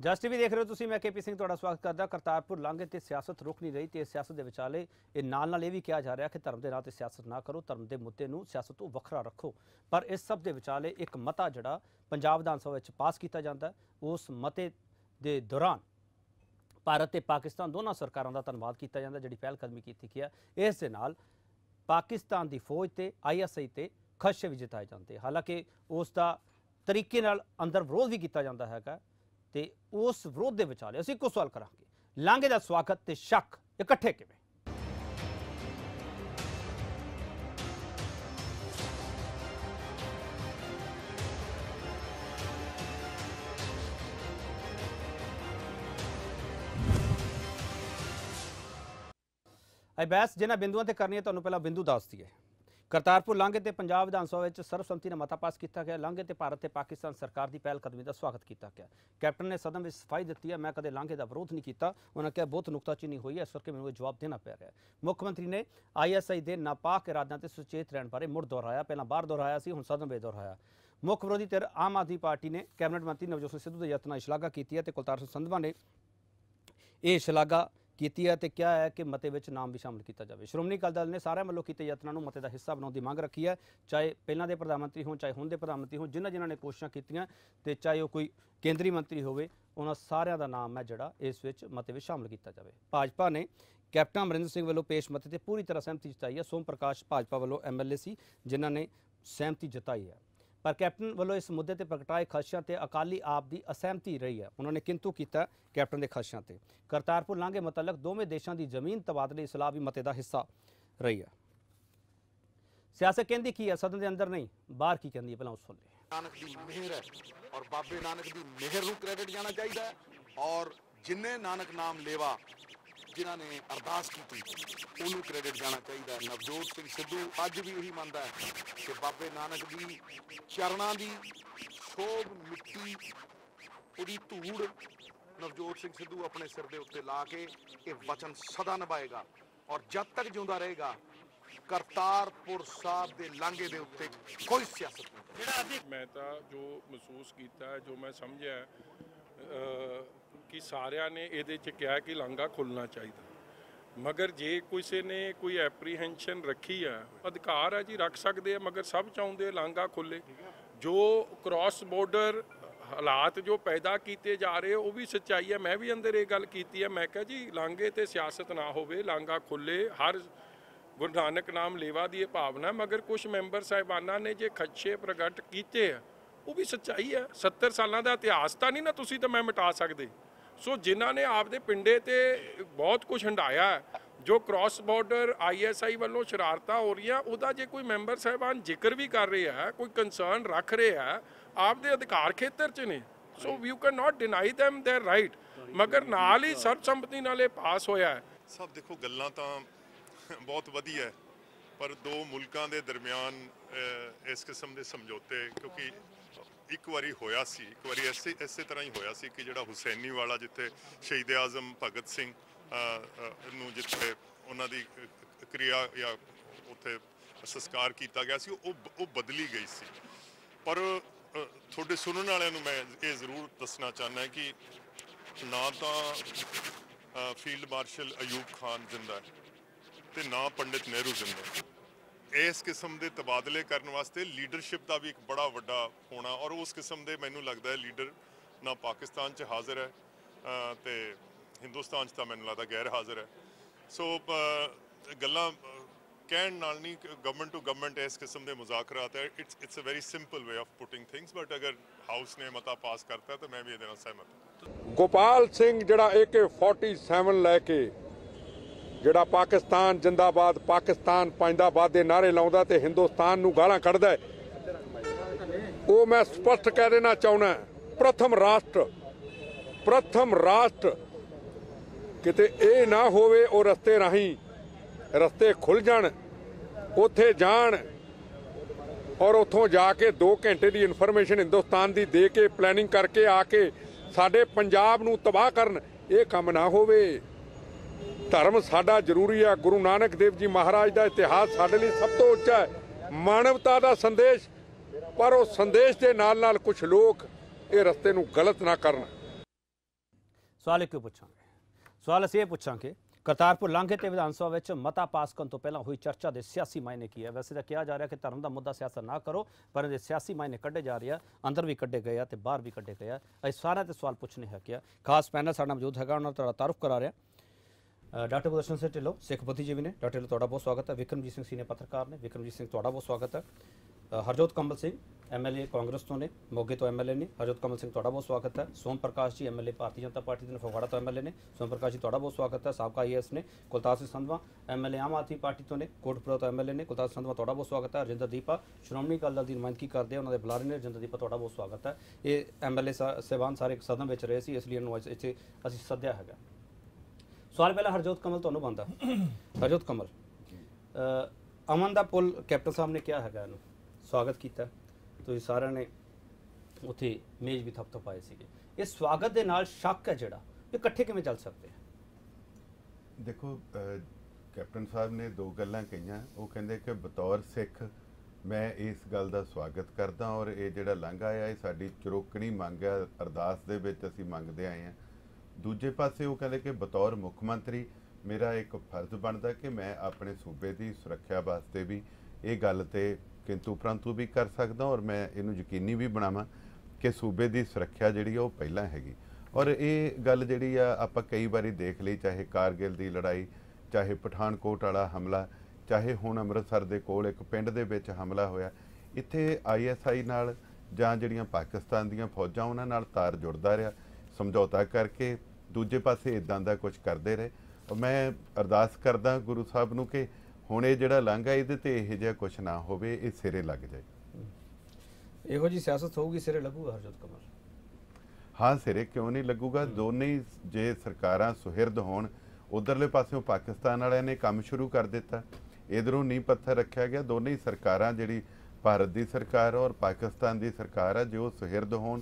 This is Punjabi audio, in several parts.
ਜਸਟ ਵੀ ਦੇਖ ਰਹੇ ਹੋ ਤੁਸੀਂ, ਮੈਂ ਕੇਪੀ ਸਿੰਘ ਤੁਹਾਡਾ ਸਵਾਗਤ ਕਰਦਾ। ਕਰਤਾਰਪੁਰ ਲਾਂਘੇ ਤੇ ਸਿਆਸਤ ਰੁਕ ਨਹੀਂ ਰਹੀ ਤੇ ਇਸ ਸਿਆਸਤ ਦੇ ਵਿਚਾਲੇ ਇਹ ਨਾਲ ਨਾਲ ਇਹ ਵੀ ਕਿਹਾ ਜਾ ਰਿਹਾ ਕਿ ਧਰਮ ਦੇ ਨਾਂ ਤੇ ਸਿਆਸਤ ਨਾ ਕਰੋ, ਧਰਮ ਦੇ ਮੁੱਦੇ ਨੂੰ ਸਿਆਸਤ ਤੋਂ ਵੱਖਰਾ ਰੱਖੋ। ਪਰ ਇਸ ਸਭ ਦੇ ਵਿਚਾਲੇ ਇੱਕ ਮਤਾ ਜਿਹੜਾ ਪੰਜਾਬ ਵਿਧਾਨ ਸਭਾ ਵਿੱਚ ਪਾਸ ਕੀਤਾ ਜਾਂਦਾ ਉਸ ਮਤੇ ਦੇ ਦੌਰਾਨ ਭਾਰਤ ਤੇ ਪਾਕਿਸਤਾਨ ਦੋਨਾਂ ਸਰਕਾਰਾਂ ਦਾ ਧੰਨਵਾਦ ਕੀਤਾ ਜਾਂਦਾ, ਜਿਹੜੀ ਪਹਿਲ ਕਦਮੀ ਕੀਤੀ ਗਿਆ ਇਸ ਦੇ ਨਾਲ ਪਾਕਿਸਤਾਨ ਦੀ ਫੌਜ ਤੇ ਆਈਐਸਆਈ ਤੇ ਖਸ਼ੇ ਵੀ ਜਿਤਾਏ ਜਾਂਦੇ। ਹਾਲਾਂਕਿ ਉਸ ਦਾ ਤਰੀਕੇ ਨਾਲ ਅੰਦਰ ਵਿਰੋਧ ਵੀ ਕੀਤਾ ਜਾਂਦਾ ਹੈਗਾ। ਤੇ ਉਸ ਵਿਰੋਧ ਦੇ ਵਿਚਾਲੇ ਅਸੀਂ ਇੱਕੋ ਸਵਾਲ ਕਰਾਂਗੇ। ਲਾਂਘੇ ਦਾ ਸਵਾਗਤ ਤੇ ਸ਼ੱਕ ਇਕੱਠੇ ਕਿਵੇਂ? ਇਹ ਬਹਿਸ ਜਿਹਨਾਂ ਬਿੰਦੂਆਂ ਤੇ ਕਰਨੀ ਹੈ, ਤੁਹਾਨੂੰ ਪਹਿਲਾਂ ਬਿੰਦੂ ਦੱਸ ਦਈਏ। ਕਰਤਾਰਪੁਰ ਲਾਂਘੇ ਤੇ ਪੰਜਾਬ ਵਿਧਾਨ ਸਭਾ ਵਿੱਚ ਸਰਬਸੰਮਤੀ ਨਾਲ ਮਤਾ ਪਾਸ ਕੀਤਾ ਗਿਆ। ਲਾਂਘੇ ਤੇ ਭਾਰਤ ਤੇ ਪਾਕਿਸਤਾਨ ਸਰਕਾਰ ਦੀ ਪਹਿਲ ਕਦਮੀ ਦਾ ਸਵਾਗਤ ਕੀਤਾ ਗਿਆ। ਕੈਪਟਨ ਨੇ ਸਦਨ ਵਿੱਚ ਸਫ਼ਾਈ ਦਿੱਤੀ ਹੈ। ਮੈਂ ਕਦੇ ਲਾਂਘੇ ਦਾ ਵਿਰੋਧ ਨਹੀਂ ਕੀਤਾ। ਉਹਨਾਂ ਕਿਹਾ, ਬਹੁਤ ਨੁਕਤਾਚੀਨੀ ਹੋਈ ਹੈ। ਇਸ ਕਰਕੇ ਮੈਨੂੰ ਇਹ ਜਵਾਬ ਦੇਣਾ ਪੈ ਰਿਹਾ ਮੁੱਖ ਮੰਤਰੀ ਨੇ ਆਈਐਸਆਈ ਦੇ ਨਾਪਾਕ ਇਰਾਦਿਆਂ ਤੇ ਸੁਚੇਤ ਰਹਿਣ ਬਾਰੇ ਮੁੜ ਦੁਹਰਾਇਆ। ਪਹਿਲਾਂ ਬਾਹਰ ਦੁਹਰਾਇਆ ਸੀ, ਹੁਣ ਸਦਨ ਵਿੱਚ ਦੁਹਰਾਇਆ। ਮੁੱਖ ਵਿਰੋਧੀ ਧਿਰ ਆਮ ਆਦਮੀ ਪਾਰਟੀ ਨੇ ਕੈਬਨਿਟ ਮੰਤਰੀ ਨਵਜੋਤ ਸਿੰਘ ਸਿੱਧੂ ਦੇ ਯਤਨਾਂ ਦੀ ਸ਼ਲਾਘਾ ਕੀਤੀ ਹੈ ਤੇ ਕੁਲਤਾਰ ਸਿੰਘ ਸੰਧਵਾ ਨੇ ਇਹ ਸ਼ਲਾਘਾ ਕੀਤੀ ਹੈ ਤੇ ਕਿਹਾ ਹੈ ਕਿ ਮਤੇ ਵਿੱਚ ਨਾਮ ਵੀ ਸ਼ਾਮਲ ਕੀਤਾ ਜਾਵੇ। ਸ਼੍ਰੋਮਣੀ ਅਕਾਲੀ ਦਲ ਨੇ ਸਾਰਿਆਂ ਵੱਲੋਂ ਕੀਤੇ ਯਤਨਾਂ ਨੂੰ ਮਤੇ ਦਾ ਹਿੱਸਾ ਬਣਾਉਣ ਦੀ ਮੰਗ ਰੱਖੀ ਹੈ। ਚਾਹੇ ਪਹਿਲਾਂ ਦੇ ਪ੍ਰਧਾਨ ਮੰਤਰੀ ਹੋਣ, ਚਾਹੇ ਹੁਣ ਦੇ ਪ੍ਰਧਾਨ ਮੰਤਰੀ ਹੋਣ ਜਿਨ੍ਹਾਂ ਜਿਨ੍ਹਾਂ ਨੇ ਕੋਸ਼ਿਸ਼ਾਂ ਕੀਤੀਆਂ ਤੇ ਚਾਹੇ ਉਹ ਕੋਈ ਕੇਂਦਰੀ ਮੰਤਰੀ ਹੋਵੇ, ਉਹਨਾਂ ਸਾਰਿਆਂ ਦਾ ਨਾਮ ਹੈ ਜਿਹੜਾ ਇਸ ਵਿੱਚ ਮਤੇ ਵਿੱਚ ਸ਼ਾਮਲ ਕੀਤਾ ਜਾਵੇ। ਭਾਜਪਾ ਨੇ ਕੈਪਟਨ ਅਮਰਿੰਦਰ ਸਿੰਘ ਵੱਲੋਂ ਪੇਸ਼ ਮਤੇ ਤੇ ਪੂਰੀ ਤਰ੍ਹਾਂ ਸਹਿਮਤੀ ਜਤਾਈ ਹੈ। ਸੋਮ ਪ੍ਰਕਾਸ਼ ਭਾਜਪਾ ਵੱਲੋਂ ਐਮਐਲਏ ਸੀ, ਜਿਨ੍ਹਾਂ ਨੇ ਸਹਿਮਤੀ ਜਤਾਈ ਹੈ। ਪਰ ਕੈਪਟਨ ਵੱਲੋਂ ਇਸ ਮੁੱਦੇ ਤੇ ਪ੍ਰਗਟਾਏ ਖਦਸ਼ਿਆਂ ਤੇ ਅਕਾਲੀ ਆਪ ਦੀ ਅਸਹਿਮਤੀ ਰਹੀ ਹੈ। ਉਹਨਾਂ ਨੇ ਕਿੰਤੂ ਕੀਤਾ ਕੈਪਟਨ ਦੇ ਖਦਸ਼ਿਆਂ ਤੇ। ਕਰਤਾਰਪੁਰ ਲਾਂਘੇ ਮੁਤਲਕ ਦੋਵੇਂ ਦੇਸ਼ਾਂ ਦੀ ਜ਼ਮੀਨ ਤਬਾਦਲੇ ਸਲਾਹ ਵੀ ਮਤੇ ਦਾ ਹਿੱਸਾ ਰਹੀ ਹੈ। ਸਿਆਸਤ ਕਹਿੰਦੀ ਕੀ ਹੈ? ਸਦਨ ਦੇ ਅੰਦਰ ਨਹੀਂ, ਬਾਹਰ ਕੀ ਕਹਿੰਦੀ ਹੈ? ਪਹਿਲਾਂ ਉਸ ਸੁਣ ਨਾਨਕ ਦੀ ਮਿਹਰ ਹੈ ਔਰ ਬਾਬੇ ਨਾਨਕ ਦੀ ਮਿਹਰ ਨੂੰ ਕ੍ਰੈਡਿਟ ਜਾਣਾ ਚਾਹੀਦਾ ਹੈ। ਔਰ ਜਿਨਨੇ ਨਾਨਕ ਨਾਮ ਲੇਵਾ ਜਿਨ੍ਹਾਂ ਨੇ ਅਰਦਾਸ ਕੀਤੀ ਉਹਨੂੰ ਕ੍ਰੈਡਿਟ ਜਾਣਾ ਚਾਹੀਦਾ ਹੈ। ਨਵਜੋਤ ਸਿੰਘ ਸਿੱਧੂ ਅੱਜ ਵੀ ਇਹੀ ਮੰਨਦਾ ਹੈ ਕਿ ਬਾਬੇ ਨਾਨਕ ਦੀ ਚਰਨਾਂ ਦੀ ਸ਼ੋਭ ਮਿੱਟੀ ਉਹਦੀ ਧੂੜ ਨਵਜੋਤ ਸਿੰਘ ਸਿੱਧੂ ਆਪਣੇ ਸਿਰ ਦੇ ਉੱਤੇ ਲਾ ਕੇ ਇਹ ਵਚਨ ਸਦਾ ਨਿਭਾਏਗਾ ਔਰ ਜਦ ਤੱਕ ਜਿਉਂਦਾ ਰਹੇਗਾ ਕਰਤਾਰਪੁਰ ਸਾਹਿਬ ਦੇ ਲਾਂਘੇ ਦੇ ਉੱਤੇ ਕੋਈ ਸਿਆਸਤ ਨਹੀਂ। ਮੈਂ ਤਾਂ ਜੋ ਮਹਿਸੂਸ ਕੀਤਾ ਜੋ ਮੈਂ ਸਮਝਿਆ ਕਿ ਸਾਰਿਆਂ ਨੇ ਇਹਦੇ 'ਚ ਕਿਹਾ ਕਿ ਲਾਂਘਾ ਖੁੱਲਣਾ ਚਾਹੀਦਾ। ਮਗਰ ਜੇ ਕਿਸੇ ਨੇ ਕੋਈ ਐਪਰੀਹੈਂਸ਼ਨ ਰੱਖੀ ਆ, ਅਧਿਕਾਰ ਹੈ ਜੀ, ਰੱਖ ਸਕਦੇ ਆ, ਮਗਰ ਸਭ ਚਾਹੁੰਦੇ ਲਾਂਘਾ ਖੁੱਲੇ ਜੋ ਕ੍ਰਾਸ ਬਾਰਡਰ ਹਾਲਾਤ ਜੋ ਪੈਦਾ ਕੀਤੇ ਜਾ ਰਹੇ ਉਹ ਵੀ ਸੱਚਾਈ ਹੈ ਮੈਂ ਵੀ ਅੰਦਰ ਇਹ ਗੱਲ ਕੀਤੀ ਹੈ ਮੈਂ ਕਿਹਾ ਜੀ, ਲਾਂਘੇ ਤੇ ਸਿਆਸਤ ਨਾ ਹੋਵੇ, ਲਾਂਘਾ ਖੁੱਲੇ ਹਰ ਗੁਰੂ ਨਾਨਕ ਨਾਮ ਲੇਵਾ ਦੀ ਇਹ ਭਾਵਨਾ, ਮਗਰ ਕੁਝ ਮੈਂਬਰ ਸਾਹਿਬਾਨਾਂ ਨੇ ਜੇ ਖੱਛੇ ਪ੍ਰਗਟ ਕੀਤੇ ਆ, ਉਹ ਵੀ ਸੱਚਾਈ ਹੈ 70 ਸਾਲਾਂ ਦਾ ਇਤਿਹਾਸ ਤਾਂ ਨਹੀਂ ਨਾ ਤੁਸੀਂ ਤਾਂ ਮੈਂ ਮਿਟਾ ਸਕਦੇ। ਸੋ ਜਿਨ੍ਹਾਂ ਨੇ ਆਪਦੇ ਪਿੰਡੇ ਤੇ ਬਹੁਤ ਕੁਝ ਹੰਡਾਇਆ ਜੋ ਕ੍ਰਾਸ ਬਾਰਡਰ ਆਈਐਸਆਈ ਵੱਲੋਂ ਸ਼ਰਾਰਤਾਂ ਹੋ ਰਹੀਆਂ, ਉਹਦਾ ਜੇ ਕੋਈ ਮੈਂਬਰ ਸਾਹਿਬਾਨ ਜ਼ਿਕਰ ਵੀ ਕਰ ਰਹੇ ਆ ਕੋਈ ਕੰਸਰਨ ਰੱਖ ਰਹੇ ਆ ਆਪਦੇ ਅਧਿਕਾਰ ਖੇਤਰ 'ਚ ਨੇ, so you can not deny them their right ਮਗਰ ਨਾਲ ਹੀ ਸਰਬਸੰਮਤੀ ਨਾਲ ਇਹ ਪਾਸ ਹੋਇਆ ਹੈ। ਸਭ ਦੇਖੋ, ਗੱਲਾਂ ਤਾਂ ਬਹੁਤ ਵਧੀਆ ਹੈ, ਪਰ ਦੋ ਮੁਲਕਾਂ ਦੇ ਦਰਮਿਆਨ ਇਸ ਕਿਸਮ ਦੇ ਸਮਝੌਤੇ, ਕਿਉਂਕਿ ਇੱਕ ਵਾਰੀ ਹੋਇਆ ਸੀ, ਇੱਕ ਵਾਰੀ ਐਸੇ ਐਸੇ ਤਰ੍ਹਾਂ ਹੀ ਹੋਇਆ ਸੀ ਕਿ ਜਿਹੜਾ ਹੁਸੈਨੀ ਵਾਲਾ ਜਿੱਥੇ ਸ਼ਹੀਦ ਆਜ਼ਮ ਭਗਤ ਸਿੰਘ ਨੂੰ ਜਿੱਥੇ ਉਹਨਾਂ ਦੀ ਕਿਰਿਆ ਜਾਂ ਉੱਥੇ ਸੰਸਕਾਰ ਕੀਤਾ ਗਿਆ ਸੀ, ਉਹ ਉਹ ਬਦਲੀ ਗਈ ਸੀ। ਪਰ ਤੁਹਾਡੇ ਸੁਣਨ ਵਾਲਿਆਂ ਨੂੰ ਮੈਂ ਇਹ ਜ਼ਰੂਰ ਦੱਸਣਾ ਚਾਹੁੰਦਾ ਕਿ ਨਾ ਤਾਂ ਫੀਲਡ ਮਾਰਸ਼ਲ ਅਯੂਬ ਖਾਨ ਜਿੰਦਾ ਹੈ ਤੇ ਨਾ ਪੰਡਿਤ ਨਹਿਰੂ ਜਿੰਦਾ ਇਸ ਕਿਸਮ ਦੇ ਤਬਾਦਲੇ ਕਰਨ ਵਾਸਤੇ ਲੀਡਰਸ਼ਿਪ ਦਾ ਵੀ ਇੱਕ ਬੜਾ ਵੱਡਾ ਹੋਣਾ ਔਰ ਉਸ ਕਿਸਮ ਦੇ ਮੈਨੂੰ ਲੱਗਦਾ ਹੈ ਲੀਡਰ ਨਾ ਪਾਕਿਸਤਾਨ 'ਚ ਹਾਜ਼ਰ ਹੈ ਅਹ, ਤੇ ਹਿੰਦੁਸਤਾਨ 'ਚ ਤਾਂ ਮੈਨੂੰ ਲੱਗਦਾ ਗੈਰ ਹਾਜ਼ਰ ਹੈ। ਸੋ ਗੱਲਾਂ ਕਹਿਣ ਨਾਲ ਨਹੀਂ ਗਵਰਨਮੈਂਟ ਟੂ ਗਵਰਨਮੈਂਟ ਇਸ ਕਿਸਮ ਦੇ ਮੁਜ਼ਾਕਰਾਤ ਹੈ। It's it's a very simple way of putting things but ਅਗਰ ਹਾਊਸ ਨੇ ਮਤਾ ਪਾਸ ਕਰਤਾ ਤਾਂ ਮੈਂ ਵੀ ਇਹਦੇ ਨਾਲ ਸਹਿਮਤ ਹਾਂ। ਗੋਪਾਲ ਸਿੰਘ ਜਿਹੜਾ AK47 ਲੈ ਕੇ ਜਿਹੜਾ ਪਾਕਿਸਤਾਨ ਜਿੰਦਾਬਾਦ, ਪਾਕਿਸਤਾਨ ਪਾਇੰਦਾਬਾਦ ਦੇ ਨਾਰੇ ਲਾਉਂਦਾ ਤੇ ਹਿੰਦੁਸਤਾਨ ਨੂੰ ਗਾਲਾਂ ਕੱਢਦਾ ਉਹ ਮੈਂ ਸਪਸ਼ਟ ਕਹਿ ਦੇਣਾ ਚਾਹੁੰਦਾ ਪ੍ਰਥਮ ਰਾਸ਼ਟਰ ਪ੍ਰਥਮ ਰਾਸ਼ਟਰ ਕਿਤੇ ਇਹ ਨਾ ਹੋਵੇ ਉਹ ਰਸਤੇ ਰਾਹੀਂ ਰਸਤੇ ਖੁੱਲ ਜਾਣ, ਉੱਥੇ ਜਾਣ ਔਰ ਉੱਥੋਂ ਜਾ ਕੇ 2 ਘੰਟੇ ਦੀ ਇਨਫੋਰਮੇਸ਼ਨ ਹਿੰਦੁਸਤਾਨ ਦੀ ਦੇ ਕੇ ਪਲੈਨਿੰਗ ਕਰਕੇ ਆ ਕੇ ਸਾਡੇ ਪੰਜਾਬ ਨੂੰ ਤਬਾਹ ਕਰਨ, ਇਹ ਕੰਮ ਨਾ ਹੋਵੇ। ਧਰਮ ਸਾਡਾ ਜ਼ਰੂਰੀ ਹੈ ਗੁਰੂ ਨਾਨਕ ਦੇਵ ਜੀ ਮਹਾਰਾਜ ਦਾ ਇਤਿਹਾਸ ਸਾਡੇ ਲਈ ਸਭ ਤੋਂ ਉੱਚਾ ਹੈ। ਮਾਨਵਤਾ ਦਾ ਸੰਦੇਸ਼, ਪਰ ਉਹ ਸੰਦੇਸ਼ ਦੇ ਨਾਲ ਨਾਲ ਕੁਝ ਲੋਕ ਇਹ ਰਸਤੇ ਨੂੰ ਗਲਤ ਨਾ ਕਰਨ। ਸਵਾਲ ਕਿਉਂ ਪੁੱਛਾਂਗੇ। ਸਵਾਲ ਅਸੀਂ ਇਹ ਪੁੱਛਾਂਗੇ, ਕਰਤਾਰਪੁਰ ਲਾਂਘੇ ਤੇ ਵਿਧਾਨ ਸਭਾ ਵਿੱਚ ਮਤਾ ਪਾਸ ਕਰਨ ਤੋਂ ਪਹਿਲਾਂ ਹੋਈ ਚਰਚਾ ਦੇ ਸਿਆਸੀ ਮਾਇਨੇ ਕੀ ਹੈ? ਵੈਸੇ ਤਾਂ ਕਿਹਾ ਜਾ ਰਿਹਾ ਕਿ ਧਰਮ ਦਾ ਮੁੱਦਾ ਸਿਆਸਤ ਨਾ ਕਰੋ, ਪਰ ਇਹਦੇ ਸਿਆਸੀ ਮਾਇਨੇ ਕੱਢੇ ਜਾ ਰਹੇ ਆ। ਅੰਦਰ ਵੀ ਕੱਢੇ ਗਏ ਆ ਤੇ ਬਾਹਰ ਵੀ ਕੱਢੇ ਗਏ ਆ। ਅਸੀਂ ਸਾਰਿਆਂ ਤੇ ਸਵਾਲ ਪੁੱਛਣੇ ਹੈ ਕਿ ਖਾਸ ਪੈਨਲ ਸਾਡਾ ਮੌਜੂਦ ਹੈਗਾ, ਉਹਨਾਂ ਦਾ ਤਾਰਫ ਕਰਾ ਰਿਹਾ। ਡਾਕਟਰ ਗੁਰਦਰਸ਼ਨ ਸਿੰਘ ਢਿੱਲੋਂ ਸਿੱਖ ਬੁੱਧੀਜੀਵੀ ਨੇ ਡਾਕਟਰ ਢਿੱਲੋਂ ਤੁਹਾਡਾ ਬਹੁਤ ਸਵਾਗਤ ਹੈ। ਵਿਕਰਮਜੀਤ ਸਿੰਘ ਸੀਨੀਅਰ ਪੱਤਰਕਾਰ ਨੇ ਵਿਕਰਮਜੀਤ ਸਿੰਘ ਤੁਹਾਡਾ ਬਹੁਤ ਸਵਾਗਤ ਹੈ। ਹਰਜੋਤ ਕਮਲ ਸਿੰਘ ਐਮਐਲਏ ਕਾਂਗਰਸ ਤੋਂ ਨੇ ਮੋਗੇ ਤੋਂ ਐਮਐਲਏ ਨੇ ਹਰਜੋਤ ਕਮਲ ਸਿੰਘ ਤੁਹਾਡਾ ਬਹੁਤ ਸਵਾਗਤ ਹੈ। ਸੋਮ ਪ੍ਰਕਾਸ਼ ਜੀ ਐਮਐਲਏ ਭਾਰਤੀ ਜਨਤਾ ਪਾਰਟੀ ਦੇ ਨੇ, ਫਗਵਾੜਾ ਤੋਂ ਐਮਐਲਏ ਨੇ ਸੋਮ ਪ੍ਰਕਾਸ਼ ਜੀ ਤੁਹਾਡਾ ਬਹੁਤ ਸਵਾਗਤ ਹੈ। ਸਾਬਕਾ ਆਈਐਸ ਨੇ ਕੁਲਤਾਰ ਸਿੰਘ ਸੰਧਵਾ ਐਮਐਲਏ ਆਮ ਆਦਮੀ ਪਾਰਟੀ ਤੋਂ ਨੇ ਕੋਟਪੁਰਾ ਤੋਂ ਐਮਐਲਏ ਨੇ ਕੁਲਤਾਰ ਸਿੰਘ ਸੰਧਵਾ ਤੁਹਾਡਾ ਬਹੁਤ ਸਵਾਗਤ ਹੈ। ਰਜਿੰਦਰ ਦੀਪਾ ਸ਼੍ਰੋਮਣੀ ਅਕਾਲੀ ਦਲ ਦੀ ਨੁਮਾਇੰਦਗੀ ਕਰਦੇ ਆ ਉਹਨਾਂ ਦੇ ਬੁਲਾਰੇ ਨੇ ਰਜਿੰਦਰ ਦੀਪਾ ਤੁਹਾਡਾ ਬਹੁਤ ਸਵਾਗਤ ਹੈ। ਇਹ ਐਮਐਲਏ ਸਹਿਬਾਨ ਸਾਰੇ ਸਦਨ ਵਿੱਚ ਰਹੇ ਸੀ ਇਸ ਲਈ ਇਹਨੂੰ ਅੱਜ ਇੱਥੇ ਅਸੀਂ ਸੱਦਿਆ ਹੈਗਾ। ਸਵਾਲ ਪਹਿਲਾ ਹਰਜੋਤ ਕਮਲ ਤੁਹਾਨੂੰ ਬੰਦਾ ਹਰਜੋਤ ਕਮਲ ਅ, ਅਮਨ ਦਾ ਪੁੱਲ ਕੈਪਟਨ ਸਾਹਿਬ ਨੇ ਕਿਹਾ ਹੈਗਾ ਇਹਨੂੰ ਸਵਾਗਤ ਕੀਤਾ। ਤੁਸੀਂ ਸਾਰਿਆਂ ਨੇ ਉੱਥੇ ਮੇਜ਼ ਵੀ ਥਪਥਪਾਏ ਸੀਗੇ। ਇਹ ਸਵਾਗਤ ਦੇ ਨਾਲ ਸ਼ੱਕ ਹੈ ਜਿਹੜਾ ਇਹ ਇਕੱਠੇ ਕਿਵੇਂ ਚੱਲ ਸਕਦੇ ਆ? ਦੇਖੋ ਕੈਪਟਨ ਸਾਹਿਬ ਨੇ ਦੋ ਗੱਲਾਂ ਕਹੀਆਂ। ਉਹ ਕਹਿੰਦੇ ਕਿ ਬਤੌਰ ਸਿੱਖ ਮੈਂ ਇਸ ਗੱਲ ਦਾ ਸਵਾਗਤ ਕਰਦਾ ਔਰ ਇਹ ਜਿਹੜਾ ਲੰਘ ਆਇਆ ਇਹ ਸਾਡੀ ਚਰੋਕਣੀ ਮੰਗ ਹੈ। ਅਰਦਾਸ ਦੇ ਵਿੱਚ ਅਸੀਂ ਮੰਗਦੇ ਆਏ ਹਾਂ। ਦੂਜੇ ਪਾਸੇ ਉਹ ਕਹਿੰਦੇ ਕਿ ਬਤੌਰ ਮੁੱਖ ਮੰਤਰੀ ਮੇਰਾ ਇੱਕ ਫਰਜ਼ ਬਣਦਾ ਕਿ ਮੈਂ ਆਪਣੇ ਸੂਬੇ ਦੀ ਸੁਰੱਖਿਆ ਵਾਸਤੇ ਵੀ ਇਹ ਗੱਲ ਤੇ ਕਿੰਤੂ ਪ੍ਰੰਤੂ ਵੀ ਕਰ ਸਕਦਾ ਔਰ ਮੈਂ ਇਹਨੂੰ ਯਕੀਨੀ ਵੀ ਬਣਾਵਾਂ ਕਿ ਸੂਬੇ ਦੀ ਸੁਰੱਖਿਆ ਜਿਹੜੀ ਆ ਉਹ ਪਹਿਲਾਂ ਹੈਗੀ। ਔਰ ਇਹ ਗੱਲ ਜਿਹੜੀ ਆ ਆਪਾਂ ਕਈ ਵਾਰੀ ਦੇਖ ਲਈ, ਚਾਹੇ ਕਾਰਗਿਲ ਦੀ ਲੜਾਈ, ਚਾਹੇ ਪਠਾਨਕੋਟ ਵਾਲਾ ਹਮਲਾ, ਚਾਹੇ ਹੁਣ ਅੰਮ੍ਰਿਤਸਰ ਦੇ ਕੋਲ ਇੱਕ ਪਿੰਡ ਦੇ ਵਿੱਚ ਹਮਲਾ ਹੋਇਆ, ਇੱਥੇ ਆਈਐਸਆਈ ਨਾਲ ਜਾਂ ਜਿਹੜੀਆਂ ਪਾਕਿਸਤਾਨ ਦੀਆਂ ਫੌਜਾਂ ਉਹਨਾਂ ਨਾਲ ਤਾਰ ਜੁੜਦਾ ਰਿਹਾ। ਸਮਝੌਤਾ ਕਰਕੇ ਦੂਜੇ ਪਾਸੇ ਇਦਾਂ ਦਾ ਕੁਝ ਕਰਦੇ ਰਹੇ। ਮੈਂ ਅਰਦਾਸ ਕਰਦਾ ਗੁਰੂ ਸਾਹਿਬ ਨੂੰ ਕਿ ਹੁਣ ਇਹ ਜਿਹੜਾ ਲਾਂਘਾ ਇਹਦੇ ਤੇ ਇਹੋ ਜਿਹਾ ਕੁਝ ਨਾ ਹੋਵੇ ਇਹ ਸਿਰੇ ਲੱਗ ਜਾਏ। ਇਹੋ ਜੀ ਸਿਆਸਤ ਹੋਊਗੀ ਸਿਰੇ ਲੱਗੂਗਾ ਹਰਜੋਤ ਕਮਲ ਹਾਂ ਸਿਰੇ ਕਿਉਂ ਨਹੀਂ ਲੱਗੂਗਾ? ਦੋਨੇ ਜੇ ਸਰਕਾਰਾਂ ਸੁਹਿਰਦ ਹੋਣ ਉਧਰਲੇ ਪਾਸਿਓਂ ਪਾਕਿਸਤਾਨ ਵਾਲਿਆਂ ਨੇ ਕੰਮ ਸ਼ੁਰੂ ਕਰ ਦਿੱਤਾ। ਇਧਰੋਂ ਨੀ ਪੱਥਰ ਰੱਖਿਆ ਗਿਆ। ਦੋਨੇ ਸਰਕਾਰਾਂ ਜਿਹੜੀ ਭਾਰਤ ਦੀ ਸਰਕਾਰ ਔਰ ਪਾਕਿਸਤਾਨ ਦੀ ਸਰਕਾਰ ਹੈ ਜੋ ਸੁਹਿਰਦ ਹੋਣ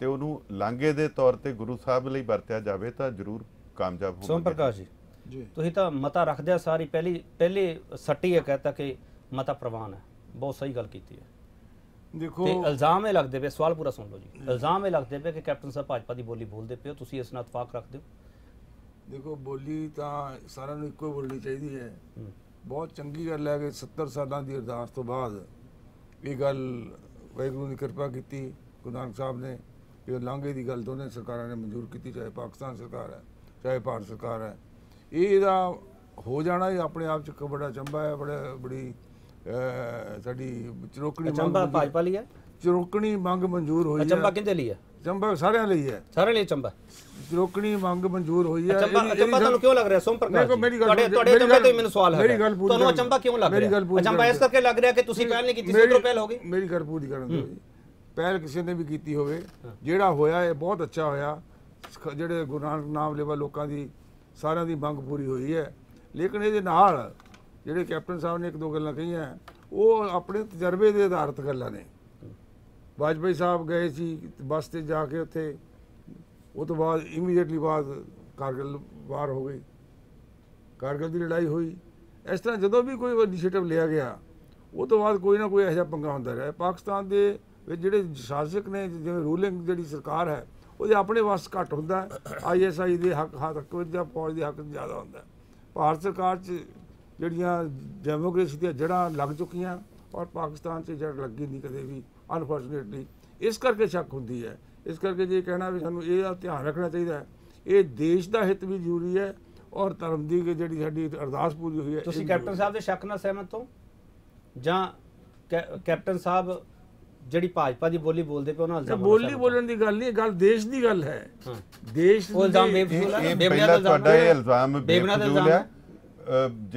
ਤੇ ਉਹਨੂੰ ਲਾਂਘੇ ਦੇ ਤੌਰ ਤੇ ਗੁਰੂ ਸਾਹਿਬ ਲਈ ਵਰਤਿਆ ਜਾਵੇ ਤਾਂ ਜ਼ਰੂਰ ਕਾਮਯਾਬ ਹੋਵਾਂਗੇ। ਸੋਮ ਪ੍ਰਕਾਸ਼ ਜੀ ਜੀ। ਤੁਸੀਂ ਤਾਂ ਮਤਾ ਰੱਖਦਿਆਂ ਸਾਰੀ ਪਹਿਲੀ ਪਹਿਲੇ ਸੱਟੀ ਇਹ ਕਹਤਾ ਕਿ ਮਤਾ ਪ੍ਰਵਾਨ ਹੈ। ਬਹੁਤ ਸਹੀ ਗੱਲ ਕੀਤੀ ਹੈ। ਦੇਖੋ ਤੇ ਇਲਜ਼ਾਮ ਇਹ ਲੱਗਦੇ ਪਏ ਸਵਾਲ ਪੂਰਾ ਸੁਣ ਲਓ ਜੀ। ਇਲਜ਼ਾਮ ਇਹ ਲੱਗਦੇ ਪਏ ਕਿ ਕੈਪਟਨ ਸਾਹਿਬ ਭਾਜਪਾ ਦੀ ਬੋਲੀ ਬੋਲਦੇ ਪਏ ਹੋ ਤੁਸੀਂ ਇਸ ਨਾਲ ਇਤਫਾਕ ਰੱਖਦੇ ਹੋ? ਦੇਖੋ ਬੋਲੀ ਤਾਂ ਸਾਰਿਆਂ ਨੂੰ ਇੱਕੋ ਬੋਲਣੀ ਚਾਹੀਦੀ ਹੈ। ਬਹੁਤ ਚੰਗੀ ਗੱਲ ਹੈ ਕਿ 70 ਸਾਲਾਂ ਦੀ ਅਰਦਾਸ ਤੋਂ ਬਾਅਦ ਇਹ ਗੱਲ ਵਾਹਿਗੁਰੂ ਨੇ ਕਿਰਪਾ ਕੀਤੀ ਗੁਰੂ ਨਾਨਕ ਸਾਹਿਬ ਨੇ। ਇਹ ਲਾਂਘੇ ਦੀ ਗੱਲ ਦੋਨੇ ਸਰਕਾਰਾਂ ਨੇ ਮਨਜ਼ੂਰ ਕੀਤੀ ਚਾਹੇ ਪਾਕਿਸਤਾਨ ਸਰਕਾਰ ਹੈ ਚਾਹੇ ਭਾਰਤ ਸਰਕਾਰ ਹੈ। ਇਹ ਇਹਦਾ ਹੋ ਜਾਣਾ ਇਹ ਆਪਣੇ ਆਪ ਚ ਇੱਕ ਬੜਾ ਚੰਬਾ ਹੈ ਬੜਾ ਬੜੀ ਸਾਡੀ ਚਰੋਕਣੀ ਮਨਜ਼ੂਰ- ਭਾਜਪਾ ਲਈ ਹੈ? ਚਰੋਕਣੀ ਮੰਗ ਮਨਜ਼ੂਰ ਹੋਈ ਹੈ। ਕਿਹਦੇ ਲਈ ਹੈ? ਚੰਬਾ ਸਾਰਿਆਂ ਲਈ ਹੈ। ਸਾਰੇ ਲਈ ਅਚੰਬਾ ਰੋਕਣੀ ਮੰਗ ਮਨਜ਼ੂਰ ਹੋਈ ਹੈ। ਅਚੰਬਾ ਇਹਦੀ ਤੁਹਾਨੂੰ ਕਿਉਂ ਲੱਗ ਰਿਹਾ? ਸੋਮ ਪ੍ਰਕਾਸ਼ ਜੀ? ਤੁਹਾਡੇ ਤੁਹਾਡੇ ਤੋਂ ਹੀ ਮੈਨੂੰ ਸਵਾਲ ਹੈ। ਮੇਰੀ ਗੱਲ ਪੂਰੀ ਤੁਹਾਨੂੰ ਅਚੰਬਾ ਕਿਉਂ ਲੱਗ ਰਿਹਾ? ਅਚੰਬਾ ਇਸ ਕਰਕੇ ਲੱਗ ਰਿਹਾ ਕਿ ਤੁਸੀਂ ਪਹਿਲ ਨਹੀਂ ਕੀਤੀ ਸੀ ਉਧਰੋਂ ਪਹਿਲ ਹੋ ਗਈ? ਮੇਰੀ ਗੱਲ ਪੂਰੀ ਕਰਨ ਦਿਓ ਜੀ। ਪਹਿਲ ਕਿਸੇ ਨੇ ਵੀ ਕੀਤੀ ਹੋਵੇ, ਜਿਹੜਾ ਹੋਇਆ ਇਹ ਬਹੁਤ ਅੱਛਾ ਹੋਇਆ। ਸ- ਜਿਹੜੇ ਗੁਰੂ ਨਾਨਕ ਨਾਮ ਲੈਵਾ ਲੋਕਾਂ ਦੀ, ਸਾਰਿਆਂ ਦੀ ਮੰਗ ਪੂਰੀ ਹੋਈ ਹੈ। ਲੇਕਿਨ ਇਹਦੇ ਨਾਲ ਜਿਹੜੇ ਕੈਪਟਨ ਸਾਹਿਬ ਨੇ ਇੱਕ ਦੋ ਗੱਲਾਂ ਕਹੀਆਂ, ਉਹ ਆਪਣੇ ਤਜਰਬੇ ਦੇ ਆਧਾਰਿਤ ਗੱਲਾਂ ਨੇ। ਵਾਜਪਾਈ ਸਾਹਿਬ ਗਏ ਸੀ ਬੱਸ ਤੇ ਜਾ ਕੇ ਉੱਥੇ, ਉਹ ਤੋਂ ਬਾਅਦ ਇਮੀਡੀਏਟਲੀ ਬਾਅਦ ਕਾਰਗਿਲ ਵਾਰ ਹੋ ਗਈ ਕਾਰਗਿਲ ਦੀ ਲੜਾਈ ਹੋਈ। ਇਸ ਤਰ੍ਹਾਂ ਜਦੋਂ ਵੀ ਕੋਈ ਇਨੀਸ਼ੀਏਟਿਵ ਲਿਆ ਗਿਆ, ਉਹ ਤੋਂ ਬਾਅਦ ਕੋਈ ਨਾ ਕੋਈ ਇਹੋ ਜਿਹਾ ਪੰਗਾ ਹੁੰਦਾ ਰਿਹਾ। ਪਾਕਿਸਤਾਨ ਦੇ ਜਿਹੜੇ ਸ਼ਾਸਕ ਨੇ ਜਿਵੇਂ ਰੂਲਿੰਗ ਜਿਹੜੀ ਸਰਕਾਰ ਹੈ ਉਹਦੇ ਆਪਣੇ ਵਸ ਘੱਟ ਹੁੰਦਾ ਆਈਐਸਆਈ ਦੇ ਹੱਕ ਹੱਕ ਵਿੱਚ ਜਾਂ ਫੌਜ ਦੇ ਹੱਕ ਜ਼ਿਆਦਾ ਹੁੰਦਾ। ਭਾਰਤ ਸਰਕਾਰ 'ਚ ਜਿਹੜੀਆਂ ਡੈਮੋਕ੍ਰੇਸੀ ਦੀਆਂ ਜੜ੍ਹਾਂ ਲੱਗ ਚੁੱਕੀਆਂ ਔਰ ਪਾਕਿਸਤਾਨ 'ਚ ਜੜ ਲੱਗੀ ਨਹੀਂ ਕਦੇ ਵੀ ਅਨਫੋਰਚੂਨੇਟਲੀ ਇਸ ਕਰਕੇ ਸ਼ੱਕ ਹੁੰਦੀ ਹੈ। ਇਸ ਕਰਕੇ ਜੇ ਕਹਿਣਾ ਵੀ ਸਾਨੂੰ ਇਹ ਧਿਆਨ ਰੱਖਣਾ ਚਾਹੀਦਾ ਹੈ। ਇਹ ਦੇਸ਼ ਦਾ ਹਿੱਤ ਵੀ ਜ਼ਰੂਰੀ ਹੈ ਔਰ ਧਰਮ ਦੀ ਜਿਹੜੀ ਸਾਡੀ ਅਰਦਾਸ ਪੂਰੀ ਹੋਈ ਹੈ ਤੁਸੀਂ ਵੀ ਕੈਪਟਨ ਸਾਹਿਬ ਦੇ ਸ਼ੱਕ ਨਾਲ ਸਹਿਮਤ ਹੋ? ਜਾਂ ਕੈਪਟਨ ਸਾਹਿਬ ਜਿਹੜੀ ਭਾਜਪਾ ਦੀ ਬੋਲੀ ਬੋਲਦੇ ਪਏ ਉਹਨਾਂ ਇਲਜ਼ਾਮ ਬੋਲੀ ਬੋਲਣ ਦੀ ਗੱਲ ਨਹੀਂ ਇਹ ਗੱਲ ਦੇਸ਼ ਦੀ ਗੱਲ ਹੈ। ਦੇਸ਼ ਇਲਜ਼ਾਮ ਬੇਬੁਨਿਆਦ ਤੁਹਾਡਾ ਇਹ। ਇਲਜ਼ਾਮ ਬੇਬੁਨਿਆਦ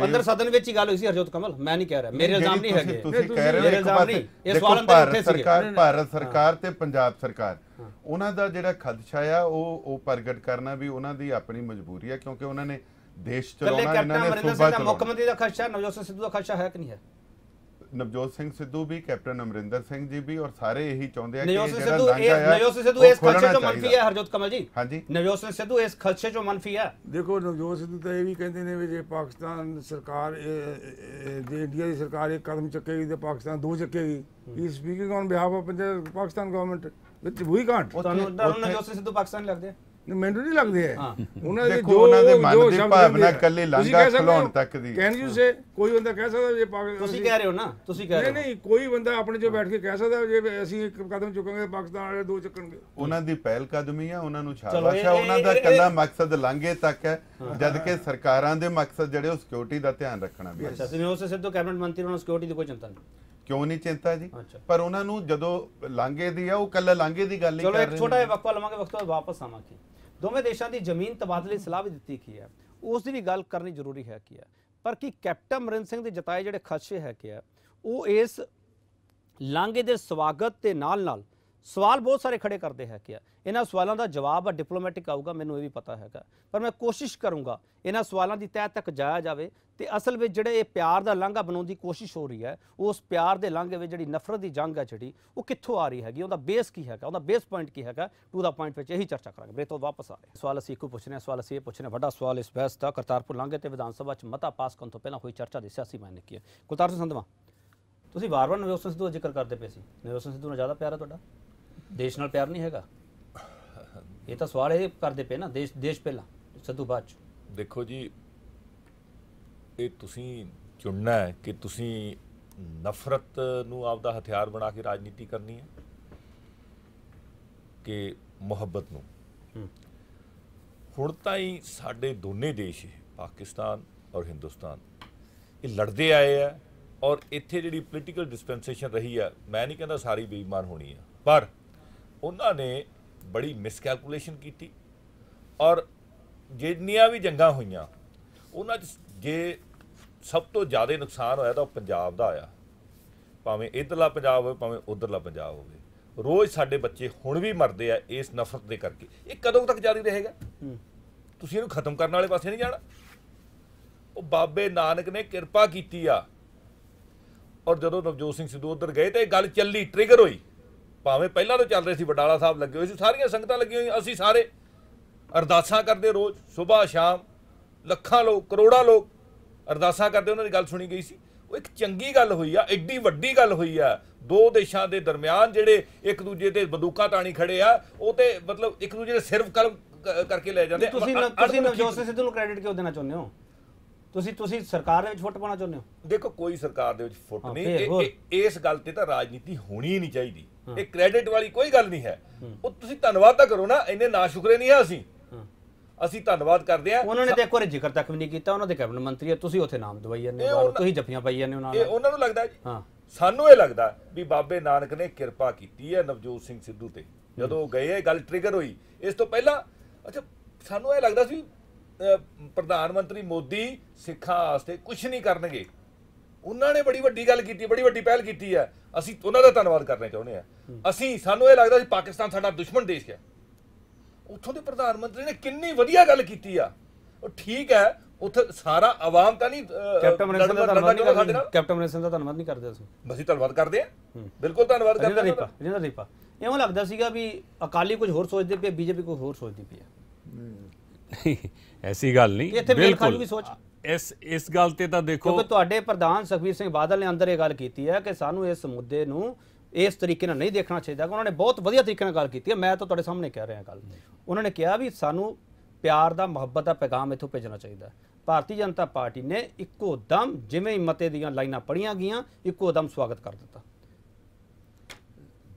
ਅੰਦਰ ਸਦਨ ਵਿੱਚ ਹੀ ਗੱਲ ਹੋਈ ਸੀ ਹਰਜੋਤ ਕਮਲ ਮੈਂ ਨਹੀਂ ਕਹਿ ਰਿਹਾ। ਮੇਰੇ ਇਲਜ਼ਾਮ ਨਹੀਂ ਹੈਗੇ। ਤੁਸੀਂ ਕਹਿ ਰਹੇ ਹੋ ਇੱਕ ਪਾਸੇ ਇਹ ਸਵਾਲ ਅੰਦਰ ਭਾਰਤ ਉੱਠੇ ਸੀਗੇ। ਸਰਕਾਰ ਭਾਰਤ ਸਰਕਾਰ ਤੇ ਪੰਜਾਬ ਸਰਕਾਰ। ਉਹਨਾਂ ਦਾ ਜਿਹੜਾ ਖਦਸ਼ਾ ਆ ਉਹ ਉਹ ਪ੍ਰਗਟ ਕਰਨਾ ਵੀ ਉਹਨਾਂ ਦੀ ਆਪਣੀ ਮਜਬੂਰੀ ਹੈ ਕਿਉਂਕਿ ਉਹਨਾਂ ਨੇ ਦੇਸ਼ ਚਲਾਉਣਾ ਇਹਨਾਂ ਨੇ ਸੂਬਾ ਦਾ ਮੁੱਖ ਚਲਾਉਣਾ ਮੰਤਰੀ ਦਾ ਖਰਚਾ ਨਵਜੋਤ ਸਿੰਘ ਸਿੱਧੂ ਦਾ ਖਰਚਾ ਹੈ ਕਿ ਨਹੀਂ ਹੈ? ਨਵਜੋਤ ਸਿੰਘ ਸਿੱਧੂ ਵੀ ਕੈਪਟਨ ਅਮਰਿੰਦਰ ਸਿੰਘ ਜੀ ਵੀ ਔਰ ਸਾਰੇ ਇਹੀ ਚਾਹੁੰਦੇ ਆ ਕਿ ਨਵਜੋਤ ਇਹ ਸਿੰਘ ਜਿਹੜਾ ਸਿੱਧੂ ਲਾਂਘਾ ਆ, ਨਵਜੋਤ ਸਿੰਘ ਸਿੱਧੂ ਇਸ ਖਰਚੇ ਚੋਂ ਮੰਨਫੀ। ਹੈ ਹਰਜੋਤ ਕਮਲ ਜੀ? ਹਾਂਜੀ। ਨਵਜੋਤ ਸਿੰਘ ਸਿੱਧੂ ਇਸ ਖਰਚੇ ਚੋਂ ਮੰਨਫੀ ਹੈ? ਦੇਖੋ ਨਵਜੋਤ ਸਿੱਧੂ ਤਾਂ ਇਹ ਵੀ ਕਹਿੰਦੇ ਨੇ ਵੀ ਜੇ ਪਾਕਿਸਤਾਨ ਸਰਕਾਰ ਜੇ ਇੰਡੀਆ ਦੀ ਸਰਕਾਰ ਇੱਕ ਕਦਮ ਚੱਕੇਗੀ ਤੇ ਪਾਕਿਸਤਾਨ ਦੋ ਚੱਕੇਗੀ ਹੀ। Speaking on behalf of Punjab Pakistan government ਵਿਚ ਵੀ ਕਾਂਟ ਤੁਹਾਨੂੰ ਨਵਜੋਤ ਸਿੰਘ ਸਿੱਧੂ ਪਾਕਿਸਤਾਨ ਲੱਗਦੇ? ਮੈਨੂੰ ਨਹੀਂ ਲੱਗਦੇ ਹੈ। ਉਹਨਾਂ ਦੇ ਜੋ ਉਹਨਾਂ ਦੇ ਮਨ ਦੀ ਭਾਵਨਾ ਕਹਿ ਸਕਦੇ ਖਿਲਾਉਣ ਤੱਕ ਦੀ। can you say? ਕੋਈ ਬੰਦਾ ਕਹਿ ਸਕਦਾ ਜੇ ਪਾਕਿ- ਤੁਸੀਂ ਕਹਿ ਰਹੇ ਹੋ ਨਾ ਤੁਸੀਂ ਕਹਿ ਰਹੇ ਨਹੀਂ ਹੋ। ਨਹੀਂ ਕੋਈ ਬੰਦਾ ਆਪਣੇ ਜੋ ਬੈਠ ਕੇ ਕਹਿ ਸਕਦਾ ਜੇ ਅਸੀਂ ਇੱਕ ਕਦਮ ਚੁੱਕਾਂਗੇ ਪਾਕਿਸਤਾਨ ਵਾਲੇ ਦੋ ਚੱਕਣਗੇ। ਉਹਨਾਂ ਦੀ ਪਹਿਲ ਕਦਮੀ ਆ ਉਹਨਾਂ ਨੂੰ ਚਲੋ, ਸ਼ਾਬਾਸ਼ ਉਹਨਾਂ ਦਾ ਕੱਲਾ ਮਕਸਦ ਲਾਂਘੇ ਤੱਕ ਹੈ ਜਦ ਕਿ ਸਰਕਾਰਾਂ ਦੇ ਮਕਸਦ ਜਿਹੜੇ ਉਹ ਸਿਕਿਉਰਿਟੀ ਦਾ ਧਿਆਨ ਰੱਖਣਾ ਵੀ ਹੈ। ਅੱਛਾ ਜਿਵੇਂ ਉਸੇ ਸਿੱਧੂ ਕੈਬਨਿਟ ਮੰਤਰੀ ਉਹਨਾਂ ਨੂੰ ਸਿਕਿਉਰਿਟੀ ਦੀ ਕੋਈ ਚਿੰਤਾ ਨਹੀਂ? ਕਿਉਂ ਨਹੀਂ ਚਿੰਤਾ ਜੀ। ਪਰ ਉਹਨਾਂ ਨੂੰ ਜਦੋਂ ਲਾਂਘੇ ਦੀ ਆ ਉਹ ਕੱਲਾ ਲਾਂਘੇ ਦੀ ਗੱਲ ਹੀ ਚਲੋ ਕਰ ਇੱਕ ਰਹੇ ਛੋਟਾ ਨੇ। ਜਿਹਾ ਵਕਫਾ ਲਵਾਂਗੇ ਵਕਤ ਤੋਂ ਵਾਪਸ ਆਵਾਂਗੇ। ਦੋਵੇਂ ਦੇਸ਼ਾਂ ਦੀ ਜ਼ਮੀਨ ਤਬਾਦਲੇ ਦੀ ਸਲਾਹ ਵੀ ਦਿੱਤੀ ਕੀ ਹੈ। ਉਸ ਦੀ ਵੀ ਗੱਲ ਕਰਨੀ ਜ਼ਰੂਰੀ ਹੈ ਕੀ ਹੈ। ਪਰ ਕੀ ਕੈਪਟਨ ਅਮਰਿੰਦਰ ਸਿੰਘ ਦੇ ਜਤਾਏ ਜਿਹੜੇ ਖਦਸ਼ੇ ਹੈ ਕਿ ਹੈ ਉਹ ਇਸ ਲਾਂਘੇ ਦੇ ਸਵਾਗਤ ਦੇ ਨਾਲ ਨਾਲ ਸਵਾਲ ਬਹੁਤ ਸਾਰੇ ਖੜੇ ਕਰਦੇ ਹੈ ਕਿ ਇਹਨਾਂ ਸਵਾਲਾਂ ਦਾ ਜਵਾਬ ਆ ਡਿਪਲੋਮੈਟਿਕ ਆਊਗਾ, ਮੈਨੂੰ ਇਹ ਵੀ ਪਤਾ ਹੈਗਾ। ਪਰ ਮੈਂ ਕੋਸ਼ਿਸ਼ ਕਰੂੰਗਾ ਇਹਨਾਂ ਸਵਾਲਾਂ ਦੀ ਤਹਿ ਤੱਕ ਜਾਇਆ ਜਾਵੇ ਤੇ ਅਸਲ ਵਿੱਚ ਜਿਹੜੇ ਇਹ ਪਿਆਰ ਦਾ ਲਾਂਘਾ ਬਣਾਉਣ ਦੀ ਕੋਸ਼ਿਸ਼ ਹੋ ਰਹੀ ਹੈ, ਉਸ ਪਿਆਰ ਦੇ ਲਾਂਘੇ ਵਿੱਚ ਜਿਹੜੀ ਨਫ਼ਰਤ ਦੀ ਜੰਗ ਹੈ ਜਿਹੜੀ, ਉਹ ਕਿੱਥੋਂ ਆ ਰਹੀ ਹੈਗੀ? ਉਹਦਾ ਬੇਸ ਕੀ ਹੈਗਾ? ਉਹਦਾ ਬੇਸ ਪੁਆਇੰਟ ਕੀ ਹੈਗਾ? ਟੂ ਦਾ ਪੁਆਇੰਟ ਵਿੱਚ ਇਹੀ ਚਰਚਾ ਕਰਾਂਗੇ। ਬ੍ਰੇਕ ਤੋਂ ਵਾਪਸ ਆ ਰਹੇ। ਸਵਾਲ ਅਸੀਂ ਇੱਕੋ ਪੁੱਛ ਰਹੇ ਹਾਂ, ਸਵਾਲ ਅਸੀਂ ਇਹ ਪੁੱਛ ਰਹੇ ਹਾਂ, ਵੱਡਾ ਸਵਾਲ ਇਸ ਬਹਿਸ ਦਾ, ਕਰਤਾਰਪੁਰ ਲਾਂਘੇ ਤੇ ਵਿਧਾਨ ਸਭਾ 'ਚ ਮਤਾ ਪਾਸ ਕਰਨ ਤੋਂ ਪਹਿਲਾਂ ਹੋਈ ਚਰਚਾ ਦੀ ਸਿਆਸੀ ਮਾਇਨੇ ਕੀ ਹੈ? ਕੁਲਤਾਰ ਸਿੰਘ ਸੰਧਵਾ, ਤੁਸੀਂ ਵਾਰ-ਵਾਰ ਨਵਜੋਤ ਸਿੰਘ ਸਿੱਧੂ ਦਾ ਜ਼ਿਕਰ ਕਰਦੇ ਪਏ ਸੀ। ਨਵਜੋਤ ਸਿੰਘ ਸਿੱਧੂ ਨਾਲ ਜ਼ਿਆਦਾ ਪਿਆਰ ਹੈ ਤੁਹਾਡਾ? ਦੇਸ਼ ਨਾਲ ਪਿਆਰ ਨਹੀਂ ਹੈਗਾ। ਇਹ ਤਾਂ ਸਵਾਲ ਇਹ ਕਰਦੇ ਪਏ ਨਾ ਦੇਸ਼ ਦੇਸ਼ ਪਹਿਲਾਂ ਸਿੱਧੂ ਬਾਅਦ ਚ। ਦੇਖੋ ਜੀ ਇਹ ਤੁਸੀਂ ਚੁਣਨਾ ਹੈ ਕਿ ਤੁਸੀਂ ਨਫ਼ਰਤ ਨੂੰ ਆਪਦਾ ਹਥਿਆਰ ਬਣਾ ਕੇ ਰਾਜਨੀਤੀ ਕਰਨੀ ਹੈ ਕਿ ਮੁਹੱਬਤ ਨੂੰ। ਹੁਣ ਤਾਂ ਹੀ ਸਾਡੇ ਦੋਨੇ ਦੇਸ਼ ਪਾਕਿਸਤਾਨ ਔਰ ਹਿੰਦੁਸਤਾਨ ਇਹ ਲੜਦੇ ਆਏ ਆ ਔਰ ਇੱਥੇ ਜਿਹੜੀ ਪੋਲੀਟੀਕਲ ਡਿਸਪੈਂਸੇਸ਼ਨ ਰਹੀ ਆ ਮੈਂ ਨਹੀਂ ਕਹਿੰਦਾ ਸਾਰੀ ਬੇਈਮਾਨ ਹੋਣੀ ਆ ਪਰ ਉਹਨਾਂ ਨੇ ਬੜੀ ਮਿਸਕੈਲਕੂਲੇਸ਼ਨ ਕੀਤੀ ਔਰ ਜਿੰਨੀਆਂ ਵੀ ਜੰਗਾਂ ਹੋਈਆਂ ਉਹਨਾਂ 'ਚ ਜੇ ਸਭ ਤੋਂ ਜ਼ਿਆਦਾ ਨੁਕਸਾਨ ਹੋਇਆ ਤਾਂ ਉਹ ਪੰਜਾਬ ਦਾ ਆਇਆ ਭਾਵੇਂ ਇਧਰਲਾ ਪੰਜਾਬ ਹੋਵੇ ਭਾਵੇਂ ਉਧਰਲਾ ਪੰਜਾਬ ਹੋਵੇ। ਰੋਜ਼ ਸਾਡੇ ਬੱਚੇ ਹੁਣ ਵੀ ਮਰਦੇ ਆ ਇਸ ਨਫ਼ਰਤ ਦੇ ਕਰਕੇ। ਇਹ ਕਦੋਂ ਤੱਕ ਜਾਰੀ ਰਹੇਗਾ? ਤੁਸੀਂ ਇਹਨੂੰ ਖਤਮ ਕਰਨ ਵਾਲੇ ਪਾਸੇ ਨਹੀਂ ਜਾਣਾ। ਉਹ ਬਾਬੇ ਨਾਨਕ ਨੇ ਕਿਰਪਾ ਕੀਤੀ ਆ। ਔਰ ਜਦੋਂ ਨਵਜੋਤ ਸਿੰਘ ਸਿੱਧੂ ਉਧਰ ਗਏ ਤੇ ਇਹ ਗੱਲ ਚੱਲੀ ਟ੍ਰਿਗਰ ਹੋਈ। ਭਾਵੇਂ ਪਹਿਲਾਂ ਤੋਂ ਚੱਲ ਰਹੇ ਸੀ ਬਡਾਲਾ ਸਾਹਿਬ ਲੱਗੇ ਹੋਏ ਸੀ ਸਾਰੀਆਂ ਸੰਗਤਾਂ ਲੱਗੀਆਂ ਹੋਈਆਂ ਅਸੀਂ ਸਾਰੇ ਅਰਦਾਸਾਂ ਕਰਦੇ ਰੋਜ਼ ਸਵੇਰ ਸ਼ਾਮ ਲੱਖਾਂ ਲੋਕ ਕਰੋੜਾਂ ਲੋਕ ਅਰਦਾਸਾਂ ਕਰਦੇ ਉਹਨਾਂ ਦੀ ਗੱਲ ਸੁਣੀ ਗਈ ਸੀ। ਉਹ ਇੱਕ ਚੰਗੀ ਗੱਲ ਹੋਈ ਆ ਐਡੀ ਵੱਡੀ ਗੱਲ ਹੋਈ ਆ। ਦੋ ਦੇਸ਼ਾਂ ਦੇ ਦਰਮਿਆਨ ਜਿਹੜੇ ਇੱਕ ਦੂਜੇ ਤੇ ਬੰਦੂਕਾਂ ਤਾਣੀ ਖੜੇ ਆ ਉਹ ਤੇ ਮਤਲਬ ਇੱਕ ਦੂਜੇ ਦੇ ਸਿਰਫ ਕਲਮ ਕਰਕੇ ਲੈ ਜਾਂਦੇ ਤੁਸੀਂ ਤੁਸੀਂ ਨਵਜੋਤ ਸਿੰਘ ਸਿੱਧੂ ਨੂੰ ਕ੍ਰੈਡਿਟ ਕਿਉਂ ਦੇਣਾ ਚਾਹੁੰਦੇ ਹੋ? ਤੁਸੀਂ ਤੁਸੀਂ ਸਰਕਾਰ ਦੇ ਵਿੱਚ ਫੁੱਟ ਪਾਉਣਾ ਚਾਹੁੰਦੇ ਹੋ? ਦੇਖੋ ਕੋਈ ਸਰਕਾਰ ਦੇ ਵਿੱਚ ਫੁੱਟ ਨਹੀਂ ਇਸ ਗੱਲ ਤੇ ਤਾਂ ਰਾਜਨੀਤੀ ਹੋਣੀ ਹੀ ਨਹੀਂ ਚਾਹੀਦੀ। ਇਹ ਕ੍ਰੈਡਿਟ ਵਾਲੀ ਕੋਈ ਗੱਲ ਨਹੀਂ ਹੈ। ਉਹ ਤੁਸੀਂ ਧੰਨਵਾਦ ਤਾਂ ਕਰੋ ਨਾ ਇੰਨੇ ਨਾ ਸ਼ੁਕਰੇ ਨਹੀਂ ਆ ਅਸੀਂ। ਅਸੀਂ ਧੰਨਵਾਦ ਕਰਦੇ ਆ ਉਹਨਾਂ ਨੇ ਤਾਂ ਇੱਕ ਵਾਰੀ ਜ਼ਿਕਰ ਤੱਕ ਵੀ ਨਹੀਂ ਕੀਤਾ ਉਹਨਾਂ ਦੇ ਕੈਬਨਿਟ ਮੰਤਰੀ ਹੈ ਤੁਸੀਂ ਉੱਥੇ ਨਾਮ ਦਵਾਈ ਜਾਂਦੇ ਬਾਹਰੋਂ, ਉਹਨਾਂ- ਤੁਸੀਂ ਜੱਫੀਆਂ ਪਾਈ ਜਾਂਦੇ ਹੋ ਨਾਲ ਇਹ ਉਹਨਾਂ ਨੂੰ ਲੱਗਦਾ ਜੀ। ਹਾਂ। ਸਾਨੂੰ ਇਹ ਲੱਗਦਾ ਵੀ ਬਾਬੇ ਨਾਨਕ ਨੇ ਕਿਰਪਾ ਕੀਤੀ ਹੈ ਨਵਜੋਤ ਸਿੰਘ ਸਿੱਧੂ ਤੇ। ਜਦੋਂ ਉਹ ਗਏ ਇਹ ਗੱਲ ਟ੍ਰਿਗਰ ਹੋਈ। ਇਸ ਤੋਂ ਪਹਿਲਾਂ ਅੱਛਾ ਸਾਨੂੰ ਇਹ ਲੱਗਦਾ ਸੀ ਪ੍ਰਧਾਨ ਮੰਤਰੀ ਮੋਦੀ ਸਿੱਖਾਂ ਵਾਸਤੇ ਕੁਝ ਨਹੀਂ ਕਰਨਗੇ। ਉਹਨਾਂ ਨੇ ਬੜੀ ਵੱਡੀ ਗੱਲ ਕੀਤੀ ਬੜੀ ਵੱਡੀ ਪਹਿਲ ਕੀਤੀ ਹੈ। ਅਸੀਂ ਉਹਨਾਂ ਦਾ ਧੰਨਵਾਦ ਕਰਨਾ ਚਾਹੁੰਦੇ ਆ ਅਸੀਂ ਸਾਨੂੰ ਇਹ ਲੱਗਦਾ ਸੀ ਪਾਕਿਸਤਾਨ ਸਾਡਾ ਦੁਸ਼ਮਣ ਦੇਸ਼ ਹੈ। ਉੱਥੋਂ ਦੇ ਪ੍ਰਧਾਨ ਮੰਤਰੀ ਨੇ ਕਿੰਨੀ ਵਧੀਆ ਗੱਲ ਕੀਤੀ ਆ। ਉਹ ਠੀਕ ਹੈ ਉੱਥੇ ਸਾਰਾ ਆਵਾਮ ਤਾਂ ਨਹੀਂ ਕੈਪਟਨ ਅਮਰਿੰਦਰ ਦਾ ਧੰਨਵਾਦ ਨਹੀਂ ਕਰਦੇ। ਨਾਲ। ਕੈਪਟਨ ਅਮਰਿੰਦਰ ਦਾ ਧੰਨਵਾਦ ਨਹੀਂ ਕਰਦੇ ਅਸੀਂ। ਅਸੀਂ ਧੰਨਵਾਦ ਕਰਦੇ ਹਾਂ। ਬਿਲਕੁਲ ਧੰਨਵਾਦ ਕਰਦੇ ਰਜਿੰਦਰ ਹਾਂ ਦੀਪਾ ਰਜਿੰਦਰ ਦੀਪਾ ਇਉਂ ਲੱਗਦਾ ਸੀਗਾ ਵੀ ਅਕਾਲੀ ਕੁਝ ਹੋਰ ਸੋਚਦੇ ਪਏ ਬੀਜੇਪੀ ਕੁਝ ਹੋਰ ਸੋਚਦੀ ਪਈ ਹੈ। ਐਸੀ ਗੱਲ ਨਹੀਂ ਇੱਥੇ ਮੇਲ ਖਾ ਬਿਲਕੁਲ। ਇਸ ਇਸ ਗੱਲ ਤੇ ਤਾਂ ਦੇਖੋ ਕਿਉਂਕਿ ਤੁਹਾਡੇ ਪ੍ਰਧਾਨ ਸੁਖਬੀਰ ਸਿੰਘ ਬਾਦਲ ਨੇ ਅੰਦਰ ਇਹ ਗੱਲ ਕੀਤੀ ਹੈ ਕਿ ਸਾਨੂੰ ਇਸ ਮੁੱਦੇ ਨੂੰ ਇਸ ਤਰੀਕੇ ਨਾਲ ਨਹੀਂ ਦੇਖਣਾ ਚਾਹੀਦਾ ਕਿ ਉਹਨਾਂ ਨੇ ਬਹੁਤ ਵਧੀਆ ਤਰੀਕੇ ਨਾਲ ਗੱਲ ਕੀਤੀ ਹੈ। ਮੈਂ ਤਾਂ ਤੁਹਾਡੇ ਸਾਹਮਣੇ ਕਹਿ ਰਿਹਾ ਗੱਲ। ਉਹਨਾਂ ਨੇ ਕਿਹਾ ਵੀ ਸਾਨੂੰ ਪਿਆਰ ਦਾ, ਮੁਹੱਬਤ ਦਾ ਪੈਗਾਮ ਇੱਥੋਂ ਭੇਜਣਾ ਚਾਹੀਦਾ ਭਾਰਤੀ ਜਨਤਾ ਪਾਰਟੀ ਨੇ ਇੱਕੋ ਦਮ ਜਿਵੇਂ ਹੀ ਮਤੇ ਦੀਆਂ ਲਾਈਨਾਂ ਪੜੀਆਂ ਗਈਆਂ, ਇੱਕੋ ਦਮ ਸਵਾਗਤ ਕਰ ਦਿੱਤਾ।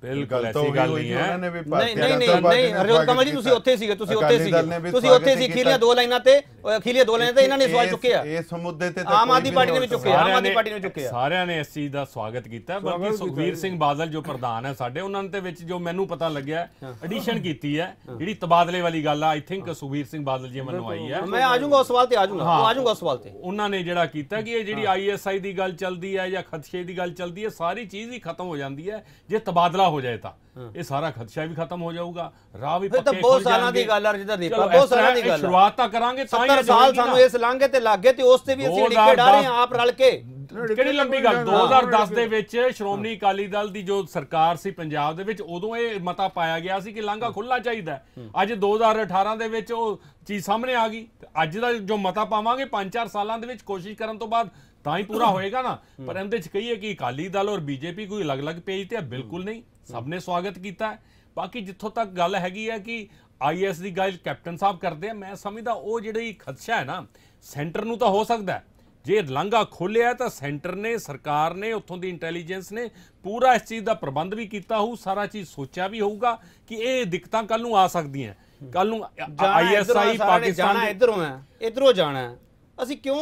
ਬਿਲਕੁਲ ਐਸੀ ਗੱਲ ਨਹੀਂ ਜੀ, ਹੈ। ਉਹਨਾਂ ਨੇ ਵੀ ਨਹੀਂ ਨਹੀਂ ਨਹੀਂ ਹਰਜੋਤ ਕਮਲ ਜੀ ਤੁਸੀਂ ਕੀਤਾ। ਉੱਥੇ ਸੀਗੇ ਤੁਸੀਂ ਉੱਥੇ ਸੀਗੇ ਤੁਸੀਂ ਉੱਥੇ ਸੀ ਕੀਤਾ। ਅਖੀਲੀਆਂ ਦੋ ਲਾਈਨਾਂ ਤੇ ਉਹ ਅਖੀਲੀਆਂ ਦੋ ਲਾਈਨਾਂ ਤੇ ਇਹਨਾਂ ਨੇ ਸਵਾਲ ਇਸ- ਚੁੱਕੇ ਆ ਇਸ ਮੁੱਦੇ ਤੇ ਤਾਂ ਆਮ ਆਦਮੀ ਪਾਰਟੀ ਨੇ ਵੀ ਹੋ ਚੁੱਕਿਆ ਆਮ ਆਦਮੀ ਨੇ ਪਾਰਟੀ ਨੇ ਚੁੱਕਿਆ। ਸਾਰਿਆਂ ਨੇ ਇਸ ਚੀਜ਼ ਦਾ ਸਵਾਗਤ ਕੀਤਾ। ਬਲਕਿ ਸੁਖਵੀਰ ਸਿੰਘ ਬਾਦਲ ਜੋ ਪ੍ਰਧਾਨ ਹੈ ਸਾਡੇ ਉਹਨਾਂ ਤੇ ਵਿੱਚ ਜੋ ਮੈਨੂੰ ਪਤਾ ਲੱਗਿਆ ਐਡੀਸ਼ਨ ਕੀਤੀ ਹੈ ਜਿਹੜੀ ਤਬਾਦਲੇ ਵਾਲੀ ਗੱਲ ਆ ਆਈ ਥਿੰਕ ਸੁਖਵੀਰ ਸਿੰਘ ਬਾਦਲ ਜੀ ਮੈਨੂੰ ਆਈ ਹੈ। ਮੈਂ ਆ ਜਾਊਂਗਾ ਉਸ ਸਵਾਲ ਤੇ ਆ ਜਾਊਂਗਾ ਉਹ ਆ ਜਾਊਂਗਾ ਉਸ ਸਵਾਲ ਤੇ। ਉਹਨਾਂ ਨੇ ਜਿਹੜਾ ਕੀਤਾ ਕਿ ਇਹ ਜਿਹੜੀ ਆਈਐਸਆਈ ਦੀ ਗੱਲ ਚੱਲਦੀ ਹੈ ਜਾਂ ਖਦਸ਼ੇ ਦੀ ਗੱਲ ਚੱਲਦੀ ਹੈ ਸਾਰੀ ਚੀਜ਼ ਹੀ ਖਤਮ ਹੋ ਜਾਂਦੀ ਹੈ ਜੇ ਤਬਾਦਲਾ ਹੋ ਜਾਏ ਤਾਂ ਇਹ ਸਾਰਾ ਖਦਸ਼ਾ ਵੀ ਖਤਮ ਹੋ ਜਾਊਗਾ। ਰਾਹ ਵੀ ਪੱਕੇ ਬਹੁਤ ਸਾਲਾਂ ਜਾਣਗੇ। ਦੀ ਗੱਲ ਆ ਰਜਿੰਦਰ ਦੀਪਾ, ਚਲੋ, ਬਹੁਤ ਸਾਲਾਂ ਦੀ ਗੱਲ ਆ। ਸ਼ੁਰੂਆਤ ਤਾਂ ਕਰਾਂਗੇ ਤਾਂ ਹੀ 70 ਸਾਲ। ਸਾਨੂੰ ਇਸ ਲਾਂਘੇ ਤੇ ਲੱਗ ਤੇ ਉਸ ਤੇ ਵੀ ਅਸੀਂ ਅੜਿੱਕੇ ਡਾ ਰਹੇ ਹਾਂ ਆਪ ਰਲ ਕੇ। ਕਿਹੜੀ ਲੰਬੀ ਗੱਲ? 2010 ਦੇ ਵਿੱਚ ਸ਼੍ਰੋਮਣੀ ਅਕਾਲੀ ਦਲ ਦੀ ਜੋ ਸਰਕਾਰ ਸੀ ਪੰਜਾਬ ਦੇ ਵਿੱਚ ਉਦੋਂ ਇਹ ਮਤਾ ਪਾਇਆ ਗਿਆ ਸੀ ਕਿ ਲਾਂਘਾ ਖੁੱਲਣਾ ਚਾਹੀਦਾ ਹੈ। ਅੱਜ 2018 ਦੇ ਵਿੱਚ ਉਹ ਚੀਜ਼ ਸਾਹਮਣੇ ਆ ਗਈ। ਅੱਜ ਦਾ ਜੋ ਮਤਾ ਪਾਵਾਂਗੇ 5-4 ਸਾਲਾਂ ਦੇ ਵਿੱਚ ਕੋਸ਼ਿਸ਼ ਕਰਨ ਤੋਂ ਬਾਅਦ ਤਾਂ ਹੀ ਪੂਰਾ ਹੋਏਗਾ ਨਾ। ਪਰ ਇਹਦੇ ਚ ਕਹੀਏ ਕਿ ਅਕਾਲੀ ਦਲ ਔਰ ਬੀਜੇਪੀ ਕੋਈ ਅਲੱਗ-ਅਲੱਗ ਪੇਜ ਤੇ ਹੈ ਬਿਲਕੁਲ ਨਹੀਂ। ਸਭ ਨੇ ਸਵਾਗਤ ਕੀਤਾ ਬਾਕੀ ਜਿੱਥੋਂ ਤੱਕ ਗੱਲ ਹੈਗੀ ਹੈ ਕਿ ਆਈਐਸ ਦੀ ਗੱਲ ਕੈਪਟਨ ਸਾਹਿਬ ਕਰਦੇ ਆ ਮੈਂ ਸਮਝਦਾ ਉਹ ਜਿਹੜੀ ਖਦਸ਼ਾ ਹੈ ਨਾ ਸੈਂਟਰ ਨੂੰ ਤਾਂ ਹੋ ਸਕਦਾ। ਜੇ ਲਾਂਘਾ ਖੋਲਿਆ ਤਾਂ ਸੈਂਟਰ ਨੇ ਸਰਕਾਰ ਨੇ ਉੱਥੋਂ ਦੀ ਇੰਟੈਲੀਜੈਂਸ ਨੇ ਪੂਰਾ ਇਸ ਚੀਜ਼ ਦਾ ਪ੍ਰਬੰਧ ਵੀ ਕੀਤਾ ਹੋਊ ਸਾਰਾ ਚੀਜ਼ ਸੋਚਿਆ ਵੀ ਹੋਊਗਾ ਕਿ ਇਹ ਦਿੱਕਤਾਂ ਕੱਲ ਨੂੰ ਆ ਸਕਦੀਆਂ ਕੱਲ ਨੂੰ ਆਈਐਸਆਈ ਪਾਕਿਸਤਾਨ ਜਾਣਾ ਇਧਰੋਂ ਹੈ ਇਧਰੋਂ ਜਾਣਾ ਹੈ। ਅਸੀਂ ਕਿਉਂ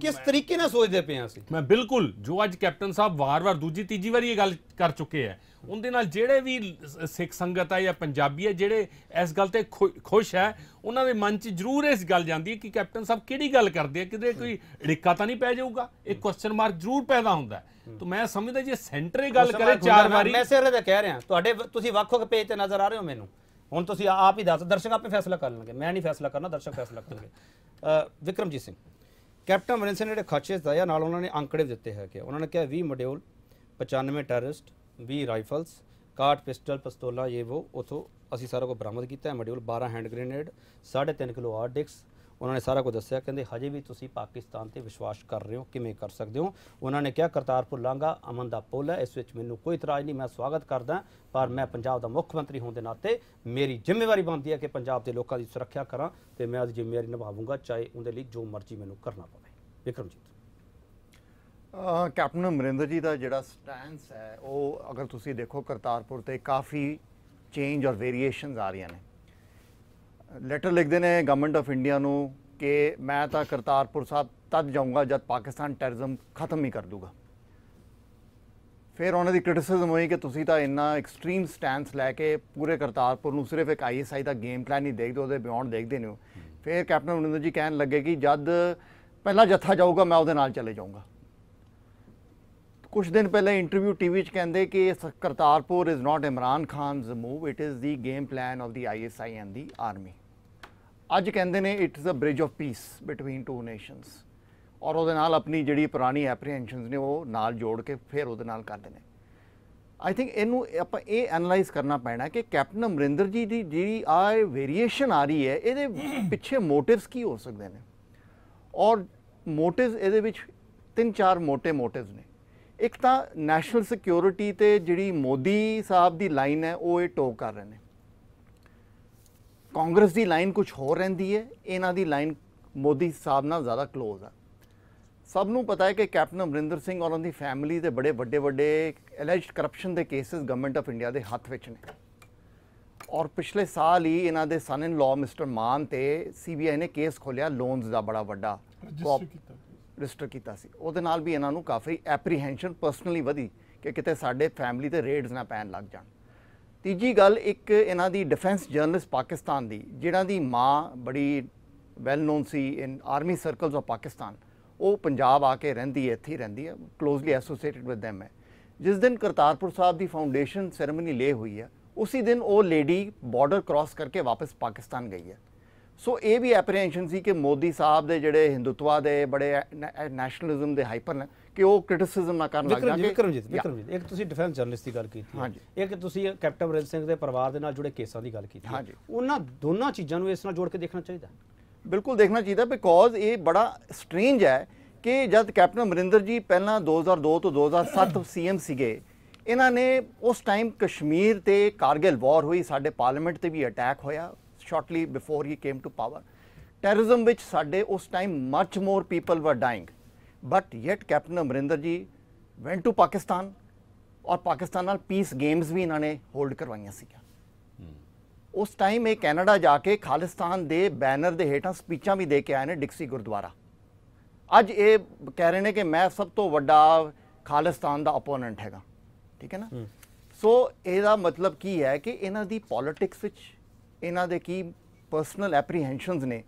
ਕਿਸ ਤਰੀਕੇ ਨਾਲ ਸੋਚਦੇ ਪਏ ਹਾਂ ਅਸੀਂ ਮੈਂ ਬਿਲਕੁਲ ਜੋ ਅੱਜ ਕੈਪਟਨ ਸਾਹਿਬ ਵਾਰ-ਵਾਰ ਦੂਜੀ ਤੀਜੀ ਵਾਰੀ ਇਹ ਗੱਲ ਕਰ ਚੁੱਕੇ ਹੈ ਉਹਦੇ ਨਾਲ ਜਿਹੜੇ ਵੀ ਸਿੱਖ ਸੰਗਤ ਹੈ ਜਾਂ ਪੰਜਾਬੀ ਹੈ ਜਿਹੜੇ ਇਸ ਗੱਲ ਤੇ ਖੁ- ਖੁਸ਼ ਹੈ ਉਹਨਾਂ ਦੇ ਮਨ 'ਚ ਜ਼ਰੂਰ ਇਸ ਗੱਲ ਜਾਂਦੀ ਹੈ ਕਿ ਕੈਪਟਨ ਸਾਹਿਬ ਕਿਹੜੀ ਗੱਲ ਕਰਦੇ ਆ ਕਿਤੇ ਕੋਈ ੜਿੱਕਾ ਤਾਂ ਨਹੀਂ ਪੈ ਜਾਊਗਾ? ਇੱਕ ਕੁਐਸਚਨ ਮਾਰਕ ਜ਼ਰੂਰ ਪੈਦਾ ਹੁੰਦਾ ਹੈ। ਤਾਂ ਮੈਂ ਸਮਝਦਾ ਜੇ ਸੈਂਟਰ ਇਹ ਗੱਲ ਕਰੇ ਚਾਰ ਵਾਰੀ ਮੈਂ ਸਿਰ ਤੇ ਕਹਿ ਰਿਹਾ ਤੁਹਾਡੇ ਤੁਸੀਂ ਵੱਖ-ਵੱਖ ਪੇਜ ਤੇ ਨਜ਼ਰ ਆ ਰਹੇ ਹੋ ਮੈਨੂੰ। ਹੁਣ ਤੁਸੀਂ ਆਪ ਹੀ ਦੱਸ ਦਰਸ਼ਕ ਆਪੇ ਫੈਸਲਾ ਕਰ ਲੈਣਗੇ। ਮੈਂ ਨਹੀਂ ਫੈਸਲਾ ਕਰਨਾ ਦਰਸ਼ਕ ਫੈਸਲਾ ਕਰਨਗੇ। ਵਿਕਰਮਜੀਤ ਸਿੰਘ। ਕੈਪਟਨ ਅਮਰਿੰਦਰ ਸਿੰਘ ਨੇ ਜਿਹੜੇ ਖਰਚੇ ਦਇਆ ਨਾਲ ਉਹਨਾਂ ਨੇ ਅੰਕੜੇ ਦਿੱਤੇ ਹੈਗੇ ਉਹਨਾਂ ਨੇ ਕਿਹਾ 20 ਮੋਡਿਊਲ 95 ਟੈਰਰਿਸਟ 20 ਰਾਈਫਲਸ 61 ਪਿਸਟਲ, ਪਿਸਤੌਲਾਂ, ਇਹ ਉਹ ਉਥੋਂ ਅਸੀਂ ਸਾਰਾ ਕੁਝ ਬਰਾਮਦ ਕੀਤਾ ਹੈ module 12 hand grenade 3.5 kilo RDX ਉਹਨਾਂ ਨੇ ਸਾਰਾ ਕੁਝ ਦੱਸਿਆ, ਕਹਿੰਦੇ ਹਜੇ ਵੀ ਤੁਸੀਂ ਪਾਕਿਸਤਾਨ ਤੇ ਵਿਸ਼ਵਾਸ ਕਰ ਰਹੇ ਹੋ, ਕਿਵੇਂ ਕਰ ਸਕਦੇ ਹੋ? ਉਹਨਾਂ ਨੇ ਕਿਹਾ, ਕਰਤਾਰਪੁਰ ਲਾਂਘਾ, ਅਮਨ ਦਾ ਪੁਲ ਹੈ, ਇਸ ਵਿੱਚ ਮੈਨੂੰ ਕੋਈ ਇਤਰਾਜ਼ ਨਹੀਂ, ਮੈਂ ਸਵਾਗਤ ਕਰਦਾ, ਪਰ ਮੈਂ ਪੰਜਾਬ ਦਾ ਮੁੱਖ ਮੰਤਰੀ ਹੋਣ ਦੇ ਨਾਤੇ ਮੇਰੀ ਜ਼ਿੰਮੇਵਾਰੀ ਬਣਦੀ ਹੈ ਕਿ ਪੰਜਾਬ ਦੇ ਲੋਕਾਂ ਦੀ ਸੁਰੱਖਿਆ ਕਰਾਂ ਤੇ ਮੈਂ ਉਹਦੀ ਜ਼ਿੰਮੇਵਾਰੀ ਨਿਭਾਵਾਂਗਾ, ਚਾਹੇ ਉਹਦੇ ਲਈ ਜੋ ਮਰਜ਼ੀ ਮੈਨੂੰ ਕਰਨਾ ਪਵੇ। ਵਿਕਰਮਜੀਤ। ਕੈਪਟਨ ਅਮਰਿੰਦਰ ਜੀ ਦਾ ਜਿਹੜਾ ਸਟੈਂਸ ਹੈ ਉਹ ਅਗਰ ਤੁਸੀਂ ਦੇਖੋ ਕਰਤਾਰਪੁਰ ਤੇ ਕਾਫੀ ਚੇਂਜ ਔਰ ਵੇਰੀਏਸ਼ਨਸ ਆ ਰਹੀਆਂ ਨੇ। ਲੈਟਰ ਲਿਖਦੇ ਨੇ ਗਵਰਨਮੈਂਟ ਆਫ ਇੰਡੀਆ ਨੂੰ ਕਿ ਮੈਂ ਤਾਂ ਕਰਤਾਰਪੁਰ ਸਾਹਿਬ ਤਦ ਜਾਊਂਗਾ ਜਦ ਪਾਕਿਸਤਾਨ ਟੈਰਰਿਜ਼ਮ ਖਤਮ ਹੀ ਕਰ ਦੂਗਾ। ਫਿਰ ਉਹਨਾਂ ਦੀ ਕ੍ਰਿਟਿਸਿਜ਼ਮ ਹੋਈ ਕਿ ਤੁਸੀਂ ਤਾਂ ਇੰਨਾ ਐਕਸਟ੍ਰੀਮ ਸਟੈਂਸ ਲੈ ਕੇ ਪੂਰੇ ਕਰਤਾਰਪੁਰ ਨੂੰ ਸਿਰਫ ਇੱਕ ਆਈਐਸਆਈ ਦਾ ਗੇਮ ਪਲਾਨ ਨਹੀਂ ਦੇਖਦੇ ਉਹਦੇ ਬਿਯੋਂਡ ਦੇਖਦੇ ਨੇ ਹੋ। ਫਿਰ ਕੈਪਟਨ ਅਮਰਿੰਦਰ ਜੀ ਕਹਿਣ ਲੱਗੇ ਕਿ ਜਦ ਪਹਿਲਾ ਜੱਥਾ ਜਾਊਗਾ ਮੈਂ ਉਹਦੇ ਨਾਲ ਚਲੇ ਜਾਊਂਗਾ। ਕੁਝ ਦਿਨ ਪਹਿਲਾਂ ਇੰਟਰਵਿਊ ਟੀਵੀ 'ਚ ਕਹਿੰਦੇ ਕਿ Kartarpur is not Imran Khan's move it is the game plan of the ISI and the army ਅੱਜ ਕਹਿੰਦੇ ਨੇ it is a bridge of peace between two nations ਔਰ ਉਹਦੇ ਨਾਲ ਆਪਣੀ ਜਿਹੜੀ ਪੁਰਾਣੀ ਐਪਰੀਹੈਂਸ਼ਨਸ ਨੇ ਉਹ ਨਾਲ ਜੋੜ ਕੇ ਫਿਰ ਉਹਦੇ ਨਾਲ ਕਰਦੇ ਨੇ। ਆਈ ਥਿੰਕ ਇਹਨੂੰ ਆਪਾਂ ਇਹ ਐਨਲਾਈਜ਼ ਕਰਨਾ ਪੈਣਾ ਕਿ ਕੈਪਟਨ ਅਮਰਿੰਦਰ ਜੀ ਦੀ ਜਿਹੜੀ ਆ ਵੇਰੀਏਸ਼ਨ ਆ ਰਹੀ ਹੈ, ਇਹਦੇ ਪਿੱਛੇ ਮੋਟਿਵਸ ਕੀ ਹੋ ਸਕਦੇ ਨੇ? ਔਰ ਮੋਟਿਵਸ ਇਹਦੇ ਵਿੱਚ ਤਿੰਨ ਚਾਰ ਮੋٹے ਮੋਟਿਵਸ ਨੇ। ਇੱਕ ਤਾਂ ਨੈਸ਼ਨਲ ਸਿਕਿਉਰਿਟੀ ਤੇ ਜਿਹੜੀ ਮੋਦੀ ਸਾਹਿਬ ਦੀ ਲਾਈਨ ਹੈ ਉਹ ਇਹ ਟੋਕ ਕਰ ਰਹੇ ਨੇ। ਕਾਂਗਰਸ ਦੀ ਲਾਈਨ ਕੁਝ ਹੋਰ ਰਹਿੰਦੀ ਹੈ ਇਹਨਾਂ ਦੀ ਲਾਈਨ ਮੋਦੀ ਸਾਹਿਬ ਨਾਲ ਜ਼ਿਆਦਾ ক্লোਜ਼ ਆ। ਸਭ ਨੂੰ ਪਤਾ ਹੈ ਕਿ ਕੈਪਟਨ ਅਮਰਿੰਦਰ ਸਿੰਘ ਔਰ ਉਹਨਾਂ ਦੀ ਫੈਮਿਲੀ ਦੇ ਬੜੇ ਵੱਡੇ ਵੱਡੇ ਐਲਿਜਡ ਕਰਪਸ਼ਨ ਦੇ ਕੇਸਸ ਗਵਰਨਮੈਂਟ ਆਫ ਇੰਡੀਆ ਦੇ ਹੱਥ ਵਿੱਚ ਨੇ। ਔਰ ਪਿਛਲੇ ਸਾਲ ਹੀ ਇਹਨਾਂ ਦੇ ਸਨ ਇਨ ਲਾਅ ਮਿਸਟਰ ਮਾਨ ਤੇ ਸੀਬੀਆਈ ਨੇ ਕੇਸ ਖੋਲਿਆ ਲੋਨਸ ਦਾ ਬੜਾ ਵੱਡਾ ਰਜਿਸਟਰ ਕੀਤਾ। ਰਜਿਸਟਰ ਕੀਤਾ ਸੀ। ਉਹਦੇ ਨਾਲ ਵੀ ਇਹਨਾਂ ਨੂੰ ਕਾਫੀ ਐਪਰੀਹੈਂਸ਼ਨ ਪਰਸਨਲੀ ਵਧੀ ਕਿ ਕਿਤੇ ਸਾਡੇ ਫੈਮਿਲੀ ਤੇ ਰੇਡਸ ਨਾ ਪੈਣ ਲੱਗ ਜਾਣ। ਤੀਜੀ ਗੱਲ, ਇੱਕ ਇਹਨਾਂ ਦੀ ਡਿਫੈਂਸ ਜਰਨਲਿਸਟ ਪਾਕਿਸਤਾਨ ਦੀ ਜਿਹੜਾ ਦੀ ਮਾਂ ਬੜੀ well known C in army circles of Pakistan, ਉਹ ਪੰਜਾਬ ਆ ਕੇ ਰਹਿੰਦੀ ਹੈ, ਇੱਥੇ ਹੀ ਰਹਿੰਦੀ ਹੈ ਕਲੋਜ਼ਲੀ ਐਸੋਸੀਏਟਡ ਵਿਦ them ਹੈ। ਜਿਸ ਦਿਨ ਕਰਤਾਰਪੁਰ ਸਾਹਿਬ ਦੀ ਫਾਊਂਡੇਸ਼ਨ ਸੈਰੇਮਨੀ ਲੇ ਹੋਈ ਹੈ, ਉਸੇ ਦਿਨ ਉਹ ਲੇਡੀ ਬਾਰਡਰ ਕ੍ਰਾਸ ਕਰਕੇ ਵਾਪਸ ਪਾਕਿਸਤਾਨ ਗਈ ਹੈ। ਸੋ ਇਹ ਵੀ ਐਪਰੀਹੈਂਸ਼ਨ ਸੀ ਕਿ ਮੋਦੀ ਸਾਹਿਬ ਦੇ ਜਿਹੜੇ ਹਿੰਦੂਤਵਾ ਦੇ ਬੜੇ ਨੈਸ਼ਨਲਿਜ਼ਮ ਦੇ ਹਾਈਪਰ ਨੇ ਕਿ ਉਹ ਕ੍ਰਿਟਿਸਿਜ਼ਮ ਨਾ ਕਰਨ ਲੱਗ ਜਾਣ ਵਿਕਰਮਜੀਤ ਵਿਕਰਮਜੀਤ ਇੱਕ ਤੁਸੀਂ ਡਿਫੈਂਸ ਜਰਨਲਿਸਟ ਦੀ ਗੱਲ ਕੀਤੀ। ਇੱਕ ਤੁਸੀਂ ਕੈਪਟਨ ਅਮਰਿੰਦਰ ਸਿੰਘ ਦੇ ਪਰਿਵਾਰ ਦੇ ਨਾਲ ਜੁੜੇ ਕੇਸਾਂ ਦੀ ਗੱਲ ਕੀਤੀ। ਉਹਨਾਂ ਦੋਨਾਂ ਚੀਜ਼ਾਂ ਨੂੰ ਇਸ ਨਾਲ ਜੋੜ ਕੇ ਦੇਖਣਾ ਚਾਹੀਦਾ ਬਿਲਕੁਲ ਦੇਖਣਾ ਚਾਹੀਦਾ ਬਿਕੋਜ਼ ਇਹ ਬੜਾ ਸਟ੍ਰੇਂਜ ਹੈ ਕਿ ਜਦ ਕੈਪਟਨ ਅਮਰਿੰਦਰ ਜੀ ਪਹਿਲਾਂ 2002 ਤੋਂ 2007 ਸੀਐਮ ਸੀਗੇ ਇਹਨਾਂ ਨੇ ਉਸ ਟਾਈਮ ਕਸ਼ਮੀਰ ਤੇ ਕਾਰਗਿਲ ਵਾਰ ਹੋਈ ਸਾਡੇ ਪਾਰਲੀਮੈਂਟ ਤੇ ਵੀ ਅਟੈਕ ਹੋਇਆ shortly before he came to power terrorism ਵਿੱਚ ਸਾਡੇ ਉਸ time much more people were dying but yet captain Amarinder ji went to Pakistan ਔਰ ਪਾਕਿਸਤਾਨ ਨਾਲ ਪੀਸ ਗੇਮਸ ਵੀ ਇਹਨਾਂ ਨੇ ਹੋਲਡ ਕਰਵਾਈਆਂ ਸੀਗੀਆਂ ਉਸ ਟਾਈਮ ਇਹ ਕੈਨੇਡਾ ਜਾ ਕੇ ਖਾਲਿਸਤਾਨ ਦੇ ਬੈਨਰ ਦੇ ਹੇਠਾਂ ਸਪੀਚਾਂ ਵੀ ਦੇ ਕੇ ਆਏ ਨੇ ਡਿਕਸੀ ਗੁਰਦੁਆਰਾ ਅੱਜ ਇਹ ਕਹਿ ਰਹੇ ਨੇ ਕਿ ਮੈਂ ਸਭ ਤੋਂ ਵੱਡਾ ਖਾਲਿਸਤਾਨ ਦਾ ਆਪੋਨੈਂਟ ਹੈਗਾ ਠੀਕ ਹੈ ਨਾ ਸੋ ਇਹਦਾ ਮਤਲਬ ਕੀ ਹੈ ਕਿ ਇਹਨਾਂ ਦੀ ਪੋਲਿਟਿਕਸ ਵਿੱਚ ਇਹਨਾਂ ਦੇ ਕੀ ਪਰਸਨਲ ਐਪਰੀਹੈਂਸ਼ਨਸ ਨੇ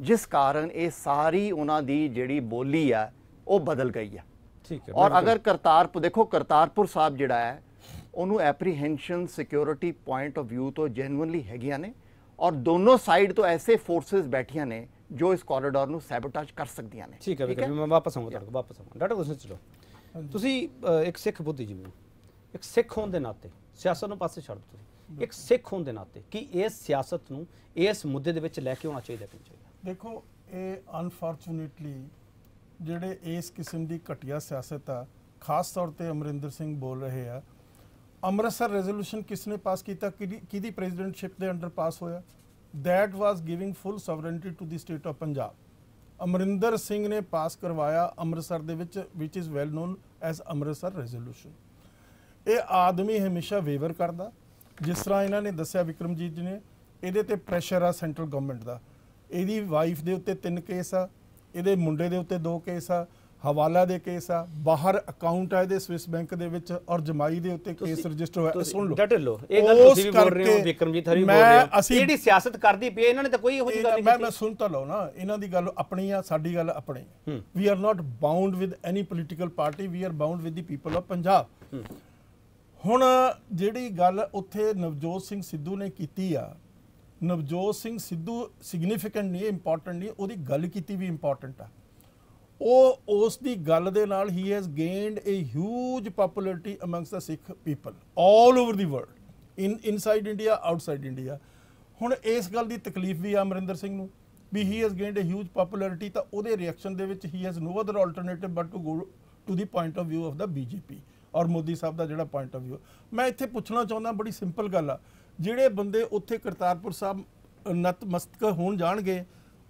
ਜਿਸ ਕਾਰਨ ਇਹ ਸਾਰੀ ਉਹਨਾਂ ਦੀ ਜਿਹੜੀ ਬੋਲੀ ਆ ਉਹ ਬਦਲ ਗਈ ਹੈ ਠੀਕ ਹੈ ਔਰ ਅਗਰ ਕਰਤਾਰਪੁਰ ਦੇਖੋ ਕਰਤਾਰਪੁਰ ਸਾਹਿਬ ਜਿਹੜਾ ਹੈ ਉਹਨੂੰ apprehension security point of View ਤੋਂ ਜੈਨੂਇਨਲੀ ਹੈਗੀਆਂ ਨੇ ਔਰ ਦੋਨੋਂ ਸਾਈਡ ਤੋਂ ਐਸੇ ਫੋਰਸਸ ਬੈਠੀਆਂ ਨੇ ਜੋ ਇਸ ਕੋਰੀਡੋਰ ਨੂੰ ਸੈਬੋਟੇਜ ਕਰ ਸਕਦੀਆਂ ਨੇ। ਠੀਕ ਹੈ ਵਿਕਰਮ ਮੈਂ ਵਾਪਸ ਆਉਂਗਾ ਤੁਹਾਡੇ ਕੋਲ ਵਾਪਸ ਆਉਂਗਾ। ਡਾਕਟਰ ਤੁਸੀਂ ਚਲੋ। ਤੁਸੀਂ ਇੱਕ ਸਿੱਖ ਬੁੱਧੀਜੀਵੀ ਹੋ ਇੱਕ ਸਿੱਖ ਹੋਣ ਦੇ ਨਾਤੇ ਸਿਆਸਤ ਨੂੰ ਪਾਸੇ ਛੱਡ ਦਿਓ ਤੁਸੀਂ ਇੱਕ ਸਿੱਖ ਹੋਣ ਦੇ ਨਾਤੇ ਕੀ ਇਸ ਸਿਆਸਤ ਨੂੰ ਇਸ ਮੁੱਦੇ ਦੇ ਵਿੱਚ ਲੈ ਕੇ ਆਉਣਾ ਚਾਹੀਦਾ ਕਿ ਚਾਹੀਦਾ? ਦੇਖੋ, ਇਹ ਅਨਫੋਰਚੂਨੇਟਲੀ ਜਿਹੜੇ ਇਸ ਕਿਸਮ ਦੀ ਘਟੀਆ ਸਿਆਸਤ ਆ, ਖਾਸ ਤੌਰ ਤੇ ਅਮਰਿੰਦਰ ਸਿੰਘ ਬੋਲ ਰਹੇ ਆ, ਅੰਮ੍ਰਿਤਸਰ ਰੈਜ਼ੋਲੂਸ਼ਨ ਕਿਸ ਨੇ ਪਾਸ ਕੀਤਾ? ਕਿਹਦੀ ਕਿਹਦੀ ਪ੍ਰੈਜ਼ੀਡੈਂਟਸ਼ਿਪ ਦੇ ਅੰਡਰ ਪਾਸ ਹੋਇਆ? That was giving full sovereignty to the state of Punjab Amarinder Singh ਨੇ ਪਾਸ ਕਰਵਾਇਆ ਅੰਮ੍ਰਿਤਸਰ ਦੇ ਵਿੱਚ, which is well known as Amritsar resolution ਇਹ ਆਦਮੀ ਹਮੇਸ਼ਾ ਵੇਵਰ ਕਰਦਾ ਜਿਸ ਤਰ੍ਹਾਂ ਇਹਨਾਂ ਨੇ ਦੱਸਿਆ ਵਿਕਰਮਜੀਤ ਜੀ ਨੇ ਇਹਦੇ ਤੇ ਪ੍ਰੈਸ਼ਰ ਆ ਸੈਂਟਰਲ ਗਵਰਨਮੈਂਟ ਦਾ। ਇਹਦੀ ਵਾਈਫ ਦੇ ਉੱਤੇ ਤਿੰਨ ਕੇਸ ਆ ਇਹਦੇ ਮੁੰਡੇ ਦੇ ਉੱਤੇ ਦੋ ਕੇਸ ਆ ਹਵਾਲਾ ਦੇ ਕੇਸ ਆ ਬਾਹਰ ਅਕਾਊਂਟ ਆ ਇਹਦੇ ਸਵਿਸ ਬੈਂਕ ਦੇ ਵਿੱਚ ਔਰ ਜਮਾਈ ਦੇ ਉੱਤੇ ਕੇਸ ਰਜਿਸਟਰ ਹੋਇਆ। ਸੁਣ ਲਓ। ਡਟ ਲਓ। ਇਹ ਗੱਲ ਤੁਸੀਂ ਵੀ ਬੋਲ ਰਹੇ ਹੋ ਵਿਕਰਮਜੀਤ ਹਰੀ ਬੋਲ ਰਹੇ ਹੋ। ਜਿਹੜੀ ਸਿਆਸਤ ਕਰਦੀ ਪਈ ਇਹਨਾਂ ਨੇ ਤਾਂ ਕੋਈ ਇਹੋ ਜਿਹੀ ਗੱਲ ਨਹੀਂ ਮੈਂ ਕੀਤੀ। ਮੈਂ ਸੁਣ ਤਾਂ ਲਓ ਨਾ ਇਹਨਾਂ ਦੀ ਗੱਲ ਆਪਣੀ ਆ ਸਾਡੀ ਗੱਲ ਆਪਣੀ। We are not bound with any political party we are bound with the people of Punjab ਹੁਣ ਜਿਹੜੀ ਗੱਲ ਉੱਥੇ ਨਵਜੋਤ ਸਿੰਘ ਸਿੱਧੂ ਨੇ ਕੀਤੀ ਆ, ਨਵਜੋਤ ਸਿੰਘ ਸਿੱਧੂ ਸਿਗਨੀਫੀਕੈਂਟ ਨਹੀਂ ਇੰਪੋਰਟੈਂਟ ਨਹੀਂ, ਉਹਦੀ ਗੱਲ ਕੀਤੀ ਵੀ ਇੰਪੋਰਟੈਂਟ ਆ। ਉਹ ਉਸ ਦੀ ਗੱਲ ਦੇ ਨਾਲ ਹੀ has gained a huge popularity amongst the Sikh people all over the world in inside India outside India ਹੁਣ ਇਸ ਗੱਲ ਦੀ ਤਕਲੀਫ ਵੀ ਆ ਅਮਰਿੰਦਰ ਸਿੰਘ ਨੂੰ, ਵੀ he has gained a huge popularity ਤਾਂ ਉਹਦੇ ਰਿਐਕਸ਼ਨ ਦੇ ਵਿੱਚ ਹੀ has no other alternative but to go to the point of View of the BJP ਔਰ ਮੋਦੀ ਸਾਹਿਬ ਦਾ ਜਿਹੜਾ ਪੁਆਇੰਟ ਆਫ View ਮੈਂ ਇੱਥੇ ਪੁੱਛਣਾ ਚਾਹੁੰਦਾ, ਬੜੀ ਸਿੰਪਲ ਗੱਲ ਆ। ਜਿਹੜੇ ਬੰਦੇ ਉੱਥੇ ਕਰਤਾਰਪੁਰ ਸਾਹਿਬ ਨਤਮਸਤਕ ਹੋਣ ਜਾਣਗੇ,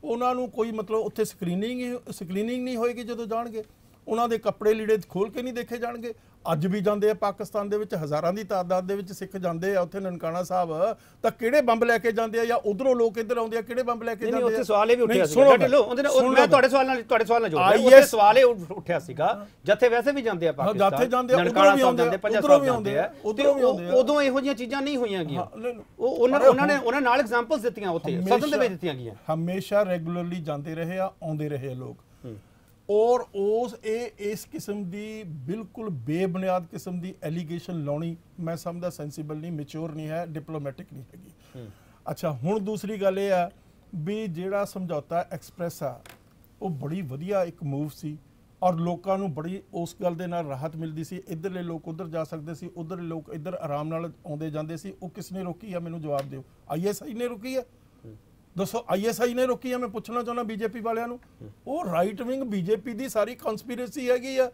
ਉਹਨਾਂ ਨੂੰ ਕੋਈ ਮਤਲਬ ਉੱਥੇ ਸਕਰੀਨਿੰਗ ਸਕਰੀਨਿੰਗ ਨਹੀਂ ਹੋਏਗੀ ਜਦੋਂ ਜਾਣਗੇ। ਉਹਨਾਂ ਦੇ ਕੱਪੜੇ ਲੀੜੇ ਖੋਲ ਕੇ ਨਹੀਂ ਦੇਖੇ ਜਾਣਗੇ। ਅੱਜ ਵੀ ਜਾਂਦੇ ਆ ਪਾਕਿਸਤਾਨ ਦੇ ਵਿੱਚ ਹਜ਼ਾਰਾਂ ਦੀ ਤਾਦਾਦ ਦੇ ਵਿੱਚ ਸਿੱਖ ਜਾਂਦੇ ਆ ਉੱਥੇ ਨਨਕਾਣਾ ਸਾਹਿਬ। ਤਾਂ ਕਿਹੜੇ ਬੰਬ ਲੈ ਕੇ ਜਾਂਦੇ ਆ ਜਾਂ ਉਧਰੋਂ ਲੋਕ ਇੱਧਰ ਆਉਂਦੇ ਆ ਕਿਹੜੇ ਬੰਬ ਲੈ ਕੇ ਜਾਂਦੇ ਨਹੀਂ ਆ? ਉੱਥੇ ਸਵਾਲ ਇਹ ਵੀ ਉੱਠਿਆ ਨਹੀਂ, ਸੀ ਸੁਣੋ ਡਟ ਲਓ ਉਹਦੇ ਨਾਲ ਮੈਂ ਤੁਹਾਡੇ ਸਵਾਲ ਨਾਲ ਤੁਹਾਡੇ ਸਵਾਲ ਨਾਲ ਜੋੜ ਰਿਹਾ IS ਉੱਥੇ ਸਵਾਲ ਇਹ ਉੱਠ- ਉੱਠਿਆ ਸੀਗਾ ਜਿੱਥੇ ਵੈਸੇ ਵੀ ਜਾਂਦੇ ਆ ਹਾਂ, ਪਾਕਿਸਤਾਨ। ਜਿੱਥੇ ਜਾਂਦੇ ਆ, ਉੱਧਰੋਂ ਨਨਕਾਣਾ ਵੀ ਸਾਹਿਬ ਆਉਂਦੇ ਆ, ਜਾਂਦੇ ਪੰਜਾ ਉੱਧਰੋਂ ਸਾਹਿਬ ਵੀ ਜਾਂਦੇ ਆ ਆਉਂਦੇ ਆ, ਉੱਧਰੋਂ ਵੀ ਆਉਂਦੇ ਆ। ਉਦੋਂ ਇਹੋ ਜਿਹੀਆਂ ਚੀਜ਼ਾਂ ਨਹੀਂ ਹੋਈਆਂ ਗਈਆਂ। ਉਹ ਉਹਨਾਂ ਉਹਨਾਂ ਨੇ ਉਹਨਾਂ ਨਾਲ ਐਗਜ਼ਾਮਪਲਸ ਦਿੱਤੀਆਂ ਉੱਥੇ ਸਦਨ ਦੇ ਵਿੱਚ ਦਿੱਤੀਆਂ ਗਈਆਂ। ਹਮੇਸ਼ਾ ਰੈਗੂਲਰਲੀ ਜਾਂਦੇ ਰਹੇ ਆ ਆਉਂਦੇ ਰਹੇ ਆ ਲੋਕ। ਔਰ ਉਸ ਇਹ ਇਸ ਕਿਸਮ ਦੀ ਬਿਲਕੁਲ ਬੇਬੁਨਿਆਦ ਕਿਸਮ ਦੀ ਐਲੀਗੇਸ਼ਨ ਲਾਉਣੀ ਮੈਂ ਸਮਝਦਾ ਸੈਂਸੀਬਲ ਨਹੀਂ ਮੈਚੁਰ ਨਹੀਂ ਹੈ ਡਿਪਲੋਮੈਟਿਕ ਨਹੀਂ ਹੈਗੀ। ਅੱਛਾ ਹੁਣ ਦੂਸਰੀ ਗੱਲ ਇਹ ਆ ਵੀ ਜਿਹੜਾ ਸਮਝੌਤਾ ਐਕਸਪ੍ਰੈਸ ਆ ਉਹ ਬੜੀ ਵਧੀਆ ਇੱਕ ਮੂਵ ਸੀ ਔਰ ਲੋਕਾਂ ਨੂੰ ਬੜੀ ਉਸ ਗੱਲ ਦੇ ਨਾਲ ਰਾਹਤ ਮਿਲਦੀ ਸੀ। ਇੱਧਰਲੇ ਲੋਕ ਉੱਧਰ ਜਾ ਸਕਦੇ ਸੀ ਉੱਧਰਲੇ ਲੋਕ ਇੱਧਰ ਆਰਾਮ ਨਾਲ ਆਉਂਦੇ ਜਾਂਦੇ ਸੀ। ਉਹ ਕਿਸ ਨੇ ਰੋਕੀ ਆ? ਮੈਨੂੰ ਜਵਾਬ ਦਿਓ। ਆਈਐਸਆਈ ਨੇ ਰੋਕੀ ਆ? ਦੱਸੋ ਆਈਐਸਆਈ ਨੇ ਰੋਕੀ ਆ ਮੈਂ ਪੁੱਛਣਾ ਚਾਹੁੰਦਾ ਬੀਜੇਪੀ ਵਾਲਿਆਂ ਨੂੰ। ਉਹ ਰਾਈਟ ਵਿੰਗ ਬੀਜੇਪੀ ਦੀ ਸਾਰੀ ਕਨਸਪੀਰੇਸੀ ਹੈਗੀ ਆ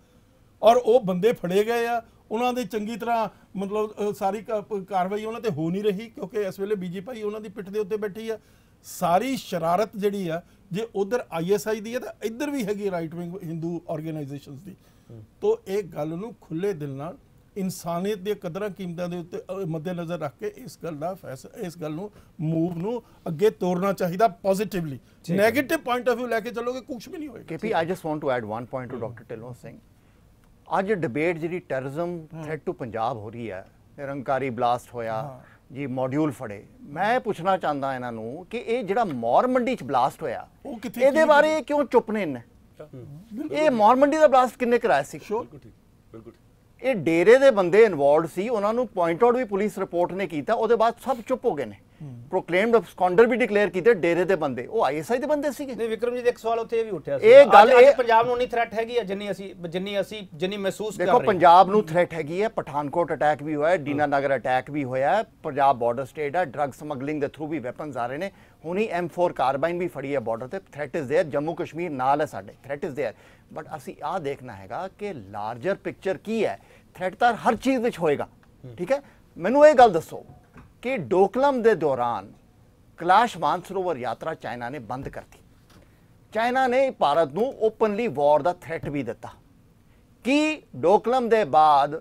ਔਰ ਉਹ ਬੰਦੇ ਫੜੇ ਗਏ ਆ। ਉਹਨਾਂ ਦੇ ਚੰਗੀ ਤਰ੍ਹਾਂ ਮਤਲਬ ਸਾਰੀ ਕਾਰਵਾਈ ਉਹਨਾਂ ਤੇ ਹੋ ਨਹੀਂ ਰਹੀ ਕਿਉਂਕਿ ਇਸ ਵੇਲੇ ਬੀਜੇਪੀ ਉਹਨਾਂ ਦੀ ਪਿੱਠ ਦੇ ਉੱਤੇ ਬੈਠੀ ਆ। ਸਾਰੀ ਸ਼ਰਾਰਤ ਜਿਹੜੀ ਆ ਜੇ ਉਧਰ ਆਈਐਸਆਈ ਦੀ ਹੈ ਤਾਂ ਇੱਧਰ ਵੀ ਹੈਗੀ ਰਾਈਟ ਵਿੰਗ ਹਿੰਦੂ ਆਰਗੇਨਾਈਜੇਸ਼ਨਸ ਦੀ। ਤੋਂ ਇਹ ਗੱਲ ਨੂੰ ਖੁੱਲੇ ਦਿਲ ਨਾਲ ਇਨਸਾਨੀਅਤ ਦੀਆਂ ਕਦਰਾਂ ਕੀਮਤਾਂ ਦੇ ਉੱਤੇ ਮੱਦੇਨਜ਼ਰ ਰੱਖ ਕੇ ਇਸ ਗੱਲ ਦਾ ਫੈਸਲਾ ਇਸ ਗੱਲ ਨੂੰ ਮੂਵ ਨੂੰ ਅੱਗੇ ਤੋਰਨਾ ਚਾਹੀਦਾ positively negative point of View ਲੈ ਕੇ ਚੱਲੋਗੇ ਕੁਝ ਵੀ ਨਹੀਂ ਹੋਏਗਾ। KP, I just want to add one point to Dr. Tilon Singh. ਅੱਜ ਡਿਬੇਟ ਜਿਹੜੀ ਟੈਰਰਿਜ਼ਮ ਥ੍ਰੈਟ ਟੂ ਪੰਜਾਬ ਹੋ ਰਹੀ ਹੈ ਨਿਰੰਕਾਰੀ ਬਲਾਸਟ ਹੋਇਆ ਜੀ ਮੋਡਿਊਲ ਫੜੇ। ਮੈਂ ਪੁੱਛਣਾ ਚਾਹੁੰਦਾ ਇਹਨਾਂ ਨੂੰ ਕਿ ਇਹ ਜਿਹੜਾ ਮੌਰ ਮੰਡੀ ਚ ਬਲਾਸਟ ਹੋਇਆ ਉਹ ਕਿੱਥੇ ਇਹਦੇ ਬਾਰੇ ਕਿਉਂ ਚੁੱਪ ਨੇ ਇਹ ਮੌਰ ਮੰਡੀ ਦਾ ਬਲਾਸਟ ਕਿੰਨੇ ਕਰਾਇਆ ਸੀ? ਬਿਲਕੁਲ ਇਹ ਡੇਰੇ ਦੇ ਬੰਦੇ ਇਨਵੋਲਡ ਸੀ ਉਹਨਾਂ ਨੂੰ ਪੁਆਇੰਟ ਆਊਟ ਵੀ ਪੁਲਿਸ ਰਿਪੋਰਟ ਨੇ ਕੀਤਾ ਉਹਦੇ ਬਾਅਦ ਸਭ ਚੁੱਪ ਹੋ ਗਏ ਨੇ ਪ੍ਰੋਕਲੇਮਡ ਸਕਾਂਡਰ ਵੀ ਡਿਕਲੇਅਰ ਕੀਤੇ ਡੇਰੇ ਦੇ ਬੰਦੇ ਉਹ ਆਈਐਸਆਈ ਦੇ ਬੰਦੇ ਸੀਗੇ ਨਹੀਂ ਵਿਕਰਮਜੀਤ ਇੱਕ ਸਵਾਲ ਉੱਥੇ ਇਹ ਵੀ ਉੱਠਿਆ ਸੀ ਇਹ ਗੱਲ ਅੱਜ- ਅੱਜ ਇਹ- ਪੰਜਾਬ ਨੂੰ ਉਨੀ ਥ੍ਰੈਟ ਹੈਗੀ ਆ ਜਿੰਨੀ ਅਸੀਂ ਜਿੰਨੀ ਅਸੀਂ ਜਿੰਨੀ ਮਹਿਸੂਸ ਕਰ ਰਹੇ ਦੇਖੋ ਹਾਂ ਪੰਜਾਬ ਨੂੰ ਥ੍ਰੈਟ ਹੈਗੀ ਹੈ ਪਠਾਨਕੋਟ ਅਟੈਕ ਵੀ ਹੋਇਆ ਹੈ ਦੀਨਾ ਨਗਰ ਅਟੈਕ ਵੀ ਹੋਇਆ ਹੈ ਪੰਜਾਬ ਬਾਰਡਰ ਸਟੇਟ ਹੈ ਡਰੱਗ ਸਮਗਲਿੰਗ ਦੇ ਥਰੂ ਵੀ ਵੈਪਨਸ ਆ ਰਹੇ ਨੇ ਹੁਣੀ M4 ਕਾਰਬਾਈਨ ਵੀ ਫੜੀ ਹੈ ਬਾਰਡਰ ਤੇ threat is there Jammu Kashmir ਨਾਲ ਹੈ ਸਾਡੇ ਥ੍ਰੈਟ ਇਜ਼ देयर ਬਟ ਅਸੀਂ ਆਹ ਦੇਖਣਾ ਹੈਗਾ ਕਿ ਲਾਰਜਰ ਪਿਕਚਰ ਕੀ ਹੈ? ਥ੍ਰੈਟ ਤਾਂ ਹਰ ਚੀਜ਼ ਵਿੱਚ ਹੋਏਗਾ ਠੀਕ ਹੈ? ਮੈਨੂੰ ਇਹ ਗੱਲ ਦੱਸੋ ਕਿ ਡੋਕਲਮ ਦੇ ਦੌਰਾਨ ਕੈਲਾਸ਼ ਮਾਨਸਰੋਵਰ ਯਾਤਰਾ ਚਾਈਨਾ ਨੇ ਬੰਦ ਕਰਤੀ। ਚਾਈਨਾ ਨੇ ਭਾਰਤ ਨੂੰ ਓਪਨਲੀ ਵਾਰ ਦਾ ਥ੍ਰੈਟ ਵੀ ਦਿੱਤਾ। ਕਿ ਡੋਕਲਮ ਦੇ ਬਾਅਦ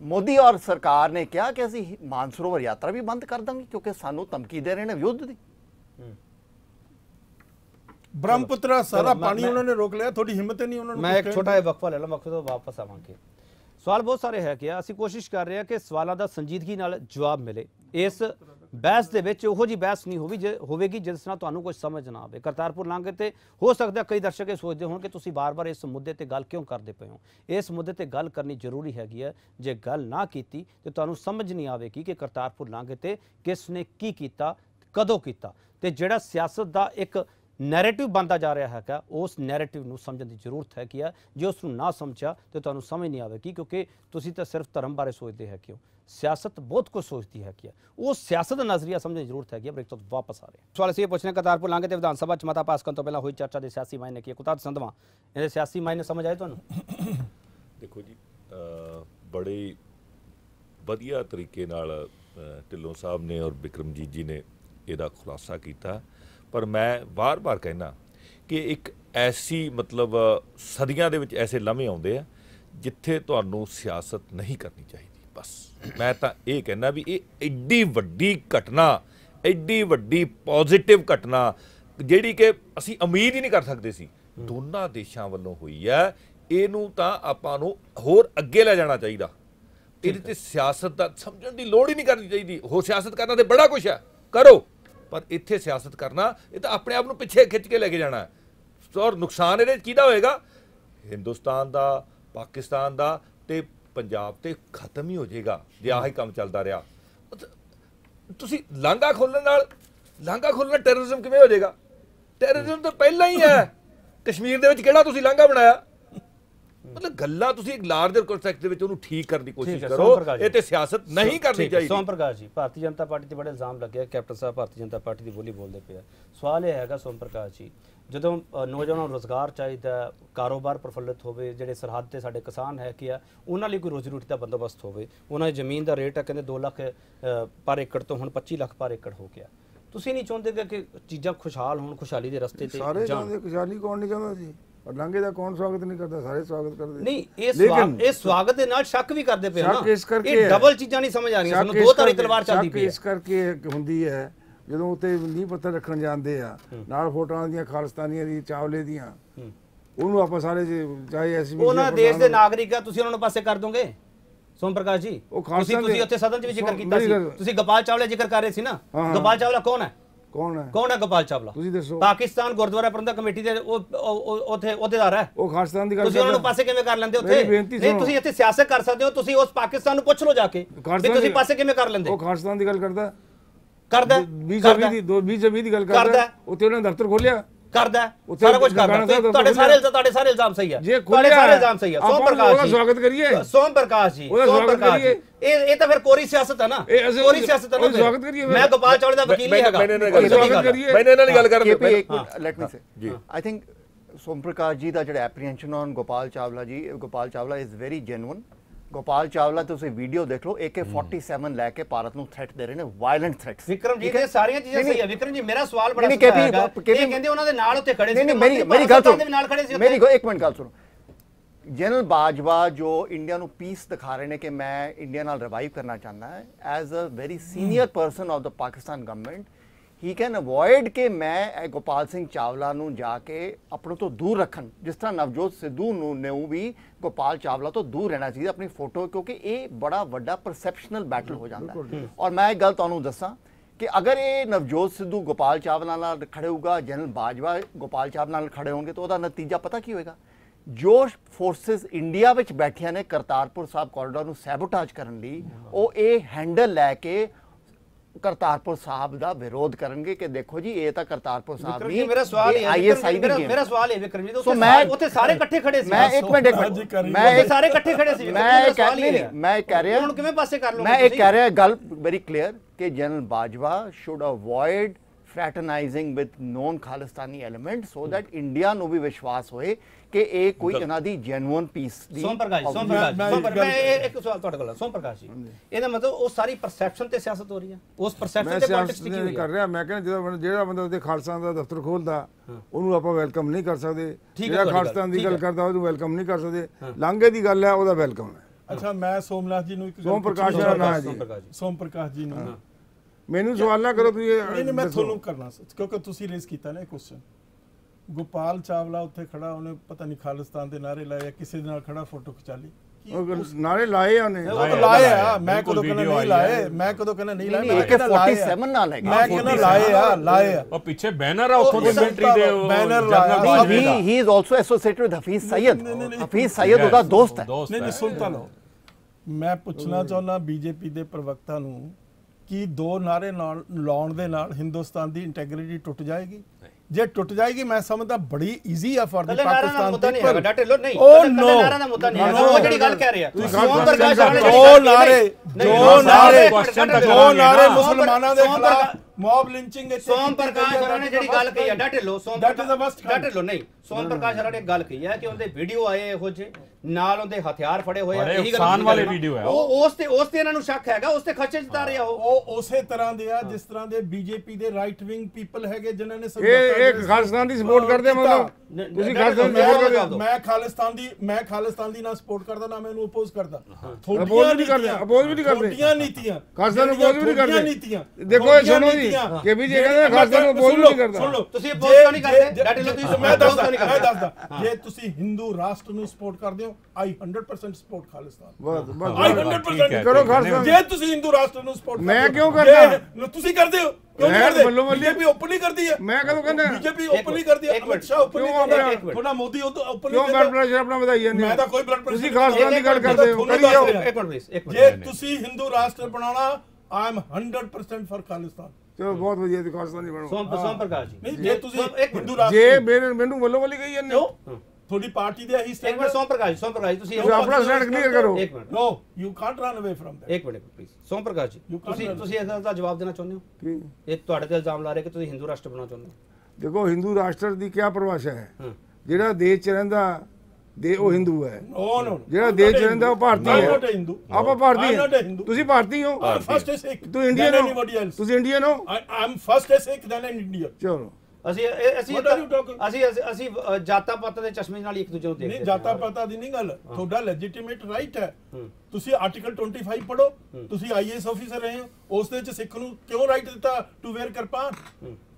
ਮੋਦੀ ਔਰ ਸਰਕਾਰ ਨੇ ਕਿਹਾ ਕਿ ਅਸੀਂ ਮਾਨਸਰੋਵਰ ਯਾਤਰਾ ਵੀ ਬੰਦ ਕਰ ਦਾਂਗੇ ਕਿਉਂਕਿ ਸਾਨੂੰ ਧਮਕੀ ਦੇ ਰਹੇ ਨੇ ਯੁੱਧ ਦੀ? ਬ੍ਰਹਮਪੁੱਤਰਾ ਸਾਰਾ ਪਾਣੀ ਉਹਨਾਂ ਨੇ ਰੋਕ ਲਿਆ ਤੁਹਾਡੀ ਹਿੰਮਤ ਨਹੀਂ ਉਹਨਾਂ ਨੂੰ ਮੈਂ ਇੱਕ ਛੋਟਾ ਜਿਹਾ ਵਕਫਾ ਲੈ ਲਾਂ ਵਕਫੇ ਤੋਂ ਵਾਪਸ ਆਵਾਂਗੇ। ਸਵਾਲ ਬਹੁਤ ਸਾਰੇ ਹੈ ਕਿ ਅਸੀਂ ਕੋਸ਼ਿਸ਼ ਕਰ ਰਹੇ ਹਾਂ ਕਿ ਸਵਾਲਾਂ ਦਾ ਸੰਜੀਦਗੀ ਨਾਲ ਜਵਾਬ ਮਿਲੇ। ਇਸ ਬਹਿਸ ਦੇ ਵਿੱਚ ਉਹੋ ਜੀ ਬਹਿਸ ਨਹੀਂ ਹੋવી ਜੇ ਹੋਵੇਗੀ ਜਿਸ ਨਾਲ ਤੁਹਾਨੂੰ ਕੁਝ ਸਮਝ ਨਾ ਆਵੇ। ਕਰਤਾਰਪੁਰ ਲਾਂਘੇ ਤੇ ਹੋ ਸਕਦਾ ਕਈ ਦਰਸ਼ਕ ਇਹ ਸੋਚਦੇ ਹੋਣ ਕਿ ਤੁਸੀਂ ਬਾਰ-ਬਾਰ ਇਸ ਮੁੱਦੇ ਤੇ ਗੱਲ ਕਿਉਂ ਕਰਦੇ ਪਏ ਹੋ? ਇਸ ਮੁੱਦੇ ਤੇ ਗੱਲ ਕਰਨੀ ਜ਼ਰੂਰੀ ਹੈਗੀ ਹੈ। ਜੇ ਗੱਲ ਨਾ ਕੀਤੀ ਤੇ ਤੁਹਾਨੂੰ ਸਮਝ ਨਹੀਂ ਆਵੇਗੀ ਕਿ ਕਰਤਾਰਪੁਰ ਲਾਂਘੇ ਤੇ ਕਿਸ ਨੇ ਕੀ ਕੀਤਾ ਕਦੋਂ ਕੀਤਾ। ਤੇ ਜਿਹੜਾ ਸਿਆਸਤ ਦਾ ਇੱਕ ਨੈਰੇਟਿਵ ਬਣਦਾ ਜਾ ਰਿਹਾ ਹੈਗਾ, ਉਸ ਨੈਰੇਟਿਵ ਨੂੰ ਸਮਝਣ ਦੀ ਜ਼ਰੂਰਤ ਹੈ ਕਿ ਜੇ ਉਸ ਨੂੰ ਨਾ ਸਮਝਿਆ, ਤੇ ਤੁਹਾਨੂੰ ਸਮਝ ਨਹੀਂ ਆਵੇਗੀ, ਕਿਉਂਕਿ ਤੁਸੀਂ ਤਾਂ ਸਿਰਫ ਧਰਮ ਬਾਰੇ ਸੋਚਦੇ ਹੈ। ਕਿਉਂ ਸਿਆਸਤ ਬਹੁਤ ਕੁਝ ਸੋਚਦੀ ਹੈ ਕਿ ਉਹ ਸਿਆਸਤ ਦਾ ਨਜ਼ਰੀਆ ਸਮਝਣ ਦੀ ਜ਼ਰੂਰਤ ਹੈਗੀ ਹੈ ਬ੍ਰੇਕ ਤੋਂ ਵਾਪਸ ਆ ਰਹੇ। ਸਵਾਲ ਅਸੀਂ ਇਹ ਪੁੱਛਣਾ, ਕਰਤਾਰਪੁਰ ਲਾਂਘੇ ਤੇ ਵਿਧਾਨ ਸਭਾ ਚ ਮਤਾ ਪਾਸ ਕਰਨ ਤੋਂ ਪਹਿਲਾਂ ਹੋਈ ਚਰਚਾ ਦੇ ਸਿਆਸੀ ਮਾਇਨੇ ਕੀ ਹੈ? ਕੁਤਾਬ ਸੰਧਵਾ, ਇਹਦੇ ਸਿਆਸੀ ਮਾਇਨੇ ਸਮਝ ਆਏ ਤੁਹਾਨੂੰ? ਦੇਖੋ ਜੀ ਬੜੇ ਵਧੀਆ ਤਰੀਕੇ ਨਾਲ ਢਿੱਲੋਂ ਸਾਹਿਬ ਨੇ ਔਰ ਬਿਕਰਮਜੀਤ ਜੀ ਨੇ ਇਹਦਾ ਖੁਲਾਸਾ ਕੀਤਾ। ਪਰ ਮੈਂ ਵਾਰ-ਵਾਰ ਕਹਿਣਾ ਕਿ ਇੱਕ ਐਸੀ ਮਤਲਬ ਸਦੀਆਂ ਦੇ ਵਿੱਚ ਐਸੇ ਲਮਹੇ ਆਉਂਦੇ ਆ ਜਿੱਥੇ ਤੁਹਾਨੂੰ ਸਿਆਸਤ ਨਹੀਂ ਕਰਨੀ ਚਾਹੀਦੀ ਬਸ। ਮੈਂ ਤਾਂ ਇਹ ਕਹਿਣਾ ਵੀ ਇਹ ਐਡੀ ਵੱਡੀ ਘਟਨਾ ਐਡੀ ਵੱਡੀ ਪੋਜ਼ਿਟਿਵ ਘਟਨਾ ਜਿਹੜੀ ਕਿ ਅਸੀਂ ਉਮੀਦ ਹੀ ਨਹੀਂ ਕਰ ਸਕਦੇ ਸੀ ਦੋਨਾਂ ਦੇਸ਼ਾਂ ਵੱਲੋਂ ਹੋਈ ਹੈ। ਇਹਨੂੰ ਤਾਂ ਆਪਾਂ ਨੂੰ ਹੋਰ ਅੱਗੇ ਲੈ ਜਾਣਾ ਚਾਹੀਦਾ। ਇਹਦੇ ਤੇ ਸਿਆਸਤ ਦਾ ਸਮਝਣ ਦੀ ਲੋੜ ਹੀ ਨਹੀਂ ਕਰਨੀ ਚਾਹੀਦੀ। ਹੋਰ ਸਿਆਸਤ ਕਰਨਾ ਤੇ ਬੜਾ ਕੁਝ ਹੈ। ਕਰੋ। ਪਰ ਇੱਥੇ ਸਿਆਸਤ ਕਰਨਾ, ਇਹ ਤਾਂ ਆਪਣੇ ਆਪ ਨੂੰ ਪਿੱਛੇ ਖਿੱਚ ਕੇ ਲੈ ਕੇ ਜਾਣਾ ਔਰ ਨੁਕਸਾਨ ਇਹਦੇ 'ਚ ਕਿਹਦਾ ਹੋਏਗਾ? ਹਿੰਦੁਸਤਾਨ ਦਾ, ਪਾਕਿਸਤਾਨ ਦਾ ਤੇ ਪੰਜਾਬ ਤੇ ਖਤਮ ਹੀ ਹੋ ਜਾਏਗਾ। ਜੇ ਆਹੀ ਕੰਮ ਚੱਲਦਾ ਰਿਹਾ। ਤੁਸੀਂ ਲਾਂਘਾ ਖੋਲਣ ਨਾਲ, ਲਾਂਘਾ ਖੋਲਣ ਨਾਲ ਟੈਰਰਿਜ਼ਮ ਕਿਵੇਂ ਹੋ ਜਾਏਗਾ? ਟੈਰਰਿਜ਼ਮ ਤਾਂ ਪਹਿਲਾਂ ਹੀ ਹੈ। ਕਸ਼ਮੀਰ ਦੇ ਵਿੱਚ ਕਿਹੜਾ ਤੁਸੀਂ ਲਾਂਘਾ ਬਣਾਇਆ? ਮਤਲਬ ਗੱਲਾਂ ਤੁਸੀਂ ਇੱਕ ਲਾਰਜਰ ਕੰਟੈਕਸਟ ਦੇ ਵਿੱਚ ਉਹਨੂੰ ਠੀਕ ਕਰਨ ਦੀ ਕੋਸ਼ਿਸ਼ ਕਰੋ। ਇਹ ਤੇ ਸਿਆਸਤ ਨਹੀਂ ਕਰਨੀ ਚਾਹੀਦੀ। ਸੋਮ ਪ੍ਰਕਾਸ਼ ਜੀ ਭਾਰਤੀ ਜਨਤਾ ਪਾਰਟੀ ਤੇ ਬੜੇ ਇਲਜ਼ਾਮ ਲੱਗੇ ਆ, ਕੈਪਟਨ ਸਾਹਿਬ ਭਾਰਤੀ ਜਨਤਾ ਪਾਰਟੀ ਦੀ ਬੋਲੀ ਬੋਲਦੇ ਪਏ ਆ। ਸਵਾਲ ਇਹ ਹੈਗਾ ਸੋਮ ਪ੍ਰਕਾਸ਼ ਜੀ ਜਦੋਂ ਨੌਜਵਾਨਾਂ ਨੂੰ ਰੋਜ਼ਗਾਰ ਚਾਹੀਦਾ ਕਾਰੋਬਾਰ ਪ੍ਰਫੁੱਲਿਤ ਹੋਵੇ ਜਿਹੜੇ ਸਰਹੱਦ ਤੇ ਸਾਡੇ ਕਿਸਾਨ ਹੈ ਕਿ ਆ ਉਹਨਾਂ ਲਈ ਕੋਈ ਰੋਜ਼ੀ ਰੋਟੀ ਦਾ ਬੰਦੋਬਸਤ ਹੋਵੇ ਉਹਨਾਂ ਦੀ ਜ਼ਮੀਨ ਦਾ ਰੇਟ ਹੈ ਕਹਿੰਦੇ 2 ਲੱਖ ਪਰ ਏਕੜ ਤੋਂ ਹੁਣ 25 ਲੱਖ ਪਰ ਏਕੜ ਹੋ ਗਿਆ। ਤੁਸੀਂ ਨਹੀਂ ਚਾਹੁੰਦੇ ਕਿ- ਚੀਜ਼ਾਂ ਖੁਸ਼ਹਾਲ ਹੋਣ ਖੁਸ਼ਹਾਲੀ ਦੇ ਰਸਤੇ ਤੇ ਸਾਰੇ ਜਾਣ? ਚਾਹੁੰਦੇ ਖੁਸ਼ਹਾਲੀ ਕੌਣ ਨਹੀਂ ਚਾਹੁੰਦਾ ਜੀ? ਔਰ ਲਾਂਘੇ ਦਾ ਕੌਣ ਸਵਾਗਤ ਨਹੀਂ ਕਰਦਾ? ਸਾਰੇ ਸਵਾਗਤ ਕਰਦੇ। ਨਹੀਂ ਇਹ ਸਵਾਗਤ ਇਹ ਸਵਾਗਤ ਦੇ ਨਾਲ ਸ਼ੱਕ ਵੀ ਕਰਦੇ ਪਏ ਨਾ। ਇਸ ਕਰਕੇ ਇਹ। ਡਬਲ ਚੀਜ਼ਾਂ ਨਹੀਂ ਸਮਝ ਆ ਰਹੀਆਂ। ਸਾਨੂੰ ਦੋ ਕਰਕੇ- ਤਲਵਾਰ ਚੱਲਦੀ ਪਈ ਹੈ। ਇਸ ਕਰਕੇ ਹੁੰਦੀ ਹੈ ਜਦੋਂ ਉੱਤੇ ਨੀਂਹ ਪੱਥਰ ਰੱਖਣ ਜਾਂਦੇ ਆ ਨਾਲ ਫੋਟੋਆਂ ਦੀਆਂ ਖਾਲਸਤਾਨੀਆਂ ਦੀ ਚਾਵਲੇ ਦੀਆਂ। ਉਹਨੂੰ ਆਪਾਂ ਸਾਰੇ ਜੇ- ਚਾਹੇ ਐਸੀ ਉਹਨਾਂ ਦੇਸ਼ ਦੇ ਨਾਗਰਿਕ ਆ ਤੁਸੀਂ ਉਹਨਾਂ ਨੂੰ ਪਾਸੇ ਕਰ ਦੋਗੇ? ਸੋਮ ਪ੍ਰਕਾਸ਼ ਜੀ ਉਹ ਤੁਸੀਂ ਤੁਸੀਂ ਉੱਥੇ ਸਦਨ 'ਚ ਵੀ ਜ਼ਿਕਰ ਕੀਤਾ ਸੀ। ਤੁਸੀਂ ਗੋਪਾਲ ਚਾਵਲਾ ਜ਼ਿਕਰ ਕਰ ਰਹੇ ਸੀ ਨਾ। ਗੋਪਾਲ ਚਾਵਲਾ ਕੌਣ ਹੈ? ਕੌਣ ਹੈ ਕੌਣ ਹੈ ਗੋਪਾਲ ਚਾਵਲਾ ਤੁਸੀਂ ਦੱਸੋ ਪਾਕਿਸਤਾਨ ਗੁਰਦੁਆਰਾ ਪ੍ਰਬੰਧਕ ਕਮੇਟੀ ਦੇ ਉਹ ਉੱਥੇ ਅਹੁਦੇਦਾਰ ਹੈ ਉਹ ਖਾਲਸਤਾਨ ਦੀ ਗੱਲ ਤੁਸੀਂ ਉਹਨਾਂ ਨੂੰ। ਪਾਸੇ ਕਿਵੇਂ ਕਰ ਲੈਂਦੇ ਉੱਥੇ ਨਹੀਂ। ਤੁਸੀਂ ਇੱਥੇ ਸਿਆਸਤ ਕਰ ਸਕਦੇ ਹੋ ਤੁਸੀਂ ਉਸ ਪਾਕਿਸਤਾਨ ਨੂੰ ਪੁੱਛ ਲਓ ਜਾ ਕੇ ਵੀ ਤੁਸੀਂ ਪਾਸੇ ਕਿਵੇਂ ਕਰ ਲੈਂਦੇ ਉਹ ਖਾਲਸਤਾਨ ਦੀ ਗੱਲ ਕਰਦਾ ਕਰਦਾ ਹੈ? 20 ਕਰਦਾ ਹੈ? ਦੀ 20 20 ਦੀ ਗੱਲ ਕਰਦਾ। ਉੱਥੇ ਉਹਨਾਂ ਦਫ਼ਤਰ ਖੋਲਿਆ ਕਰਦਾ ਸਾਰਾ ਕੁਝ ਕਰਦਾ। ਤੁਹਾਡੇ। ਸਾਰੇ ਇਲਜ਼ਾਮ ਤੁਹਾਡੇ ਸਾਰੇ ਇਲਜ਼ਾਮ ਸਹੀ ਹੈ ਜੇ ਤੁਹਾਡੇ ਸਾਰੇ ਇਲਜ਼ਾਮ ਸਹੀ ਹੈ ਸੋਮ ਪ੍ਰਕਾਸ਼ ਜੀ ਸਵਾਗਤ ਕਰੀਏ। ਸੋਮ ਪ੍ਰਕਾਸ਼ ਜੀ ਸੋਮ ਪ੍ਰਕਾਸ਼ ਜੀ। ਇਹ ਇਹ ਤਾਂ ਫਿਰ ਕੋਰੀ ਸਿਆਸਤ ਹੈ ਨਾ ਕੋਰੀ ਸਿਆਸਤ ਹੈ ਨਾ। ਸਵਾਗਤ ਕਰੀਏ। ਮੈਂ ਗੋਪਾਲ ਚਾਵਲੇ ਦਾ ਵਕੀਲ ਨਹੀਂ ਹੈਗਾ ਮੈਨੇ ਇਹਨਾਂ ਨਾਲ ਗੱਲ ਕਰਨ ਦਿਓ। ਇੱਕ minute let me say I think Som Prakash ji ਦਾ ਜਿਹੜਾ apprehension on Gopal Chawla ji Gopal Chawla is very genuine Gopal Chawla ਤੁਸੀਂ ਵੀਡੀਓ ਦੇਖ ਲਓ AK47 ਲੈ ਕੇ ਭਾਰਤ ਨੂੰ ਥ੍ਰੈਟ ਦੇ ਰਹੇ ਨੇ ਵਾਇਲੈਂਟ ਥ੍ਰੈਟਸ ਵਿਕਰਮ ਜੀ ਇਹ ਸਾਰੀਆਂ ਚੀਜ਼ਾਂ ਸਹੀ ਹੈ ਵਿਕਰਮ ਜੀ ਮੇਰਾ ਸਵਾਲ ਬੜਾ ਹੈਗਾ। KP ਇਹ ਕਹਿੰਦੇ ਉਹਨਾਂ ਦੇ ਨਾਲ ਉੱਥੇ ਖੜੇ ਨਹੀਂ ਸੀ, ਮੇਰੀ ਮੇਰੀ ਗੱਲ ਸੁਣੋ। ਮੇਰੀ ਇੱਕ ਮਿੰਟ ਗੱਲ ਸੁਣੋ। ਜਨਰਲ ਬਾਜਵਾ ਜੋ ਇੰਡੀਆ ਨੂੰ ਪੀਸ ਦਿਖਾ ਰਹੇ ਨੇ ਕਿ ਮੈਂ ਇੰਡੀਆ ਨਾਲ ਰਿਵਾਈਵ ਕਰਨਾ ਚਾਹੁੰਦਾ ਹੈ as a very senior person of the Pakistan government he can avoid ਕਿ ਮੈਂ ਗੋਪਾਲ ਸਿੰਘ ਚਾਵਲਾ ਨੂੰ ਜਾ ਕੇ ਆਪਣੇ ਤੋਂ ਦੂਰ ਰੱਖਣ ਜਿਸ ਤਰ੍ਹਾਂ ਨਵਜੋਤ ਸਿੱਧੂ ਨੂੰ ਨੇ ਵੀ ਗੋਪਾਲ ਚਾਵਲਾ ਤੋਂ ਦੂਰ ਰਹਿਣਾ ਚਾਹੀਦਾ ਆਪਣੀ ਫੋਟੋ ਕਿਉਂਕਿ ਇਹ ਬੜਾ ਵੱਡਾ ਪਰਸੈਪਸ਼ਨਲ ਬੈਟਲ ਹੋ ਜਾਂਦਾ। ਔਰ ਮੈਂ ਇੱਕ ਗੱਲ ਤੁਹਾਨੂੰ ਦੱਸਾਂ ਕਿ ਅਗਰ ਇਹ ਨਵਜੋਤ ਸਿੱਧੂ ਗੋਪਾਲ ਚਾਵਲਾ ਨਾਲ ਖੜੇ ਹੋਊਗਾ ਜਨਰਲ ਬਾਜਵਾ ਗੋਪਾਲ ਚਾਵਲਾ ਨਾਲ ਖੜੇ ਹੋਣਗੇ ਤਾਂ ਉਹਦਾ ਨਤੀਜਾ ਪਤਾ ਕੀ ਹੋਏਗਾ? ਜੋ ਫੋਰਸਸ ਇੰਡੀਆ ਵਿੱਚ ਬੈਠੀਆਂ ਨੇ ਕਰਤਾਰਪੁਰ ਸਾਹਿਬ ਕੋਰੀਡੋਰ ਨੂੰ ਸੈਬੋਟੇਜ ਕਰਨ ਲਈ ਉਹ ਇਹ ਹੈਂਡਲ ਲੈ ਕੇ ਕਰਤਾਰਪੁਰ ਸਾਹਿਬ ਦਾ ਵਿਰੋਧ ਕਰਨਗੇ ਕਿ ਦੇਖੋ ਜੀ ਇਹ ਤਾਂ ਕਰਤਾਰਪੁਰ ਸਾਹਿਬ ਨਹੀਂ ਮੇਰਾ ਸਵਾਲ ਇਹ ਹੈ ਆਈਐਸਆਈ ਦੀ ਮੇਰਾ ਸਵਾਲ ਇਹ ਹੈ ਵਿਕਰਮ ਜੀ ਸੋ ਉੱਥੇ ਉੱਥੇ ਸਾਰੇ ਇਕੱਠੇ ਖੜੇ ਸੀ ਮੈਂ ਇੱਕ ਮਿੰਟ ਮੈਂ ਉੱਥੇ ਇੱਕ ਸਾਰੇ ਇਕੱਠੇ ਖੜੇ ਸੀ ਮੈਂ ਇਹ ਕਹਿ ਇਹ ਨਹੀਂ। ਮੈਂ ਇਹ ਕਹਿ ਰਿਹਾ ਨੂੰ ਕਿਵੇਂ ਪਾਸੇ ਕਰ ਲਓਗੇ ਮੈਂ ਇਹ? ਕਹਿ ਰਿਹਾ ਗੱਲ ਵੈਰੀ ਕਲੀਅਰ ਕਿ general Bajwa should avoid fraternising with known Khalistani element so that India ਨੂੰ ਵੀ ਵਿਸ਼ਵਾਸ ਹੋਏ ਕਿ ਇਹ ਕੋਈ ਇਹਨਾਂ ਦੀ ਜੈਨੂਇਨ ਪੀਸ ਦੀ ਸੋਮ ਪ੍ਰਕਾਸ਼ ਜੀ, ਸੋਮ ਪ੍ਰਕਾਸ਼ ਮੈਂ ਸੋਮ ਪ੍ਰਕਾਸ਼ ਮੈਂ ਇੱਕ ਸਵਾਲ ਤੁਹਾਡੇ ਕੋਲ ਸੋਮ ਪ੍ਰਕਾਸ਼ ਜੀ। ਇਹਦਾ ਮਤਲਬ ਉਹ ਸਾਰੀ ਪਰਸੈਪਸ਼ਨ ਤੇ ਸਿਆਸਤ ਹੋ ਰਹੀ ਹੈ ਉਸ ਪਰਸੈਪਸ਼ਨ ਤੇ ਪੋਲਿਟਿਕਸ ਟਿਕੀ ਹੋਈ ਕਰ ਹੈ ਰਿਹਾ ਮੈਂ ਕਹਿੰਦਾ ਜਿਹੜਾ ਬੰਦਾ ਜਿਹੜਾ ਬੰਦਾ ਉਹਦੇ ਖਾਲਸਾ ਦਾ ਦਫ਼ਤਰ ਖੋਲਦਾ ਉਹਨੂੰ ਆਪਾਂ ਵੈਲਕਮ ਨਹੀਂ ਕਰ ਸਕਦੇ। ਠੀਕ ਹੈ ਜਿਹੜਾ ਖਾਲਸਤਾਨ ਦੀ ਗੱਲ। ਕਰਦਾ ਉਹਨੂੰ ਵੈਲਕਮ ਨਹੀਂ ਕਰ ਸਕਦੇ। ਲਾਂਘੇ ਦੀ ਗੱਲ ਹੈ ਉਹਦਾ ਵੈਲਕਮ ਹੈ। ਅੱਛਾ ਮੈਂ ਸੋਮਨਾਥ ਜੀ ਨੂੰ ਇੱਕ ਸੋਮ ਪ੍ਰਕਾਸ਼ ਦਾ ਨਾਂ ਹੈ ਸੋਮ ਜੀ। ਸੋਮ ਪ੍ਰਕਾਸ਼ ਜੀ ਨੂੰ। ਮੈਨੂੰ ਸਵਾਲ ਨਾ ਕਰੋ ਤੁਸੀਂ ਇਹ ਨਹੀਂ ਨਹੀਂ ਮੈਂ। ਤੁਹਾਨੂੰ ਕਰਨਾ ਸੀ ਕਿਉਂਕਿ ਤੁਸੀਂ ਰੇਜ਼ ਕੀਤਾ ਨਾ ਇਹ ਕੁਐਸਚਨ ਗੋਪਾਲ ਚਾਵਲਾ ਉੱਥੇ ਖੜਾ ਉਹਨੇ ਪਤਾ ਨਹੀਂ ਖਾਲਿਸਤਾਨ ਦੇ ਨਾਰੇ ਲਾਏ ਜਾਂ ਕਿਸੇ ਦੇ ਨਾਲ ਖੜਾ ਫੋਟੋ ਖਿਚਾ ਲਈ ਨਾਰੇ ਲਾਏ ਆ ਉਹਨੇ ਉਹ ਤਾਂ ਲਾਏ ਆ ਮੈਂ ਕਦੋਂ ਕਹਿੰਦਾ ਨਹੀਂ ਲਾਏ ਹੈ। ਮੈਂ ਕਦੋਂ ਕਹਿੰਦਾ ਨਹੀਂ ਲਾਏ ਨਹੀਂ, ਮੈਂ ਕਹਿੰਦਾ ਲਾਏ ਆ। AK47 ਨਾਲ ਹੈਗਾ। ਮੈਂ ਕਹਿੰਦਾ ਲਾਏ ਆ ਲਾਏ ਆ ਉਹ ਪਿੱਛੇ ਬੈਨਰ ਆ ਉੱਥੋਂ ਦੀ ਮਿਲਟਰੀ ਦੇ ਉਹ ਬੈਨਰ ਲਾਇਆ। ਬਾਜਵੇ he the. he is also associated with Hafiz ਸੈਦ ਨਹੀਂ, ਨਹੀਂ, ਨਹੀਂ। ਹਫੀਜ਼ ਸੈਦ ਉਹਦਾ ਦੋਸਤ ਹੈ ਨਹੀਂ ਨਹੀਂ ਹੈ। ਸੁਣ ਤਾਂ ਲਓ ਮੈਂ ਪੁੱਛਣਾ ਚਾਹੁੰਦਾ ਬੀਜੇਪੀ ਦੇ ਪ੍ਰਵਕਤਾ ਨੂੰ ਕਿ ਦੋ ਨਾਰੇ ਨਾਲ- ਲਾਉਣ ਦੇ ਨਾਲ ਹਿੰਦੁਸਤਾਨ ਦੀ ਇੰਟੈਗ੍ਰਿਟੀ ਟੁੱਟ ਜਾਏਗੀ ਜੇ ਟੁੱਟ ਜਾਏਗੀ ਮੈਂ ਸਮਝਦਾ ਬੜੀ ਈਜ਼ੀ ਆ ਫॉर ਦੀ ਪਾਕਿਸਤਾਨ ਮੁੱਦਾ ਨਹੀਂ। ਹੈਗਾ ਡਾਟੇ ਲੋ ਨਹੀਂ ਕੱਲੇ no. ਨਾਰਾ ਦਾ ਮੁੱਦਾ ਨਹੀਂ ਹੈਗਾ. ਉਹ ਜਿਹੜੀ ਗੱਲ ਕਹਿ ਰਿਹਾ ਤੁਸੀਂ ਸੋਮ ਪ੍ਰਕਾਸ਼ ਵਾਲੇ ਗੱਲ ਨਾਰੇ ਸੋਮ ਨਾਰੇ ਕਰਾਂਗੇ ਨਾਰੇ ਨਾ। ਮੁਸਲਮਾਨਾਂ ਦੇ ਖਿਲਾਫ ਮੌਬ ਲਿੰਚਿੰਗ ਸੋਮ ਪ੍ਰਕਾਸ਼ ਉਹਨਾਂ ਨੇ ਜਿਹੜੀ ਗੱਲ ਕਹੀ ਹੈ ਡਾਟੇ ਲੋ ਸੋਮ is the worst crime. ਡਾਟੇ ਲੋ ਨਹੀਂ ਸੋਨ ਪ੍ਰਕਾਸ਼ ਹਰਾ ਨੇ ਇੱਕ ਗੱਲ ਕਹੀ ਹੈ ਕਿ ਉਹਦੇ ਵੀਡੀਓ ਆਏ ਇਹੋ ਜਿਹੇ ਨਾਲ ਉਹਦੇ ਹਥਿਆਰ ਫੜੇ ਹੋਏ ਆ ਇਹੀ ਗੱਲ ਨੁਕਸਾਨ ਵਾਲੇ video ਹੈ ਉਹ ਉਸ ਤੇ ਉਸ ਤੇ ਇਹਨਾਂ ਨੂੰ ਸ਼ੱਕ ਹੈਗਾ ਉਸ ਤੇ ਖਰਚੇ ਜਿਤਾ ਰਿਹਾ ਉਹ। ਉਹ ਉਸੇ ਤਰ੍ਹਾਂ ਦੇ ਆ ਜਿਸ ਤਰ੍ਹਾਂ ਦੇ ਬੀਜੇਪੀ ਦੇ ਰਾਈਟ ਵਿੰਗ ਪੀਪਲ ਹੈਗੇ ਜਿਨ੍ਹਾਂ ਨੇ ਇਹ ਇੱਕ ਖਾਲਿਸਤਾਨ ਦੀ support ਕਰਦੇ ਆ ਮਤਲਬ? ਤੁਸੀਂ ਖਾਲਿਸਤਾਨ ਦੀ support ਕਰਦੇ? ਮੈਂ ਖਾਲਿਸਤਾਨ ਦੀ ਮੈਂ ਖਾਲਿਸਤਾਨ ਦੀ ਨਾ ਸਪੋਰਟ ਕਰਦਾ ਨਾ ਮੈਂ ਇਹਨੂੰ ਅਪੋਜ਼ ਕਰਦਾ। ਵੀ ਨਹੀਂ ਕਰਦੇ, oppose ਵੀ ਨਹੀਂ ਕਰਦੇ। ਤੁਹਾਡੀਆਂ ਨੀਤੀਆਂ। ਖਾਲਿਸਤਾਨ ਨੂੰ oppose ਵੀ ਨਹੀਂ ਕਰਦੇ। ਦੇਖੋ ਇਹ ਸੁਣੋ ਜੀ, ਨੀਤੀਆਂ। ਕਿ ਵੀ ਜੇ ਕਹਿੰਦੇ ਖਾਲਿਸਤਾਨ ਨੂੰ ਲਓ, ਨਹੀਂ ਕਰਦਾ। ਸੁਣ ਲਓ। ਤੁਸੀਂ ਜੇ- ਕਿਉਂ ਨਹੀਂ ਜੇ- ਕਰਦੇ? ਜੇ- ਡੈਡੀ ਲਓ, ਤੁਸੀਂ ਮੈਂ ਦੱਸਦਾ ਮੈਂ? ਦੱਸਦਾ ਜੇ ਤੁਸੀਂ ਹਿੰਦੂ ਰਾਸ਼ਟਰ ਨੂੰ ਸਪੋਰਟ ਕਰਦੇ ਹੋ ਆਈ 100% ਸਪੋਰਟ ਖਾਲਿਸਤਾਨ ਬਸ ਬਸ ਆਈ ਬਸ। 100% ਕਰੋ ਖਾਲਿਸਤਾਨ ਜੇ ਤੁਸੀਂ ਹਿੰਦੂ ਰਾਸ਼ਟਰ ਨੂੰ ਸਪੋਰਟ ਮੈਂ ਕਿਉਂ ਕਰਦਾ? ਤੁਸੀਂ ਕਰਦੇ ਹੋ ਕਿਉਂ ਕਰਦੇ ਬੱਲੋ ਬੱਲੀ- ਬੀਜੇਪੀ ਓਪਨਲੀ ਕਰਦੀ ਹੈ ਮੈਂ ਕਦੋਂ ਕਹਿੰਦਾ ਬੀਜੇਪੀ ਓਪਨਲੀ ਕਰਦੀ ਹੈ ਇੱਕ ਅਮਿਤ ਮਿੰਟ, ਸ਼ਾਹ ਓਪਨਲੀ ਕਰਦਾ ਆਪਣਾ- ਇੱਕ ਮਿੰਟ। ਥੋੜਾ ਮੋਦੀ ਓਪਨਲੀ ਕਿਉਂ ਬਲੱਡ ਪ੍ਰੈਸ਼ਰ ਆਪਣਾ ਵਧਾਈ ਜਾਂਦੇ ਮੈਂ ਹੋ? ਤਾਂ ਕੋਈ ਬਲੱਡ ਪ੍ਰੈਸ਼ਰ ਤੁਸੀਂ ਖਾਲਿਸਤਾਨ ਦੀ ਗੱਲ ਕਰਦੇ ਹੋ ਕਰੀ ਜਾਓ ਇੱਕ ਮਿੰਟ ਪਲੀਜ਼ ਇੱਕ ਜੇ ਮਿੰਟ ਤੁਸੀਂ ਹਿੰਦੂ ਰਾਸ਼ਟਰ ਬਣਾਉਣਾ ਆਈ ਐਮ 100% ਫॉर ਖਾਲਿਸਤਾਨ ਚਲੋ ਬਹੁਤ ਵਧੀਆ ਜੀ ਖਾਲਿਸਤਾਨ ਦੀ ਬਣੋ। ਸੋਮ ਸੋਮ ਪ੍ਰਕਾਸ਼ ਜੀ। ਨਹੀਂ ਜੇ ਤੁਸੀਂ ਹਿੰਦੂ ਜੇ ਰਾਸ਼ਟਰ ਮੇਰੇ ਮੈਨੂੰ ਵੱਲੋਂ ਵੱਲੀ ਕਹੀ ਜਾਂਦੇ ਹੋ। ਤੁਹਾਡੀ ਪਾਰਟੀ ਦੇ ਇੱਕ ਸਟੈਂਡ ਸੋਮ ਪ੍ਰਕਾਸ਼ ਸੋਮ ਪ੍ਰਕਾਸ਼ ਜੀ, ਤੁਸੀਂ ਆਪਣਾ ਸਟੈਂਡ ਕਲੀਅਰ ਕਰੋ। ਇੱਕ minute. No you can't run away from that ਇੱਕ ਮਿੰਟ ਪਲੀਜ਼ ਸੋਮ ਪ੍ਰਕਾਸ਼ ਜੀ ਤੁਸੀਂ. ਤੁਸੀਂ ਇਸ ਦਾ ਜਵਾਬ ਦੇਣਾ ਚਾਹੁੰਦੇ ਹੋ? ਕੀ? ਇਹ ਤੁਹਾਡੇ ਤੇ ਇਲਜ਼ਾਮ ਲਾ ਰਹੇ ਕਿ ਤੁਸੀਂ ਹਿੰਦੂ ਰਾਸ਼ਟਰ ਬਣਾਉਣਾ ਚਾਹੁੰਦੇ ਹੋ? ਦੇਖੋ ਹਿੰਦੂ ਰਾਸ਼ਟਰ ਦੀ ਕੀ ਪਰਿਭਾਸ਼ਾ ਹਾਂ। ਜਿਹੜਾ ਦੇਸ਼ ਚ ਰਹਿੰਦਾ ਦੇ ਉਹ ਹਿੰਦੂ ਹੈ। ਨੋ ਨੋ ਜਿਹੜਾ ਦੇਸ਼ ਚ ਰਹਿੰਦਾ ਉਹ ਭਾਰਤੀ ਆਈ ਹੈ। ਨਾਟ ਹਿੰਦੂ ਆਪਾਂ ਭਾਰਤੀ ਹਾਂ. ਤੁਸੀਂ ਭਾਰਤੀ ਹੋ। ਫਸਟ ਸਿੱਖ ਤੂੰ ਇੰਡੀਅਨ ਹੋ। ਤੁਸੀਂ ਇੰਡੀਅਨ ਹੋ? I I'm first a Sikh then an Indian. ਚਲੋ। ਅਸੀਂ ਅਸੀਂ? ਅਸੀਂ ਅਸੀਂ- ਜਾਤਾਂ ਪਾਤਾਂ ਦੇ ਚਸ਼ਮੇ ਨਾਲ ਇੱਕ ਦੂਜੇ ਨੂੰ ਦੇਖਦੇ ਨਹੀਂ ਜਾਤਾ ਪਤਾ ਦੀ ਨਹੀਂ ਗੱਲ। ਤੁਹਾਡਾ ਲੈਜੀਟੀਮੇਟ ਰਾਈਟ ਹੈ। ਤੁਸੀਂ ਆਰਟੀਕਲ 25 ਪੜੋ ਤੁਸੀਂ ਆਈਏਐਸ ਆਫੀਸਰ ਰਹੇ ਹੋ। ਉਸ ਦੇ ਵਿੱਚ ਸਿੱਖ ਨੂੰ ਕਿਉਂ ਰਾਈਟ ਦਿੱਤਾ? To wear kirpan.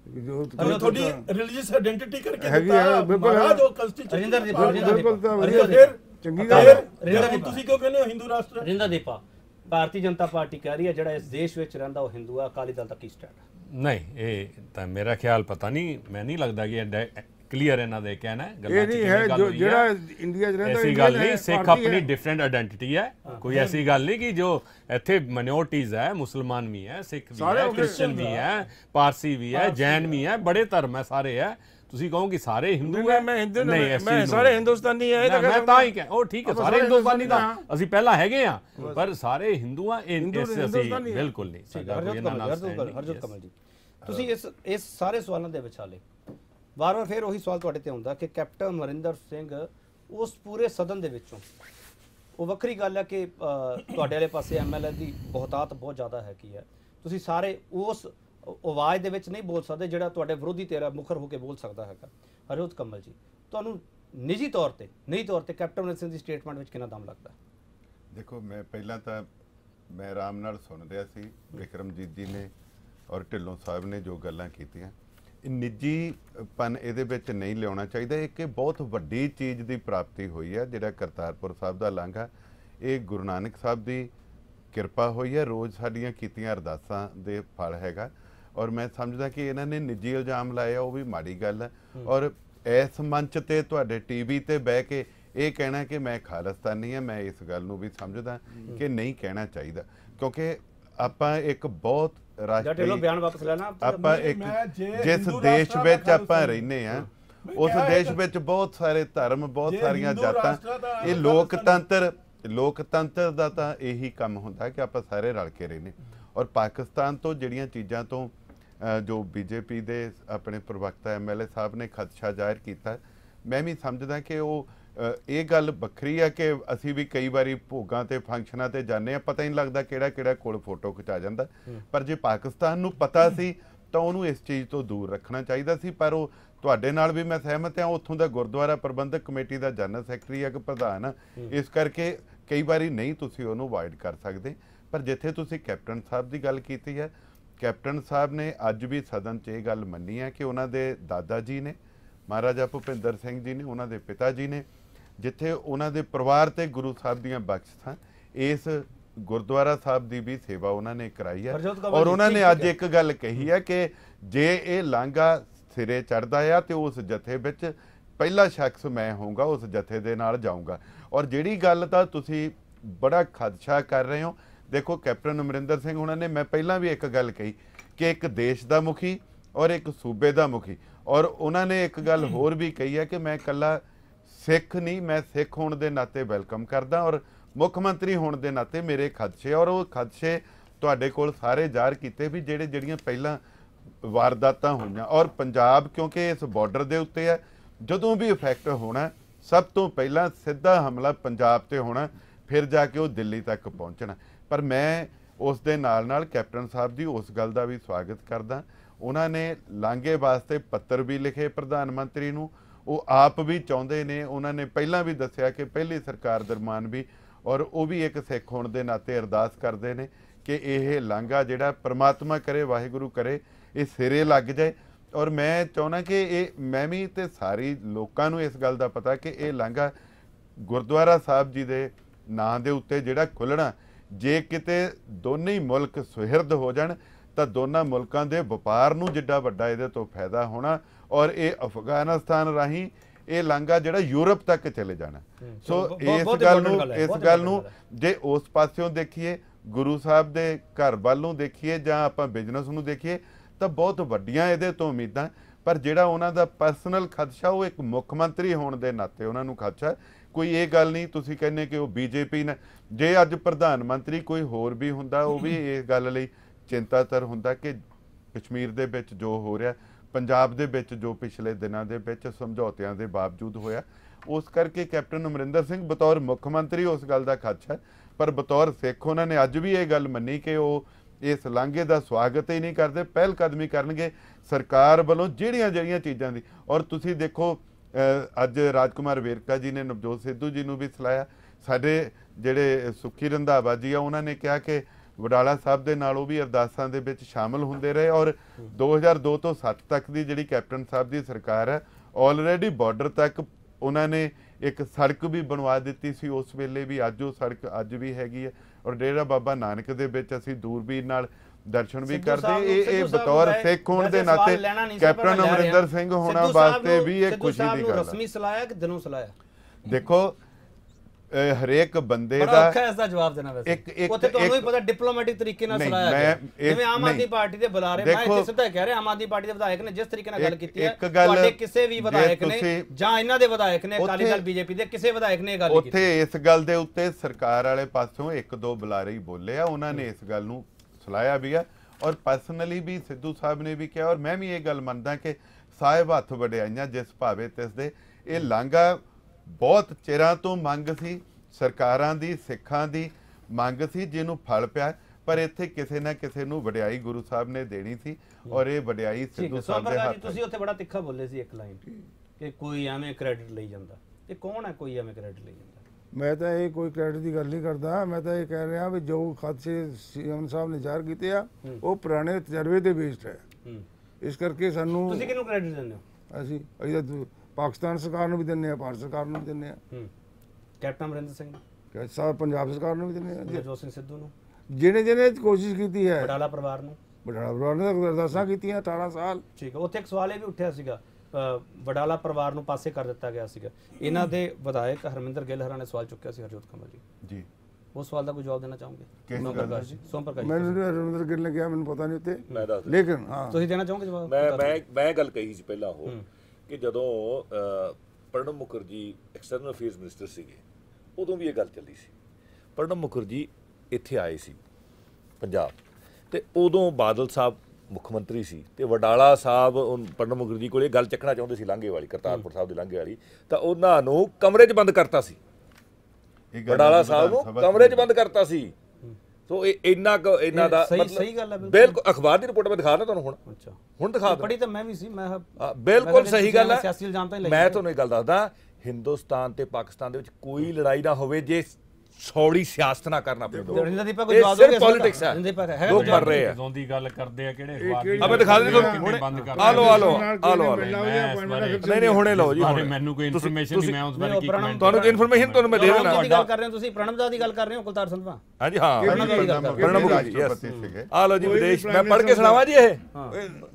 ਜੋ ਤੁਹਾਡੀ ਰਿਲੀਜੀਅਸ ਆਇਡੈਂਟੀਟੀ ਕਰਕੇ ਹੈਗੀ ਦਿੱਤਾ। ਹੈ, ਬਿਲਕੁਲ। ਹੈ। ਮਹਾਰਾਜ ਉਹ ਰਜਿੰਦਰ ਰਜਿੰਦਰ। ਬਿਲਕੁਲ ਰਜਿੰਦਰ ਫਿਰ ਚੰਗੀ ਗੱਲ ਹੈ। ਰਿੰਦਰ ਹੁਣ ਦੀਪ। ਤੁਸੀਂ ਕਿਉਂ ਕਹਿੰਦੇ ਹੋ ਹਿੰਦੂ ਰਾਸ਼ਟਰ? ਰਿੰਦਾ ਦੀਪਾ ਭਾਰਤੀ ਜਨਤਾ ਪਾਰਟੀ ਕਹਿ ਰਹੀ ਹੈ ਜਿਹੜਾ ਇਸ ਦੇਸ਼ ਵਿੱਚ ਰਹਿੰਦਾ ਉਹ ਹਿੰਦੂ ਆ ਅਕਾਲੀ ਦਲ ਦਾ ਕੀ ਸਟੈਂਡ ਨਹੀਂ ਇਹ ਤਾਂ ਮੇਰਾ ਖਿਆਲ ਪਤਾ ਨਹੀਂ ਮੈਂ ਨਹੀਂ ਲੱਗਦਾ ਕਿ ਇਹ ਕਲੀਅਰ ਇਹਨਾਂ ਦੇ ਕਹਿਣਾ ਹੈ ਗੱਲਾਂ ਇਹ 'ਚ ਨਹੀਂ ਹੈ। ਜਿਹੜਾ ਇੰਡੀਆ ਚ ਰਹਿੰਦਾ ਐਸੀ ਗੱਲ ਹੈ, ਨਹੀਂ ਸਿੱਖ ਆਪਣੀ। ਡਿਫਰੈਂਟ ਆਇਡੈਂਟੀਟੀ ਹੈ ਕੋਈ ਐਸੀ ਗੱਲ ਨਹੀਂ ਕਿ ਜੋ ਇੱਥੇ ਮਾਈਨੋਰਟੀਜ਼ ਹੈ ਮੁਸਲਮਾਨ ਵੀ ਹੈ ਸਿੱਖ ਵੀ ਸਾਰੇ ਹੈ ਕ੍ਰਿਸਚੀਅਨ ਵੀ ਹੈ ਪਾਰਸੀ ਵੀ ਹੈ ਜੈਨ ਵੀ ਹੈ ਬੜੇ ਧਰਮ ਹੈ ਸਾਰੇ ਹੈ ਤੁਸੀਂ ਕਹੋ ਕਿ ਸਾਰੇ ਹਿੰਦੂ ਹੈ ਮੈਂ ਹਿੰਦੂ ਨਹੀਂ ਮੈਂ ਸਾਰੇ ਹਿੰਦੁਸਤਾਨੀ ਹੈ ਤਾਂ ਮੈਂ ਤਾਂ ਹੀ ਕਹਿ ਉਹ ਠੀਕ ਹੈ ਸਾਰੇ ਹਿੰਦੁਸਤਾਨੀ ਦਾ ਹਿੰਦੁਸਤਾਨੀ ਅਸੀਂ ਪਹਿਲਾਂ ਹੈਗੇ ਆ ਪਰ ਸਾਰੇ ਹਿੰਦੂ ਆ ਇਹ ਅਸੀਂ। ਬਿਲਕੁਲ ਨਹੀਂ ਸਾਡਾ ਕੋਈ ਇਹਨਾਂ ਨਾਲ ਹਰਜੋਤ. ਕਮਲ ਜੀ ਤੁਸੀਂ ਇਸ ਇਸ ਸਾਰੇ ਸਵਾਲਾਂ ਦੇ ਵਿਚਾਲੇ ਵਾਰ-ਵਾਰ ਫਿਰ ਉਹੀ ਸਵਾਲ ਤੁਹਾਡੇ ਤੇ ਆਉਂਦਾ ਕਿ ਕੈਪਟਨ ਅਮਰਿੰਦਰ ਸਿੰਘ ਉਸ ਪੂਰੇ ਸਦਨ ਦੇ ਵਿੱਚੋਂ ਉਹ ਵੱਖਰੀ ਗੱਲ ਹੈ ਕਿ ਤੁਹਾਡੇ ਵਾਲੇ ਪਾਸੇ ਐਮਐਲਏ ਦੀ ਬਹੁਤਾਤ ਬਹੁਤ ਜ਼ਿਆਦਾ ਹੈਗੀ ਹੈ। ਤੁਸੀਂ ਸਾਰੇ ਉਸ ਆਵਾਜ਼ ਦੇ ਵਿੱਚ ਨਹੀਂ ਬੋਲ ਸਕਦੇ ਜਿਹੜਾ ਤੁਹਾਡੇ ਵਿਰੋਧੀ ਤੇਰਾ ਮੁਖਰ ਹੋ ਕੇ ਬੋਲ ਸਕਦਾ ਹੈਗਾ। ਹਰਜੋਤ ਕਮਲ ਜੀ ਤੁਹਾਨੂੰ ਨਿੱਜੀ ਤੌਰ ਤੇ ਨਿੱਜੀ ਤੌਰ ਤੇ ਕੈਪਟਨ ਅਮਰਿੰਦਰ ਸਿੰਘ ਦੀ ਸਟੇਟਮੈਂਟ ਵਿੱਚ ਕਿੰਨਾ ਦਮ ਲੱਗਦਾ? ਦੇਖੋ ਮੈਂ ਪਹਿਲਾਂ ਤਾਂ ਮੈਂ ਆਰਾਮ ਨਾਲ ਸੁਣ ਰਿਹਾ ਸੀ ਵਿਕਰਮਜੀਤ ਜੀ ਨੇ ਔਰ ਢਿੱਲੋਂ ਸਾਹਿਬ ਨੇ ਜੋ ਗੱਲਾਂ ਕੀਤੀਆਂ। ਨਿੱਜੀ ਪਨ ਇਹਦੇ ਵਿੱਚ ਨਹੀਂ ਲਿਆਉਣਾ ਚਾਹੀਦਾ। ਇੱਕ ਇਹ ਬਹੁਤ ਵੱਡੀ ਚੀਜ਼ ਦੀ ਪ੍ਰਾਪਤੀ ਹੋਈ ਹੈ ਜਿਹੜਾ ਕਰਤਾਰਪੁਰ ਸਾਹਿਬ ਦਾ ਲਾਂਘਾ ਇਹ ਗੁਰੂ ਨਾਨਕ ਸਾਹਿਬ ਦੀ ਕਿਰਪਾ ਹੋਈ ਹੈ ਰੋਜ਼ ਸਾਡੀਆਂ ਕੀਤੀਆਂ ਅਰਦਾਸਾਂ ਦੇ ਫਲ ਹੈਗਾ। ਔਰ ਮੈਂ ਸਮਝਦਾ ਕਿ ਇਹਨਾਂ ਨੇ ਨਿੱਜੀ ਇਲਜ਼ਾਮ ਲਾਏ ਆ ਉਹ ਵੀ ਮਾੜੀ ਗੱਲ ਹੈ। ਔਰ ਇਸ ਮੰਚ ਤੇ ਤੁਹਾਡੇ ਟੀਵੀ ਤੇ ਬਹਿ ਕੇ ਇਹ ਕਹਿਣਾ ਕਿ ਮੈਂ ਖਾਲਿਸਤਾਨੀ ਹਾਂ ਮੈਂ ਇਸ ਗੱਲ ਨੂੰ ਵੀ ਸਮਝਦਾ ਕਿ ਨਹੀਂ ਕਹਿਣਾ ਚਾਹੀਦਾ। ਕਿਉਂਕਿ ਆਪਾਂ ਇੱਕ ਬਹੁਤ ਰਾਸ਼ਟਰੀ ਬਿਆਨ ਵਾਪਸ ਲੈਣਾ ਆਪਾਂ ਇੱਕ ਜਿਸ ਦੇਸ਼ ਵਿੱਚ ਆਪਾਂ ਰਹਿੰਦੇ ਆ ਉਸ ਦੇਸ਼ ਵਿੱਚ ਬਹੁਤ ਸਾਰੇ ਧਰਮ ਬਹੁਤ ਸਾਰੀਆਂ ਜਾਤਾਂ ਇਹ ਲੋਕਤੰਤਰ ਲੋਕਤੰਤਰ ਦਾ ਤਾਂ ਇਹੀ ਕੰਮ ਹੁੰਦਾ ਕਿ ਆਪਾਂ ਸਾਰੇ ਰਲ ਕੇ ਰਹਿੰਦੇ ਔਰ ਪਾਕਿਸਤਾਨ ਤੋਂ ਜਿਹੜੀਆਂ ਚੀਜ਼ਾਂ ਤੋਂ ਜੋ ਬੀਜੇਪੀ ਦੇ ਆਪਣੇ ਪ੍ਰਵਕਤਾ ਐਮਐਲਏ ਸਾਹਿਬ ਨੇ ਖਦਸ਼ਾ ਜ਼ਾਹਿਰ ਕੀਤਾ ਮੈਂ ਵੀ ਸਮਝਦਾ ਕਿ ਉਹ ਇਹ ਗੱਲ ਵੱਖਰੀ ਹੈ ਕਿ ਅਸੀਂ ਵੀ ਕਈ ਵਾਰੀ ਭੋਗਾਂ ਤੇ ਫੰਕਸ਼ਨਾਂ ਤੇ ਜਾਂਦੇ ਆ ਪਤਾ ਹੀ ਨਹੀਂ ਲੱਗਦਾ ਕਿਹੜਾ ਕਿਹੜਾ ਕੋਲ ਫੋਟੋ ਖਿਚਾ ਜਾਂਦਾ। ਪਰ ਜੇ ਪਾਕਿਸਤਾਨ ਨੂੰ ਪਤਾ ਸੀ ਤਾਂ ਉਹਨੂੰ ਇਸ ਚੀਜ਼ ਤੋਂ ਦੂਰ ਰੱਖਣਾ ਚਾਹੀਦਾ ਸੀ। ਪਰ ਉਹ ਤੁਹਾਡੇ ਨਾਲ ਵੀ ਮੈਂ ਸਹਿਮਤ ਹਾਂ ਉੱਥੋਂ ਦਾ ਗੁਰਦੁਆਰਾ ਪ੍ਰਬੰਧਕ ਕਮੇਟੀ ਦਾ ਜਨਰਲ ਸੈਕਟਰੀ ਹੈ ਕਿ ਪ੍ਰਧਾਨ ਆ। ਇਸ ਕਰਕੇ ਕਈ ਵਾਰੀ ਨਹੀਂ ਤੁਸੀਂ ਉਹਨੂੰ ਅਵਾਇਡ ਕਰ ਸਕਦੇ। ਪਰ ਜਿੱਥੇ ਤੁਸੀਂ ਕੈਪਟਨ ਸਾਹਿਬ ਦੀ ਗੱਲ ਕੀਤੀ ਹੈ ਕੈਪਟਨ ਸਾਹਿਬ ਨੇ ਅੱਜ ਵੀ ਸਦਨ 'ਚ ਇਹ ਗੱਲ ਮੰਨੀ ਹੈ ਕਿ ਉਹਨਾਂ ਦੇ ਦਾਦਾ ਜੀ ਨੇ ਮਹਾਰਾਜਾ ਭੁਪਿੰਦਰ ਸਿੰਘ ਜੀ ਨੇ ਉਹਨਾਂ ਦੇ ਪਿਤਾ ਜੀ ਨੇ ਜਿੱਥੇ ਉਹਨਾਂ ਦੇ ਪਰਿਵਾਰ ਤੇ ਗੁਰੂ ਸਾਹਿਬ ਦੀਆਂ ਬਖਸ਼ਾਂ ਇਸ ਗੁਰਦੁਆਰਾ ਸਾਹਿਬ ਦੀ ਵੀ ਸੇਵਾ ਉਹਨਾਂ ਨੇ ਕਰਾਈ ਹੈ। ਔਰ ਉਹਨਾਂ ਨੇ ਅੱਜ। ਇੱਕ ਗੱਲ ਕਹੀ ਹੈ ਕਿ ਜੇ ਇਹ ਲਾਂਘਾ ਸਿਰੇ ਚੜਦਾ ਆ ਤੇ ਉਸ ਜਥੇ ਵਿੱਚ ਪਹਿਲਾ ਸ਼ਖਸ ਮੈਂ ਹੋਊਗਾ ਉਸ ਜਥੇ ਦੇ ਨਾਲ ਜਾਊਂਗਾ। ਔਰ ਜਿਹੜੀ ਗੱਲ ਤਾਂ ਤੁਸੀਂ ਬੜਾ ਖਦਸ਼ਾ ਕਰ ਰਹੇ ਹੋ ਦੇਖੋ ਕੈਪਟਨ ਅਮਰਿੰਦਰ ਸਿੰਘ ਉਹਨਾਂ ਨੇ ਮੈਂ ਪਹਿਲਾਂ ਵੀ ਇੱਕ ਗੱਲ ਕਹੀ ਕਿ ਇੱਕ ਦੇਸ਼ ਦਾ ਮੁਖੀ ਔਰ ਇੱਕ ਸੂਬੇ ਦਾ ਮੁਖੀ। ਔਰ ਉਹਨਾਂ ਨੇ ਇੱਕ ਗੱਲ ਹੋਰ ਵੀ ਕਹੀ ਹੈ ਕਿ ਮੈਂ ਇਕੱਲਾ ਸਿੱਖ ਨਹੀਂ, ਮੈਂ ਸਿੱਖ ਹੋਣ ਦੇ ਨਾਤੇ ਵੈਲਕਮ ਕਰਦਾ ਔਰ ਮੁੱਖ ਮੰਤਰੀ ਹੋਣ ਦੇ ਨਾਤੇ ਮੇਰੇ ਖਦਸ਼ੇ ਔਰ ਉਹ ਖਦਸ਼ੇ ਤੁਹਾਡੇ ਕੋਲ ਸਾਰੇ ਜ਼ਾਹਰ ਕੀਤੇ ਵੀ ਜਿਹੜੇ, ਜਿਹੜੀਆਂ ਪਹਿਲਾਂ ਵਾਰਦਾਤਾਂ ਹੋਈਆਂ। ਔਰ ਪੰਜਾਬ ਕਿਉਂਕਿ ਇਸ ਬਾਰਡਰ ਦੇ ਉੱਤੇ ਹੈ, ਜਦੋਂ ਵੀ ਇਫੈਕਟ ਹੋਣਾ, ਸਭ ਤੋਂ ਪਹਿਲਾਂ ਸਿੱਧਾ ਹਮਲਾ ਪੰਜਾਬ ਤੇ ਹੋਣਾ, ਫਿਰ ਜਾ ਕੇ ਉਹ ਦਿੱਲੀ ਤੱਕ ਪਹੁੰਚਣਾ। ਪਰ ਮੈਂ ਉਸ ਦੇ ਨਾਲ ਨਾਲ ਕੈਪਟਨ ਸਾਹਿਬ ਦੀ ਉਸ ਗੱਲ ਦਾ ਵੀ ਸਵਾਗਤ ਕਰਦਾ। ਉਹਨਾਂ ਨੇ ਲਾਂਘੇ ਵਾਸਤੇ ਪੱਤਰ ਵੀ ਲਿਖੇ ਪ੍ਰਧਾਨ ਮੰਤਰੀ ਨੂੰ ਉਹ ਆਪ ਵੀ ਚਾਹੁੰਦੇ ਨੇ, ਉਹਨਾਂ ਨੇ ਪਹਿਲਾਂ ਵੀ ਦੱਸਿਆ ਕਿ ਪਹਿਲੀ ਸਰਕਾਰ ਦਰਮਾਨ ਵੀ, ਔਰ ਉਹ ਵੀ ਇੱਕ ਸਿੱਖ ਹੋਣ ਦੇ ਨਾਤੇ ਅਰਦਾਸ ਕਰਦੇ ਨੇ ਕਿ ਇਹ ਲਾਂਘਾ ਜਿਹੜਾ ਪ੍ਰਮਾਤਮਾ ਕਰੇ, ਵਾਹਿਗੁਰੂ ਕਰੇ, ਇਹ ਸਿਰੇ ਲੱਗ ਜਾਏ। ਔਰ ਮੈਂ ਚਾਹੁੰਦਾ ਕਿ ਇਹ, ਮੈਂ ਵੀ ਤੇ ਸਾਰੀ ਲੋਕਾਂ ਨੂੰ ਇਸ ਗੱਲ ਦਾ ਪਤਾ ਕਿ ਇਹ ਲਾਂਘਾ ਗੁਰਦੁਆਰਾ ਸਾਹਿਬ ਜੀ ਦੇ ਨਾਂ ਦੇ ਉੱਤੇ ਜਿਹੜਾ ਖੁੱਲਣਾ ਜੇ ਕਿਤੇ ਦੋਨੇ ਹੀ ਮੁਲਕ ਸੁਹਿਰਦ ਹੋ ਜਾਣ, ਤਾਂ ਦੋਨਾਂ ਮੁਲਕਾਂ ਦੇ ਵਪਾਰ ਨੂੰ ਜਿੱਡਾ ਵੱਡਾ ਇਹਦੇ ਤੋਂ ਫਾਇਦਾ ਹੋਣਾ ਔਰ ਇਹ ਅਫਗਾਨਿਸਤਾਨ ਰਾਹੀਂ ਇਹ ਲਾਂਘਾ ਜਿਹੜਾ ਯੂਰਪ ਤੱਕ ਚਲੇ ਜਾਣਾ ਸੋ ਇਸ ਗੱਲ ਨੂੰ ਇਸ ਗੱਲ ਨੂੰ। ਜੇ ਉਸ ਪਾਸਿਓਂ ਦੇਖੀਏ ਗੁਰੂ ਸਾਹਿਬ ਦੇ ਘਰ ਵੱਲ ਨੂੰ ਦੇਖੀਏ ਜਾਂ ਆਪਾਂ ਬਿਜ਼ਨਸ ਨੂੰ ਦੇਖੀਏ ਤਾਂ ਬਹੁਤ ਵੱਡੀਆਂ ਇਹਦੇ ਤੋਂ ਉਮੀਦਾਂ ਪਰ ਜਿਹੜਾ ਉਹਨਾਂ ਦਾ ਪਰਸਨਲ ਖਦਸ਼ਾ ਉਹ ਇੱਕ ਮੁੱਖ ਮੰਤਰੀ ਹੋਣ ਦੇ ਨਾਤੇ ਉਹਨਾਂ ਨੂੰ ਖਦਸ਼ਾ। ਕੋਈ ਇਹ ਗੱਲ ਨਹੀਂ ਤੁਸੀਂ ਕਹਿੰਦੇ ਕਿ ਉਹ ਬੀਜੇਪੀ ਨੇ ਜੇ ਅੱਜ ਪ੍ਰਧਾਨ ਮੰਤਰੀ ਕੋਈ ਹੋਰ ਵੀ ਹੁੰਦਾ ਉਹ ਵੀ ਇਸ ਗੱਲ ਲਈ ਚਿੰਤਾਤਰ ਹੁੰਦਾ ਕਿ ਕਸ਼ਮੀਰ ਦੇ ਵਿੱਚ ਜੋ ਹੋ ਰਿਹਾ ਪੰਜਾਬ ਦੇ ਵਿੱਚ ਜੋ ਪਿਛਲੇ ਦਿਨਾਂ ਦੇ ਵਿੱਚ ਸਮਝੌਤਿਆਂ ਦੇ ਬਾਵਜੂਦ ਹੋਇਆ ਉਸ ਕਰਕੇ ਕੈਪਟਨ ਅਮਰਿੰਦਰ ਸਿੰਘ ਬਤੌਰ ਮੁੱਖ ਮੰਤਰੀ ਉਸ ਗੱਲ ਦਾ ਖਦਸ਼ਾ ਹੈ। ਪਰ ਬਤੌਰ ਸਿੱਖ ਉਹਨਾਂ ਨੇ ਅੱਜ ਵੀ ਇਹ ਗੱਲ ਮੰਨੀ ਕਿ ਉਹ ਇਸ ਲਾਂਘੇ ਦਾ ਸਵਾਗਤ ਹੀ ਨਹੀਂ ਕਰਦੇ ਪਹਿਲ ਕਦਮੀ ਕਰਨਗੇ ਸਰਕਾਰ ਵੱਲੋਂ ਜਿਹੜੀਆਂ ਜਿਹੜੀਆਂ ਚੀਜ਼ਾਂ ਦੀ। ਔਰ ਤੁਸੀਂ ਦੇਖੋ ਅਹ, ਅੱਜ ਰਾਜਕੁਮਾਰ ਵੇਰਕਾ ਜੀ ਨੇ ਨਵਜੋਤ ਸਿੱਧੂ ਜੀ ਨੂੰ ਵੀ ਸਲਾਇਆ ਸਾਡੇ ਜਿਹੜੇ ਸੁੱਖੀ ਰੰਧਾਵਾ ਜੀ ਆ ਉਹਨਾਂ ਨੇ ਕਿਹਾ ਕਿ ਵਡਾਲਾ ਸਾਹਿਬ ਦੇ ਨਾਲ ਉਹ ਵੀ ਅਰਦਾਸਾਂ ਦੇ ਵਿੱਚ ਸ਼ਾਮਲ ਹੁੰਦੇ ਰਹੇ ਔਰ 2002 ਤੋਂ 7 ਤੱਕ ਦੀ ਜਿਹੜੀ ਕੈਪਟਨ ਸਾਹਿਬ ਦੀ ਸਰਕਾਰ ਹੈ ਆਲਰੇਡੀ ਬਾਰਡਰ ਤੱਕ ਉਹਨਾਂ ਨੇ ਇੱਕ ਸੜਕ ਵੀ ਬਣਵਾ ਦਿੱਤੀ ਸੀ। ਉਸ ਵੇਲੇ ਵੀ ਅੱਜ ਉਹ ਸੜਕ ਅੱਜ ਵੀ ਹੈਗੀ ਹੈ ਔਰ ਡੇਰਾ ਬਾਬਾ ਨਾਨਕ ਦੇ ਵਿੱਚ ਅਸੀਂ ਦੂਰਬੀਨ ਨਾਲ ਦਰਸ਼ਨ ਵੀ ਕਰਦੇ ਇਹ ਇਹ ਬਤੌਰ ਸਿੱਖ ਹੋਣ ਦੇ ਨਾਤੇ ਕੈਪਟਨ। ਅਮਰਿੰਦਰ ਸਿੰਘ ਹੋਣਾ ਵਾਸਤੇ ਵੀ ਇਹ ਸਿੱਧੂ ਖੁਸ਼ੀ ਸਾਹਿਬ ਦੀ ਨੂੰ ਗੱਲ ਹੈ ਦੇਖੋ ਹਰੇਕ ਬੰਦੇ ਬੜਾ ਦਾ ਔਖਾ ਹੈ ਇਸ ਦਾ ਜਵਾਬ ਦੇਣਾ ਵੈਸੇ। ਇੱਕ- ਇੱਕ- ਉੱਥੇ ਤੁਹਾਨੂੰ ਹੀ ਇੱਕ- ਪਤਾ ਡਿਪਲੋਮੈਟਿਕ ਤਰੀਕੇ ਨਾਲ ਗਿਆ। ਇਸ- ਜਿਵੇਂ ਆਮ ਆਦਮੀ। ਪਾਰਟੀ ਦੇ ਬੁਲਾਰੇ ਮੈਂ ਇੱਥੇ ਸਿੱਧਾ ਕਹਿ ਰਿਹਾ ਆਮ ਆਦਮੀ ਪਾਰਟੀ ਦੇ ਵਿਧਾਇਕ ਨੇ ਜਿਸ ਤਰੀਕੇ ਨਾਲ ਗੱਲ ਕੀਤੀ ਹੈ ਤੁਹਾਡੇ ਕਿਸੇ ਵੀ ਵਿਧਾਇਕ ਨੇ ਜਾਂ ਇਹਨਾਂ ਦੇ ਵਿਧਾਇਕ ਨੇ ਅਕਾਲੀ ਦਲ ਬੀਜੇਪੀ ਦੇ ਕਿਸੇ ਵਿਧਾਇਕ ਨੇ ਇਹ ਗੱਲ ਕੀਤੀ ਉੱਥੇ ਇਸ ਗੱਲ ਦੇ ਉੱਤੇ ਸਰਕਾਰ ਵਾਲੇ ਪਾਸੋਂ ਇੱਕ ਦੋ ਬੁਲਾਰੇ ਹੀ ਬੋਲੇ ਆ ਉਹਨਾਂ ਨੇ ਇਸ ਗੱਲ ਨੂੰ ਸਲਾਇਆ ਵੀ ਆ। ਔਰ ਪਰਸਨਲੀ ਵੀ ਸਿੱਧੂ ਸਾਹਿਬ ਨੇ ਵੀ ਕਿਹਾ ਔਰ ਮੈਂ ਵੀ ਇਹ ਗੱਲ ਮੰਨਦਾ ਕਿ ਸਾਹਿਬ ਹੱਥ ਵਡਿਆਈਆਂ ਜਿਸ ਭਾਵੇ ਤਿਸ ਦੇ। ਇਹ ਲਾਂਘਾ ਬਹੁਤ ਚਿਰਾਂ ਤੋਂ ਮੰਗ ਸੀ ਸਰਕਾਰਾਂ ਦੀ ਸਿੱਖਾਂ ਦੀ ਮੰਗ ਸੀ ਜਿਹਨੂੰ ਫਲ ਪਿਆ। ਪਰ ਇੱਥੇ ਕਿਸੇ ਨਾ ਕਿਸੇ ਨੂੰ ਵਡਿਆਈ ਗੁਰੂ ਸਾਹਿਬ ਨੇ ਦੇਣੀ ਸੀ ਔਰ ਇਹ ਵਡਿਆਈ ਸਿੱਧੂ ਸਾਹਿਬ ਦੇ ਹੱਥ ਤੁਸੀਂ ਉੱਥੇ ਬੜਾ ਤਿੱਖਾ ਬੋਲੇ ਸੀ ਇੱਕ ਲਾਈਨ ਕਿ ਕੋਈ ਐਵੇਂ ਕ੍ਰੈਡਿਟ ਲਈ ਜਾਂਦਾ। ਇਹ ਕੌਣ ਹੈ ਕੋਈ ਐਵੇਂ ਕ੍ਰੈਡਿਟ ਲਈ ਜਾਂਦਾ? ਮੈਂ ਤਾਂ ਇਹ ਕੋਈ ਕ੍ਰੈਡਿਟ ਦੀ ਗੱਲ ਨਹੀਂ ਕਰਦਾ। ਮੈਂ ਤਾਂ ਇਹ ਕਹਿ ਰਿਹਾ ਵੀ ਜੋ ਖਦਸ਼ੇ ਸੀਐਮ ਸਾਹਿਬ ਨੇ ਜ਼ਾਹਰ ਕੀਤੇ ਆ ਉਹ ਪੁਰਾਣੇ ਤਜਰਬੇ ਦੇ ਬੇਸਡ ਹੈ। ਇਸ ਕਰਕੇ ਸਾਨੂੰ ਤੁਸੀਂ ਕਿਹਨੂੰ ਕ੍ਰੈਡਿਟ ਦਿੰਦੇ ਹੋ? ਅਸੀਂ ਅਸੀਂ ਤਾਂ ਦੂ- ਪਾਕਿਸਤਾਨ ਸਰਕਾਰ ਨੂੰ ਵੀ ਦਿੰਦੇ ਆ ਭਾਰਤ ਸਰਕਾਰ ਨੂੰ ਵੀ ਦਿੰਦੇ ਆ। ਹੂੰ। ਕੈਪਟਨ ਅਮਰਿੰਦਰ ਸਿੰਘ। ਨੂੰ ਕਿ ਸਾਹਿਬ ਪੰਜਾਬ ਸਰਕਾਰ ਨੂੰ ਵੀ ਦਿੰਦੇ ਆ। ਨਵਜੋਤ ਸਿੰਘ ਸਿੱਧੂ ਨੂੰ। ਜਿਹਨੇ ਜਿਹਨੇ ਕੋਸ਼ਿਸ਼ ਕੀਤੀ ਹੈ। ਬਡਾਲਾ ਪਰਿਵਾਰ ਨੂੰ। ਬਟਾਲਾ ਪਰਿਵਾਰ ਨੇ ਤਾਂ ਅਰਦਾਸਾਂ ਕੀਤੀਆਂ 18 ਸਾਲ। ਠੀਕ ਹੈ ਉੱਥੇ ਇੱਕ ਸਵਾਲ ਇਹ ਵੀ ਉੱਠਿਆ ਸੀਗਾ ਵਡਾਲਾ ਪਰਿਵਾਰ ਨੂੰ ਪਾਸੇ ਕਰ ਦਿੱਤਾ ਗਿਆ ਸੀਗਾ। ਇਹਨਾਂ ਦੇ ਵਿਧਾਇਕ ਹਰਮਿੰਦਰ ਗਿੱਲ ਹਰਾਂ ਨੇ ਸਵਾਲ ਚੁੱਕਿਆ ਸੀ ਹਰਜੋਤ ਕਮਲ ਜੀ। ਜੀ। ਉਸ ਸਵਾਲ ਦਾ ਕੋਈ ਜਵਾਬ ਦੇਣਾ ਚਾਹੋਗੇ? ਸੋਮ ਪ੍ਰਕਾਸ਼ ਜੀ ਸੋਮ ਪ੍ਰਕਾਸ਼ ਜੀ, ਮੈਨੂੰ ਨਹੀਂ ਰਵਿੰਦਰ ਗਿੱਲ ਨੇ ਕਿਹਾ ਮੈਨੂੰ ਪਤਾ ਨਹੀਂ ਉੱਤੇ ਮੈਂ। ਲੇਕਿਨ ਹਾਂ। ਤੁਸੀਂ ਦੇਣਾ ਚਾਹੋਗੇ ਜਵਾਬ? ਮੈਂ ਮੈਂ ਮੈਂ ਗੱਲ ਕਹੀ ਸੀ ਪਹਿਲਾਂ ਉਹ ਕਿ ਜਦੋਂ Pranab Mukherjee external affairs minister ਸੀਗੇ ਉਦੋਂ ਵੀ ਇਹ ਗੱਲ ਚੱਲੀ ਸੀ। ਪ੍ਰਣਬ ਮੁਖਰਜੀ ਇੱਥੇ ਆਏ ਸੀ ਪੰਜਾਬ। ਤੇ ਉਦੋਂ ਬਾਦਲ ਸਾਹਿਬ ਮੁੱਖ ਮੰਤਰੀ ਸੀ ਤੇ ਵਡਾਲਾ ਸਾਹਿਬ ਪ੍ਰਣਬ ਮੁਖਰਜੀ ਕੋਲ ਇਹ ਗੱਲ ਚੱਕਣਾ ਚਾਹੁੰਦੇ ਸੀ ਲਾਂਘੇ ਵਾਲੀ ਕਰਤਾਰਪੁਰ ਸਾਹਿਬ ਦੀ ਲਾਂਘੇ ਵਾਲੀ ਤਾਂ ਉਹਨਾਂ ਨੂੰ ਕਮਰੇ 'ਚ ਬੰਦ ਕਰਤਾ ਸੀ। ਵਡਾਲਾ ਸਾਹਿਬ ਨੂੰ ਕਮਰੇ 'ਚ ਬੰਦ ਕਰਤਾ ਸੀ। ਸੋ ਇਹ ਇੰਨਾ ਕੁ ਇਹਨਾਂ ਇਹ ਦਾ ਸਹੀ- ਸਹੀ ਗੱਲ ਹੈ ਬਿਲਕੁਲ। ਅਖਬਾਰ ਦੀ ਰਿਪੋਰਟ ਮੈਂ ਦਿਖਾ ਦਿੰਦਾ ਤੁਹਾਨੂੰ ਹੁਣ। ਅੱਛਾ। ਹੁਣ ਦਿਖਾ ਦਿੰਦਾ। ਪੜੀ ਤਾਂ ਮੈਂ ਵੀ ਸੀ ਮੈਂ ਬਿਲਕੁਲ ਸਹੀ ਗੱਲ ਹੈ। ਮੈਂ ਤੁਹਾਨੂੰ ਇਹ ਗੱਲ ਦੱਸਦਾ ਹਿੰਦੁਸਤਾਨ ਤੇ ਪਾਕਿਸਤਾਨ ਦੇ ਵਿੱਚ ਕੋਈ ਲੜਾਈ ਨਾ ਹੋਵੇ ਜੇ ਸੌੜੀ ਸਿਆਸਤ ਨਾ ਕਰਨਾ ਆਪਣੇ ਦੋ ਰਵਿੰਦਰ ਦੀਪਕ ਕੋਈ ਜਵਾਬ ਦੋਗੇ politics ਹੈ। ਲੋਕ ਕੋਈ ਮਰ? ਰਹੇ ਆ। ਜਦੋਂ ਦੀ ਗੱਲ ਕਰਦੇ ਆ ਕਿਹੜੇ ਅਖਬਾਰ ਅਬੇ ਦਿਖਾ ਦੇ ਹੁਣੇ ਬੰਦ ਕਰ ਆ? ਲੋ ਆ ਲੋ ਆ ਲੋ ਨਹੀਂ ਨਹੀਂ ਹੁਣੇ ਲਓ ਜੀ ਹੁਣੇ। ਮੈਨੂੰ ਕੋਈ ਇਨਫੋਰਮੇਸ਼ਨ ਨਹੀਂ ਮੈਂ ਉਸ ਬਾਰੇ ਕੀ comment ਤੁਹਾਨੂੰ ਇਨਫੋਰਮੇਸ਼ਨ ਤੁਹਾਨੂੰ ਮੈਂ ਦੇ ਦੇਣਾ। ਦੀ ਗੱਲ ਕਰ ਰਹੇ ਹੋ ਤੁਸੀਂ? ਪ੍ਰਣਬ ਦਾ ਦੀ ਗੱਲ ਕਰ ਰਹੇ ਹੋ ਕੁਲਤਾਰ ਸੰਧਵਾ? ਹਾਂਜੀ ਹਾਂ। ਪ੍ਰਣਬ ਦਾ ਦੀ ਗੱਲ ਕਰ ਰਹੇ ਪ੍ਰਣਬ ਹੋ। ਮੁਖਰਜੀ yes। ਰਾਸ਼ਟਰਪਤੀ ਸੀਗੇ ਆ ਲੋ ਜੀ ਕੋਈ ਵਿਦੇਸ਼ ਮੈਂ ਪੜ੍ਹ ਕੇ ਸੁਣਾਵਾਂ ਜੀ ਇਹ? ਹਾਂ।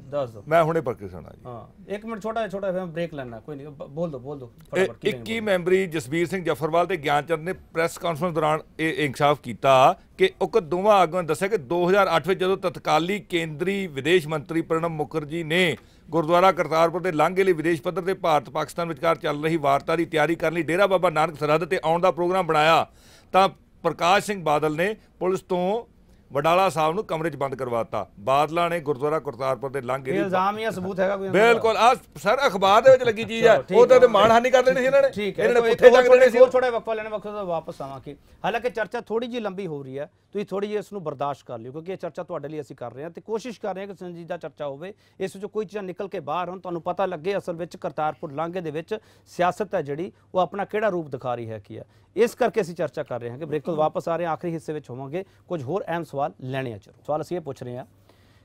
ਦੱਸ ਦਿਓ। ਮੈਂ ਹੁਣੇ ਪੜ੍ਹ ਕੇ ਸੁਣਾ ਜੀ। ਹਾਂ ਇੱਕ ਮਿੰਟ ਛੋਟਾ ਛੋਟਾ ਜਿਹਾ ਬ੍ਰੇਕ ਲੈਣਾ ਕੋਈ ਨਹੀਂ ਬੋਲ ਦੋ ਬੋਲ ਦੋ ਇਹ ਫਟਾਫਟ ਕੀ 21 ਮੈਂਬਰੀ ਜਸਬੀਰ ਸਿੰਘ ਜਫਰਵਾਲ ਤੇ ਗਿਆਨਚੰਦ ਨੇ ਪ੍ਰੈਸ ਕਾਨਫਰੰਸ ਦੌਰਾਨ ਇਹ ਇਨਕਸ਼ਾਫ ਕੀਤਾ ਕਿ ਉਹ ਦੋਵਾਂ ਆਗੂਆਂ ਨੇ ਦੱਸਿਆ ਕਿ 2008 ਵਿੱਚ ਜਦੋਂ ਤਤਕਾਲੀ ਕੇਂਦਰੀ ਵਿਦੇਸ਼ ਮੰਤਰੀ ਪ੍ਰਣਬ ਮੁਖਰਜੀ ਨੇ ਗੁਰਦੁਆਰਾ ਕਰਤਾਰਪੁਰ ਦੇ ਲਾਂਘੇ ਲਈ ਵਿਦੇਸ਼ ਪੱਧਰ ਤੇ ਭਾਰਤ ਪਾਕਿਸਤਾਨ ਵਿਚਕਾਰ ਚੱਲ ਰਹੀ ਵਾਰਤਾ ਦੀ ਤਿਆਰੀ ਕਰਨ ਲਈ ਡੇਰਾ ਬਾਬਾ ਨਾਨਕ ਸਰਹੱਦ ਤੇ ਆਉਣ ਦਾ ਪ੍ਰੋਗਰਾਮ ਬਣਾਇਆ ਤਾਂ ਪ੍ਰਕਾਸ਼ ਸਿੰਘ ਬਾਦਲ ਨੇ ਪੁਲਿਸ ਤੋਂ ਵਡਾਲਾ ਸਾਹਿਬ ਨੂੰ ਕਮਰੇ 'ਚ ਬੰਦ ਕਰਵਾਤਾ। ਬਾਦਲਾਂ ਨੇ ਗੁਰਦੁਆਰਾ ਕਰਤਾਰਪੁਰ ਦੇ ਲਾਂਘੇ ਦੀ ਇਲਜ਼ਾਮ ਜਾਂ ਸਬੂਤ ਹੈਗਾ ਕੋਈ? ਬਿਲਕੁਲ। ਆ ਸਰ ਅਖਬਾਰ ਦੇ ਵਿੱਚ ਲੱਗੀ ਚੀਜ਼ ਹੈ। ਉਹ ਤਾਂ ਮਾਣਹਾਨੀ ਕਰ ਦੇਣੀ ਸੀ ਇਹਨਾਂ ਨੇ। ਇਹਨਾਂ ਨੇ ਪੁੱਠੇ ਚੱਕ ਦੇਣੇ ਸੀ। ਥੋੜ੍ਹਾ- ਥੋੜ੍ਹਾ ਵਕਫਾ ਲੈਣੇ ਵਕਤ ਤੋਂ ਵਾਪਸ ਆਵਾਂਗੇ। ਹਾਲਾਂਕਿ ਚਰਚਾ ਥੋੜੀ ਜਿਹੀ ਲੰਬੀ ਹੋ ਰਹੀ ਹੈ। ਤੁਸੀਂ ਥੋੜੀ ਜਿਹੀ ਇਸ ਨੂੰ ਬਰਦਾਸ਼ਤ ਕਰ ਲਿਓ ਕਿਉਂਕਿ ਇਹ ਚਰਚਾ ਤੁਹਾਡੇ ਲਈ ਅਸੀਂ ਕਰ ਰਹੇ ਹਾਂ ਤੇ ਕੋਸ਼ਿਸ਼ ਕਰ ਰਹੇ ਹਾਂ ਕਿ ਸੰਜੀਦਾ ਚਰਚਾ ਹੋਵੇ। ਇਸ ਵਿੱਚੋਂ ਕੋਈ ਚੀਜ਼ਾਂ ਨਿਕਲ ਕੇ ਬਾਹਰ ਆਉਣ ਤੁਹਾਨੂੰ ਪਤਾ ਲੱਗੇ ਅਸਲ ਵਿੱਚ ਕਰਤਾਰਪੁਰ ਲਾਂਘੇ ਦੇ ਵਿੱਚ ਸਿਆਸਤ ਹੈ ਜਿਹੜੀ ਉਹ ਆਪਣਾ ਕਿਹੜਾ ਰੂਪ ਦਿਖਾ ਰਹੀ ਹੈ ਕੀ ਹੈ। ਇਸ ਕਰਕੇ ਅਸੀਂ ਚਰਚਾ ਕਰ ਰਹੇ ਹਾਂ ਕਿ ਬ੍ਰੇਕ ਤੋਂ ਵਾਪਸ ਆ ਰਹੇ ਹਾਂ ਆਖਰੀ ਹਿੱਸੇ ਵਿੱਚ ਹੋਵਾਂਗੇ। ਕੁਝ ਹੋਰ ਅਹਿਮ ਸਵਾਲ ਲੈਣੇ ਆ ਚਲੋ ਸਵਾਲ ਅਸੀਂ ਇਹ ਪੁੱਛ ਰਹੇ ਹਾਂ